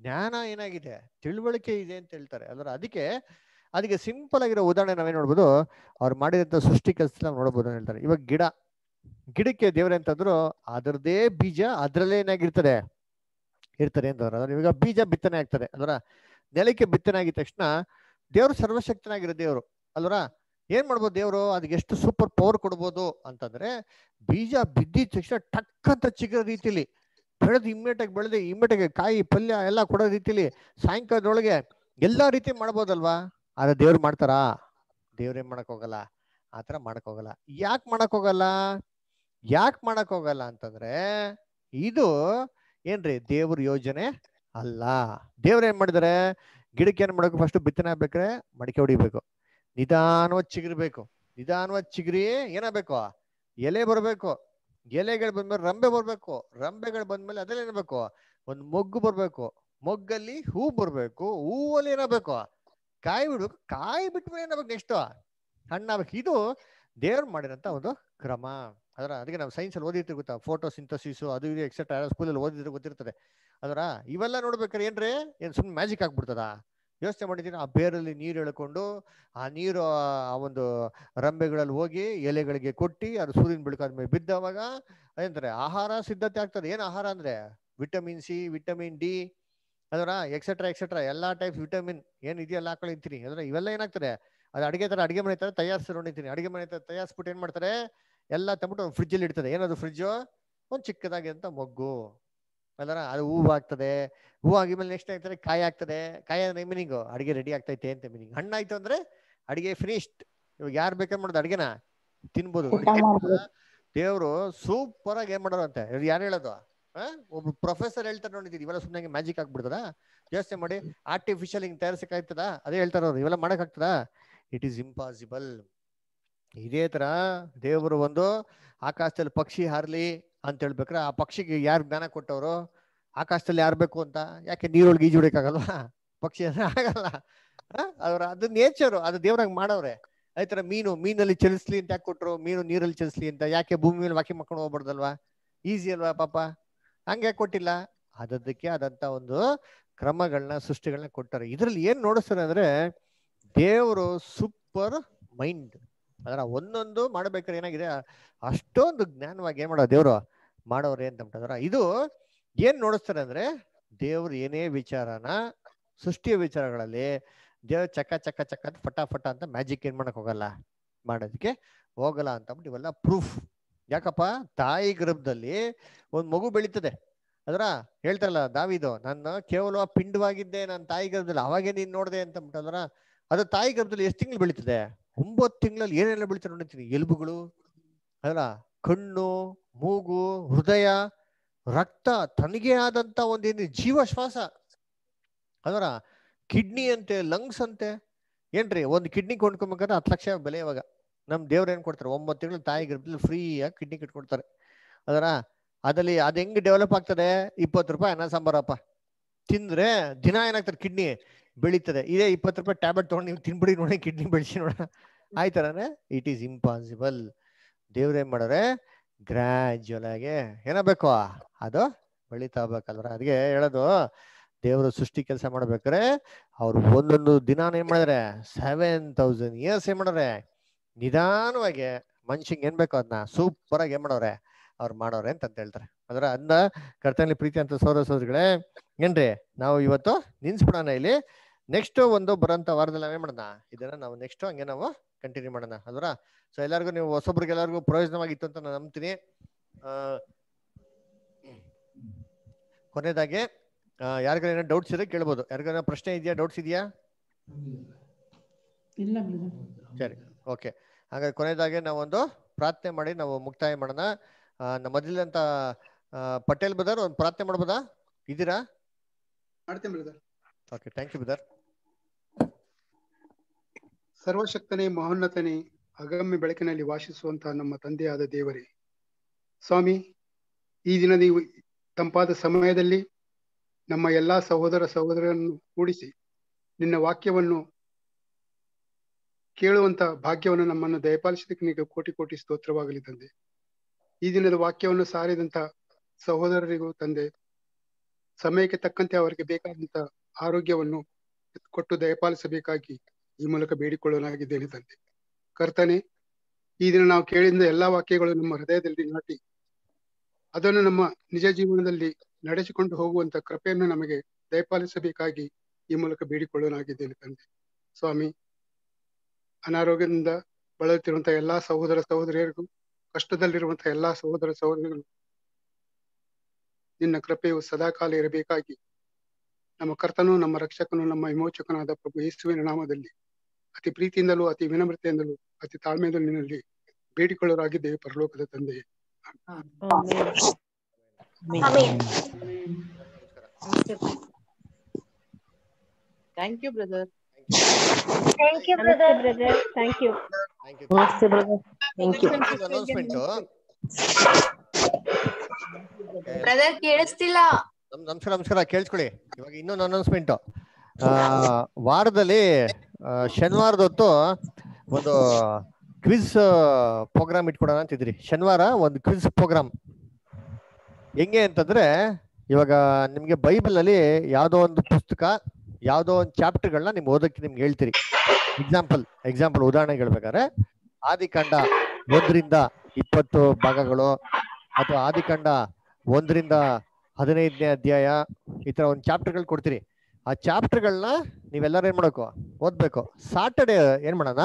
ಜ್ಞಾನ ಏನಾಗಿದೆ? ತಿಳುವಳಿಕೆ ಇದೆ ಅಂತ ಹೇಳ್ತಾರೆ. ಅಂದ್ರೆ ಅದಕ್ಕೆ ಅದಕ್ಕೆ ಸಿಂಪಲ್ ಆಗಿರೋ ಉದಾಹರಣೆ ನಾವೇನ್ ನೋಡ್ಬೋದು, ಅವ್ರು ಮಾಡಿದಂತ ಸೃಷ್ಟಿ ಕೆಲಸ ನೋಡ್ಬೋದು ಹೇಳ್ತಾರೆ. ಇವಾಗ ಗಿಡ, ಗಿಡಕ್ಕೆ ದೇವ್ರೆ ಅಂತಂದ್ರು ಅದರದೇ ಬೀಜ ಅದರಲ್ಲೇ ಏನಾಗಿರ್ತದೆ? ಇರ್ತಾರೆ ಅಂತಂದ್ರೆ ಅದ್ರ ಇವಾಗ ಬೀಜ ಬಿತ್ತನೆ ಆಗ್ತದೆ ಅದರ ನೆಲಕ್ಕೆ ಬಿತ್ತನೆ ಆಗಿದ ತಕ್ಷಣ ದೇವ್ರು ಸರ್ವಶಕ್ತನಾಗಿರೋ ದೇವ್ರು, ಅಲ್ವರ? ಏನ್ ಮಾಡ್ಬೋದು ದೇವ್ರು? ಅದಕ್ಕೆ ಎಷ್ಟು ಸೂಪರ್ ಪವರ್ ಕೊಡ್ಬೋದು ಅಂತಂದ್ರೆ, ಬೀಜ ಬಿದ್ದಿದ ತಕ್ಷಣ ಟಕ್ ಅಂತ ಚಿಗರ ರೀತಿಲಿ, ಬೆಳೆದು ಇಮ್ಮಿಡಿಯೇಟ್ ಬೆಳೆದು ಇಮ್ಮಿಡಿಯೇಟ್ ಕಾಯಿ, ಪಲ್ಯ ಎಲ್ಲ ಕೊಡೋ ರೀತಿಲಿ, ಸಾಯಂಕಾಲದೊಳಗೆ ಎಲ್ಲಾ ರೀತಿ ಮಾಡ್ಬೋದಲ್ವಾ? ಆದ್ರೆ ದೇವ್ರು ಮಾಡ್ತಾರಾ? ದೇವ್ರೇನ್ ಮಾಡಕ್ ಹೋಗಲ್ಲ? ಆತರ ಮಾಡಕ್ ಹೋಗಲ್ಲ. ಯಾಕೆ ಮಾಡಕ್ ಹೋಗಲ್ಲ? ಯಾಕೆ ಮಾಡಕ್ ಹೋಗಲ್ಲ ಅಂತಂದ್ರೆ ಇದು ಏನ್ರಿ ದೇವ್ರ ಯೋಜನೆ ಅಲ್ಲ. ದೇವ್ರ ಏನ್ ಮಾಡಿದಾರೆ? ಗಿಡಕ್ಕೆ ಏನ್ ಮಾಡಬೇಕು? ಫಸ್ಟ್ ಬಿತ್ತನೆ ಆಗ್ಬೇಕ್ರೆ ಮಡಿಕೆ ಹೊಡಿಬೇಕು. ನಿಧಾನವಾಗಿ ಚಿಗಿರ್ಬೇಕು. ನಿಧಾನವಾಗಿ ಚಿಗ್ರಿ ಏನಾಗಬೇಕು? ಎಲೆ ಬರಬೇಕು. ಎಲೆಗಳು ಬಂದ್ಮೇಲೆ ರಂಬೆ ಬರಬೇಕು. ರಂಬೆಗಳು ಬಂದ್ಮೇಲೆ ಅದ್ರಲ್ಲಿ ಏನಬೇಕು ಒಂದು ಮೊಗ್ಗು ಬರಬೇಕು. ಮೊಗ್ಗಲ್ಲಿ ಹೂ ಬರಬೇಕು. ಹೂವಲ್ಲಿ ಏನಾಗಬೇಕು? ಕಾಯಿ ಬಿಡ್ಬೇಕು ಕಾಯಿ ಬಿಟ್ಮೇಲೆ ನಮಗೆ ನೆಕ್ಸ್ಟ್ ಹಣ್ಣಾಗ್ಬೇಕು ಇದು ದೇವ್ರು ಮಾಡಿದಂಥ ಒಂದು ಕ್ರಮ. ಅದರ ಅದಕ್ಕೆ ನಾವು ಸೈನ್ಸ್ ಅಲ್ಲಿ ಓದಿರ್ತೀವಿ ಗೊತ್ತಾ? ಫೋಟೋ ಸಿಂಥಸಿಸು ಅದು ಇದು ಎಕ್ಸೆಟ್ರಾ ಸ್ಕೂಲಲ್ಲಿ ಓದಿದ್ರೆ ಗೊತ್ತಿರ್ತದೆ. ಅದರ ಇವೆಲ್ಲ ನೋಡ್ಬೇಕಾರೆ ಏನ್ರಿ? ಏನು ಸುಮ್ಮನೆ ಮ್ಯಾಜಿಕ್ ಆಗ್ಬಿಡ್ತದ? ಯೋಚನೆ ಮಾಡಿದ್ದೀನಿ ಆ ಬೇರಲ್ಲಿ ನೀರು ಎಳ್ಕೊಂಡು ಆ ನೀರು ಆ ಒಂದು ರಂಬೆಗಳಲ್ಲಿ ಹೋಗಿ ಎಲೆಗಳಿಗೆ ಕೊಟ್ಟಿ ಅದು ಸೂರ್ಯನ ಬೆಳಕಾದ್ಮೇಲೆ ಬಿದ್ದವಾಗ ಏನಂತಾರೆ ಆಹಾರ ಸಿದ್ಧತೆ ಆಗ್ತದೆ. ಏನು ಆಹಾರ ಅಂದ್ರೆ? ವಿಟಮಿನ್ ಸಿ, ವಿಟಮಿನ್ ಡಿ ಅದರ ಎಕ್ಸೆಟ್ರಾ ಎಕ್ಸೆಟ್ರಾ ಎಲ್ಲಾ ಟೈಪ್ ವಿಟಮಿನ್ ಏನ್ ಇದೆಯಲ್ಲ ಇಂತೀನಿ ಅಂದ್ರೆ ಇವೆಲ್ಲ ಏನಾಗ್ತಾರೆ ಅದು ಅಡಿಗೆ ತರ ಅಡಿಗೆ ಮನೆ ತರ ತಯಾರಿಸ್ಕೊಂಡಿದ್ದೀನಿ ಅಡಿಗೆ ಮನೆ ತರ ತಯಾರಿಸ್ಬಿಟ್ಟು ಏನು ಮಾಡ್ತಾರೆ? ಎಲ್ಲ ತಂಬಿಟ್ಟು ಒಂದು ಫ್ರಿಜ್ ಅಲ್ಲಿ ಇಡ್ತದೆ ಏನದು ಫ್ರಿಜ್ ಒಂದು ಚಿಕ್ಕದಾಗಿ ಅಂತ ಮೊಗ್ಗು. ಅಲ್ಲರ? ಅದು ಹೂವು ಆಗ್ತದೆ. ಹೂವು ಆಗಿದ್ಮೇಲೆ ನೆಕ್ಸ್ಟ್ ಆಗ್ತದೆ ಕಾಯಿ ಆಗ್ತದೆ. ಕಾಯಿ ಅಂದ್ರೆ ಮೀನಿಂಗು ಅಡಿಗೆ ರೆಡಿ ಆಗ್ತೈತೆ ಅಂತ ಮೀನಿಂಗ್ ಹಣ್ಣಾಯ್ತು ಅಂದ್ರೆ ಅಡಿಗೆ ಫಿನಿಶ್ಡ್ ಇವಾಗ ಯಾರು ಬೇಕಾದ್ರೆ ಮಾಡೋದು ಅಡಿಗೆನ? ತಿನ್ಬೋದು. ದೇವರು ಸೂಪರ್ ಆಗಿ ಏನ್ ಮಾಡೋರು ಅಂತೆ ಯಾರು ಹೇಳೋದು? ಒಬ್ರು ಪ್ರೊಫೆಸರ್ ಹೇಳ್ತಾರೆ ನೋಡಿದೀರಿ ಇವೆಲ್ಲ ಸುಮ್ಮನೆ ಮ್ಯಾಜಿಕ್ ಆಗ್ಬಿಡ್ತದ? ಯೋಚನೆ ಮಾಡಿ ಆರ್ಟಿಫಿಷಿಯಲ್ ಹಿಂಗ್ ತಯಾರಿಸಕ್ಕಾಗ್ತದ ಅದೇ ಹೇಳ್ತಾರ ಅವ್ರು, ಇವೆಲ್ಲ ಮಾಡಕ್ಕಾಗ್ತದ ಇಟ್ ಈಸ್ ಇಂಪಾಸಿಬಲ್ ಇದೇ ತರ ದೇವರು ಒಂದು ಆಕಾಶದಲ್ಲಿ ಪಕ್ಷಿ ಹಾರ್ಲಿ ಅಂತ ಹೇಳ್ಬೇಕ್ರೆ ಆ ಪಕ್ಷಿಗೆ ಯಾರು ಜ್ಞಾನ ಕೊಟ್ಟವರು? ಆಕಾಶದಲ್ಲಿ ಯಾರು ಬೇಕು ಅಂತ? ಯಾಕೆ ನೀರೊಳಗೆ ಈಜು ಹೊಡಿಯಕ್ಕಾಗಲ್ವಾ ಪಕ್ಷಿ ಅಂದ್ರೆ ಆಗಲ್ಲ. ಅವ್ರ, ಅದು ನೇಚರ್ ಅದು ದೇವ್ರಾಗ ಮಾಡವ್ರೆ. ಅದೇ ತರ ಮೀನು, ಮೀನಲ್ಲಿ ಚಲಿಸ್ಲಿ ಅಂತ ಯಾಕೆ ಕೊಟ್ರು? ಮೀನು ನೀರಲ್ಲಿ ಚಲಿಸ್ಲಿ ಅಂತ, ಯಾಕೆ ಭೂಮಿ ಮೇಲೆ ವಾಕಿ ಮಾಡ್ಕೊಂಡು ಹೋಗ್ಬಾರ್ದಲ್ವಾ? ಈಸಿ ಅಲ್ವಾ ಪಾಪ? ಹಂಗೆ ಕೊಟ್ಟಿಲ್ಲ. ಅದಕ್ಕೆ ಆದಂತ ಒಂದು ಕ್ರಮಗಳನ್ನ ಸೃಷ್ಟಿಗಳನ್ನ ಕೊಟ್ಟಾರೆ. ಇದ್ರಲ್ಲಿ ಏನ್ ನೋಡಿಸ್ತಾರೆ ಅಂದ್ರೆ, ದೇವರು ಸೂಪರ್ ಮೈಂಡ್ ಅದರ ಒಂದೊಂದು ಮಾಡ್ಬೇಕಾದ್ರೆ ಏನಾಗಿದೆ? ಅಷ್ಟೊಂದು ಜ್ಞಾನವಾಗಿ ಏನ್ ಮಾಡೋ ದೇವ್ರು? ಮಾಡೋರು ಅಂತ ತಮ್ಮ ಇದು ಏನ್ ನೋಡಿಸ್ತಾರೆ ಅಂದ್ರೆ, ದೇವ್ರು ಏನೇ ವಿಚಾರನ, ಸೃಷ್ಟಿಯ ವಿಚಾರಗಳಲ್ಲಿ ದೇವ್ರ ಚಕ್ಕ ಚಕ್ಕ ಚಕ್ಕ ಅಂತ ಫಟ ಫಟ ಅಂತ ಮ್ಯಾಜಿಕ್ ಏನ್ ಮಾಡಕ್ ಹೋಗಲ್ಲ. ಮಾಡೋದಕ್ಕೆ ಹೋಗಲ್ಲ ಅಂತ ಇವೆಲ್ಲ ಪ್ರೂಫ್ ಯಾಕಪ್ಪ? ತಾಯಿ ಗರ್ಭದಲ್ಲಿ ಒಂದು ಮಗು ಬೆಳೀತದೆ. ಅದರ ಹೇಳ್ತಾರಲ್ಲ ದಾವಿದು ನಾನು ಕೇವಲ ಪಿಂಡವಾಗಿದ್ದೆ ನನ್ನ ತಾಯಿ ಗರ್ಭದಲ್ಲಿ, ಅವಾಗೇ ನೀನು ನೋಡಿದೆ ಅಂತ ಅಂದ್ಬಿಟ್ಟದ್ರ ಅದು ತಾಯಿ ಗರ್ಭದಲ್ಲಿ ಎಷ್ಟು ತಿಂಗಳು ಬೆಳೀತದೆ? ಒಂಬತ್ತು ತಿಂಗಳಲ್ಲಿ ಏನೆಲ್ಲ ಬೆಳೀತಾರೆ ನೋಡಿರ್ತೀನಿ ಎಲುಬುಗಳು, ಅದರ ಕಣ್ಣು, ಮೂಗು, ಹೃದಯ, ರಕ್ತ, ತನಗೆ ಆದಂತ ಒಂದೇನು ಜೀವ ಶ್ವಾಸ. ಅದರ ಕಿಡ್ನಿ ಅಂತೆ, ಲಂಗ್ಸ್ ಅಂತೆ. ಏನ್ರಿ, ಒಂದು ಕಿಡ್ನಿ ಕೊಂಡ್ಕೊಬೇಕಾದ್ರೆ ಹತ್ತು ಲಕ್ಷ ಬೆಲೆ ಇವಾಗ. ನಮ್ ದೇವ್ರ ಏನ್ ಕೊಡ್ತಾರೆ? ಒಂಬತ್ತು ತಿಂಗಳು ತಾಯಿ ಗರ್ಭದಲ್ಲಿ ಫ್ರೀ ಆಗಿ ಕಿಡ್ನಿ ಕಿಟ್ಕೊಡ್ತಾರೆ. ಅದರ ಅದಲ್ಲಿ ಅದ್ ಹೆಂಗ್ ಡೆವಲಪ್ ಆಗ್ತದೆ? ಇಪ್ಪತ್ತು ರೂಪಾಯಿ ಅನ್ನ ಸಾಂಬಾರಪ್ಪ. ತಿಂದ್ರೆ ದಿನ ಏನಾಗ್ತಾರೆ ಕಿಡ್ನಿ ಬೆಳೀತದೆ. ಇದೇ ಇಪ್ಪತ್ತು ರೂಪಾಯಿ ಟ್ಯಾಬ್ಲೆಟ್ ತೊಗೊಂಡು ನೀವು ತಿನ್ಬಿಡಿ ನೋಡಿ ಕಿಡ್ನಿ ಬೆಳೆಸಿ ನೋಡ. ಆಯ್ತಾರನೆ ಇಟ್ ಈಸ್ ಇಂಪಾಸಿಬಲ್ ದೇವ್ರ ಏನ್ ಮಾಡಾರೆ ಗ್ರಾಜುವಲ್ ಆಗಿ ಏನಾಗಬೇಕು ಅದು ಬೆಳೀತಾ ಹೋಗ್ಬೇಕಲ್ರ ಅದಕ್ಕೆ ಹೇಳೋದು, ದೇವರು ಸೃಷ್ಟಿ ಕೆಲಸ ಮಾಡ್ಬೇಕಾರೆ ಅವ್ರು ಒಂದೊಂದು ದಿನಾನ ಏನ್ ಮಾಡಿದ್ರೆ ಸೆವೆನ್ ತೌಸಂಡ್ ಇಯರ್ಸ್ ಏನ್ ಮಾಡಾರೆ ನಿಧಾನವಾಗಿ ಮನುಷ್ಯಂಗೆ ಏನ್ ಬೇಕೋ ಅದನ್ನ ಸೂಪರ್ ಆಗಿ ಏನ್ ಮಾಡೋರೆ? ಅವ್ರು ಮಾಡೋರೆ ಅಂತ ಅಂತ ಹೇಳ್ತಾರೆ. ಅದರ ಅಂದ ಕರ್ತನಲ್ಲಿ ಪ್ರೀತಿ ಅಂತ ಸೋದರ ಸೋದರಿಗಳೇ ಏನ್ರಿ ನಾವು ಇವತ್ತು ನಿನ್ಸ್ಬಿಡೋಣ ಇಲ್ಲಿ. ನೆಕ್ಸ್ಟ್ ಒಂದು ಬರೋಂಥ ವಾರದಲ್ಲಿ ನಾವೇನ್ ಮಾಡೋಣ? ಇದನ್ನ ನಾವು ನೆಕ್ಸ್ಟ್ ಹಂಗೆ ನಾವು ಕಂಟಿನ್ಯೂ ಮಾಡೋಣ. ಅದರ ಸೊ ಎಲ್ಲರಿಗೂ ನೀವು ಹೊಸೊಬ್ರಿಗೆ ಎಲ್ಲರಿಗೂ ಪ್ರಯೋಜನವಾಗಿತ್ತು ಅಂತ ನಾನು ನಂಬ್ತೀನಿ. ಕೊನೆಯದಾಗಿ ಯಾರಿಗಾರ ಏನೋ ಡೌಟ್ಸ್ ಇದ್ರೆ ಕೇಳ್ಬೋದು. ಯಾರಿಗಾರ ಪ್ರಶ್ನೆ ಇದೆಯಾ? ಡೌಟ್ಸ್ ಇದೆಯಾ? ಸರಿ ಓಕೆ ಹಾಗಾದ್ರೆ ಕೊನೆಯದಾಗಿ ನಾವೊಂದು ಪ್ರಾರ್ಥನೆ ಮಾಡಿ ನಾವು ಮುಕ್ತಾಯ ಮಾಡೋಣ. ನಮ್ಮ ಪಟೇಲ್ ಬದರ್ ಒಂದು ಪ್ರಾರ್ಥನೆ ಮಾಡ್ಬೋದಾ? ಇದ್ದೀರಾ? ಮಾಡ್ತೇನೆ ಬ್ರದರ್. ಓಕೆ ಥ್ಯಾಂಕ್ ಯು ಸರ್ವಶಕ್ತನೇ ಮಹೋನ್ನತನೇ ಅಗಮ್ಯ ಬೆಳಕಿನಲ್ಲಿ ವಾಸಿಸುವಂತಹ ನಮ್ಮ ತಂದೆಯಾದ ದೇವರೇ ಸ್ವಾಮಿ ಈ ದಿನ ನೀವು ತಂಪಾದ ಸಮಯದಲ್ಲಿ ನಮ್ಮ ಎಲ್ಲಾ ಸಹೋದರ ಸಹೋದರರನ್ನು ಕೂಡಿಸಿ ನಿನ್ನ ವಾಕ್ಯವನ್ನು ಕೇಳುವಂತ ಭಾಗ್ಯವನ್ನು ನಮ್ಮನ್ನು ದಯಪಾಲಿಸಿದಕ್ಕೆ ನೀವು ಕೋಟಿ ಕೋಟಿ ಸ್ತೋತ್ರವಾಗಲಿ ತಂದೆ. ಈ ದಿನದ ವಾಕ್ಯವನ್ನು ಸಾರಿದಂತ ಸಹೋದರರಿಗೂ ತಂದೆ, ಸಮಯಕ್ಕೆ ತಕ್ಕಂತೆ ಅವರಿಗೆ ಬೇಕಾದಂತ ಆರೋಗ್ಯವನ್ನು ಕೊಟ್ಟು ದಯಪಾಲಿಸಬೇಕಾಗಿ ಈ ಮೂಲಕ ಬೇಡಿಕೊಳ್ಳಲಾಗಿದ್ದೇನೆ ತಂದೆ. ಕರ್ತನೆ, ಈ ದಿನ ನಾವು ಕೇಳಿದ ಎಲ್ಲಾ ವಾಕ್ಯಗಳು ನಮ್ಮ ಹೃದಯದಲ್ಲಿ ನಾಟಿ, ಅದನ್ನು ನಮ್ಮ ನಿಜ ಜೀವನದಲ್ಲಿ ನಡೆಸಿಕೊಂಡು ಹೋಗುವಂತ ಕೃಪೆಯನ್ನು ನಮಗೆ ದಯಪಾಲಿಸಬೇಕಾಗಿ ಈ ಮೂಲಕ ಬೇಡಿಕೊಳ್ಳಲಾಗಿದ್ದೇನೆ ತಂದೆ. ಸ್ವಾಮಿ ಅನಾರೋಗ್ಯದಿಂದ ಬಳಲುತ್ತಿರುವಂತಹ ಎಲ್ಲಾ ಸಹೋದರ ಸಹೋದರಿಯರಿಗೂ ಕಷ್ಟದಲ್ಲಿರುವಂತಹ ಎಲ್ಲಾ ಸಹೋದರ ಸಹೋದರಿಗಳು ನಿನ್ನ ಕೃಪೆಯು ಸದಾಕಾಲ ಇರಬೇಕಾಗಿ. ನಮ್ಮ ಕರ್ತನು ನಮ್ಮ ರಕ್ಷಕನು ನಮ್ಮ ವಿಮೋಚಕನಾದ ಪ್ರಭು ಯೇಸುವಿನ ನಾಮದಲ್ಲಿ ಅತಿ ಪ್ರೀತಿಯಿಂದಲೂ ಅತಿ ವಿನಮ್ರತೆಯಿಂದಲೂ ಅತಿ ತಾಳ್ಮೆಯಿಂದಲೂ ನಿನ್ನಲ್ಲಿ ಬೇಡಿಕೊಳ್ಳಲಾಗಿದ್ದೇವೆ ಪರಲೋಕದ ತಂದೆ thank you brother thank you brother brother thank you ನಮಸ್ತೆ brother thank you announcement brother ಕೇಳಿಸ್ತಿಲ್ಲ. ನಮಸ್ಕಾರ ನಮಸ್ಕಾರ ಕೇಳಿಸ್ಕೊಳ್ಳಿ. ಇವಾಗ ಇನ್ನೊಂದು ಅನೌನ್ಸ್ಮೆಂಟ್ ವಾರದಲ್ಲಿ ಆ, ಶನಿವಾರದ ಹೊತ್ತು ಒಂದು ಕ್ವಿಜ್ ಪ್ರೋಗ್ರಾಮ್ ಇಟ್ಕೊಡೋಣ ಅಂತಿದ್ರಿ ಶನಿವಾರ ಒಂದು ಕ್ವಿಜ್ ಪ್ರೋಗ್ರಾಮ್ ಹೆಂಗೆ ಅಂತಂದ್ರೆ ಇವಾಗ ನಿಮ್ಗೆ ಬೈಬಲ್ ಅಲ್ಲಿ ಯಾವ್ದೋ ಒಂದು ಪುಸ್ತಕ ಯಾವ್ದೋ ಒಂದು ಚಾಪ್ಟರ್ಗಳನ್ನ ನಿಮ್ಗೆ ಓದಕ್ಕೆ ನಿಮ್ಗೆ ಹೇಳ್ತೀರಿ. ಎಕ್ಸಾಂಪಲ್ ಎಕ್ಸಾಂಪಲ್ ಉದಾಹರಣೆ ಹೇಳ್ಬೇಕಾದ್ರೆ ಆದಿಕಾಂಡ ಒಂದರಿಂದ ಇಪ್ಪತ್ತು ಭಾಗಗಳು ಅಥವಾ ಆದಿಕಾಂಡ ಒಂದರಿಂದ ಹದಿನೈದನೇ ಅಧ್ಯಾಯ ಈ ಥರ ಒಂದು ಚಾಪ್ಟರ್ಗಳು ಕೊಡ್ತೀರಿ. ಆ ಚಾಪ್ಟರ್ಗಳನ್ನ ನೀವೆಲ್ಲರೂ ಏನು ಮಾಡಬೇಕು? ಓದ್ಬೇಕು. ಸಾಟರ್ಡೇ ಏನು ಮಾಡೋಣ?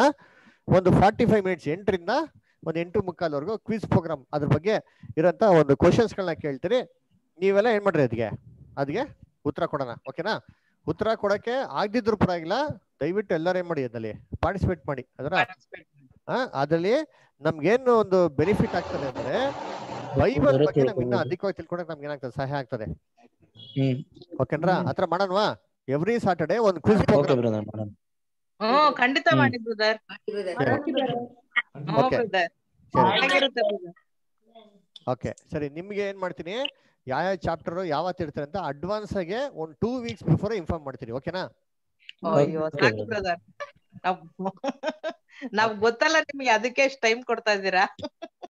ಒಂದು ಫಾರ್ಟಿ ಫೈವ್ ಮಿನಿಟ್ಸ್ ಎಂಟರಿಂದ ಒಂದು ಎಂಟು ಮುಕ್ಕಾಲ್ವರೆಗೂ ಕ್ವಿಜ್ ಪ್ರೋಗ್ರಾಮ್ ಅದ್ರ ಬಗ್ಗೆ ಇರೋಂಥ ಒಂದು ಕ್ವಶನ್ಸ್ಗಳನ್ನ ಕೇಳ್ತೀರಿ. ನೀವೆಲ್ಲ ಏನು ಮಾಡ್ರಿ ಅದಕ್ಕೆ ಅದಕ್ಕೆ ಉತ್ತರ ಕೊಡೋಣ. ಓಕೆನಾ ಉತ್ತರ ಕೊಡಕ್ಕೆ ಆಗದಿದ್ರು ಪರವಾಗಿಲ್ಲ. ದಯವಿಟ್ಟು ಎಲ್ಲರೂ ಏನ್ ಮಾಡಿ ಅದ್ರಲ್ಲಿ ಪಾರ್ಟಿಸಿಪೇಟ್ ಮಾಡಿ. ಅದರ ಅದರಲ್ಲಿ ನಮ್ಗೇನು ಒಂದು ಬೆನಿಫಿಟ್ ಆಗ್ತದೆ ಅಂದ್ರೆ ಬೈಬಲ್ ಬಗ್ಗೆ ನಮ್ಗೆ ಇನ್ನೂ. ಅಧಿಕವಾಗಿ ತಿಳ್ಕೊಳಕ್ ನಮ್ಗೆ ಏನಾಗ್ತದೆ? ಸಹಾಯ ಆಗ್ತದೆ. ಓಕೆನ್ರಾ ಆತರ ಮಾಡೋಣವಾ? ಎವ್ರಿ ಸಾಟರ್ಡೆ ಒಂದು ಕ್ವಿಜ್ ಪ್ರೋಗ್ರಾಮ್ ಖಂಡಿತ ಮಾಡಿ ಬ್ರದರ್ ಓಕೆ ಬ್ರದರ್ ಸರಿ ಓಕೆ ಸರಿ ನಿಮ್ಗೆ ಏನ್ ಮಾಡ್ತೀನಿ? ಯಾವ ಯಾವ ಚಾಪ್ಟರ್ ಯಾವತ್ತು ಇರ್ತಾರೆ ಅಂತ ಅಡ್ವಾನ್ಸ್ ಆಗಿ ಒಂದು ಟೂ ವೀಕ್ಸ್ ಬಿಫೋರ್ ಇನ್ಫಾರ್ಮ್ ಮಾಡ್ತೀರಿ ಓಕೆನಾ ನಾವ್ ಗೊತ್ತಲ್ಲ ನಿಮ್ಗೆ ಅದಕ್ಕೆ ಟೈಮ್ ಕೊಡ್ತಾ ಇದ್ದೀರಾ?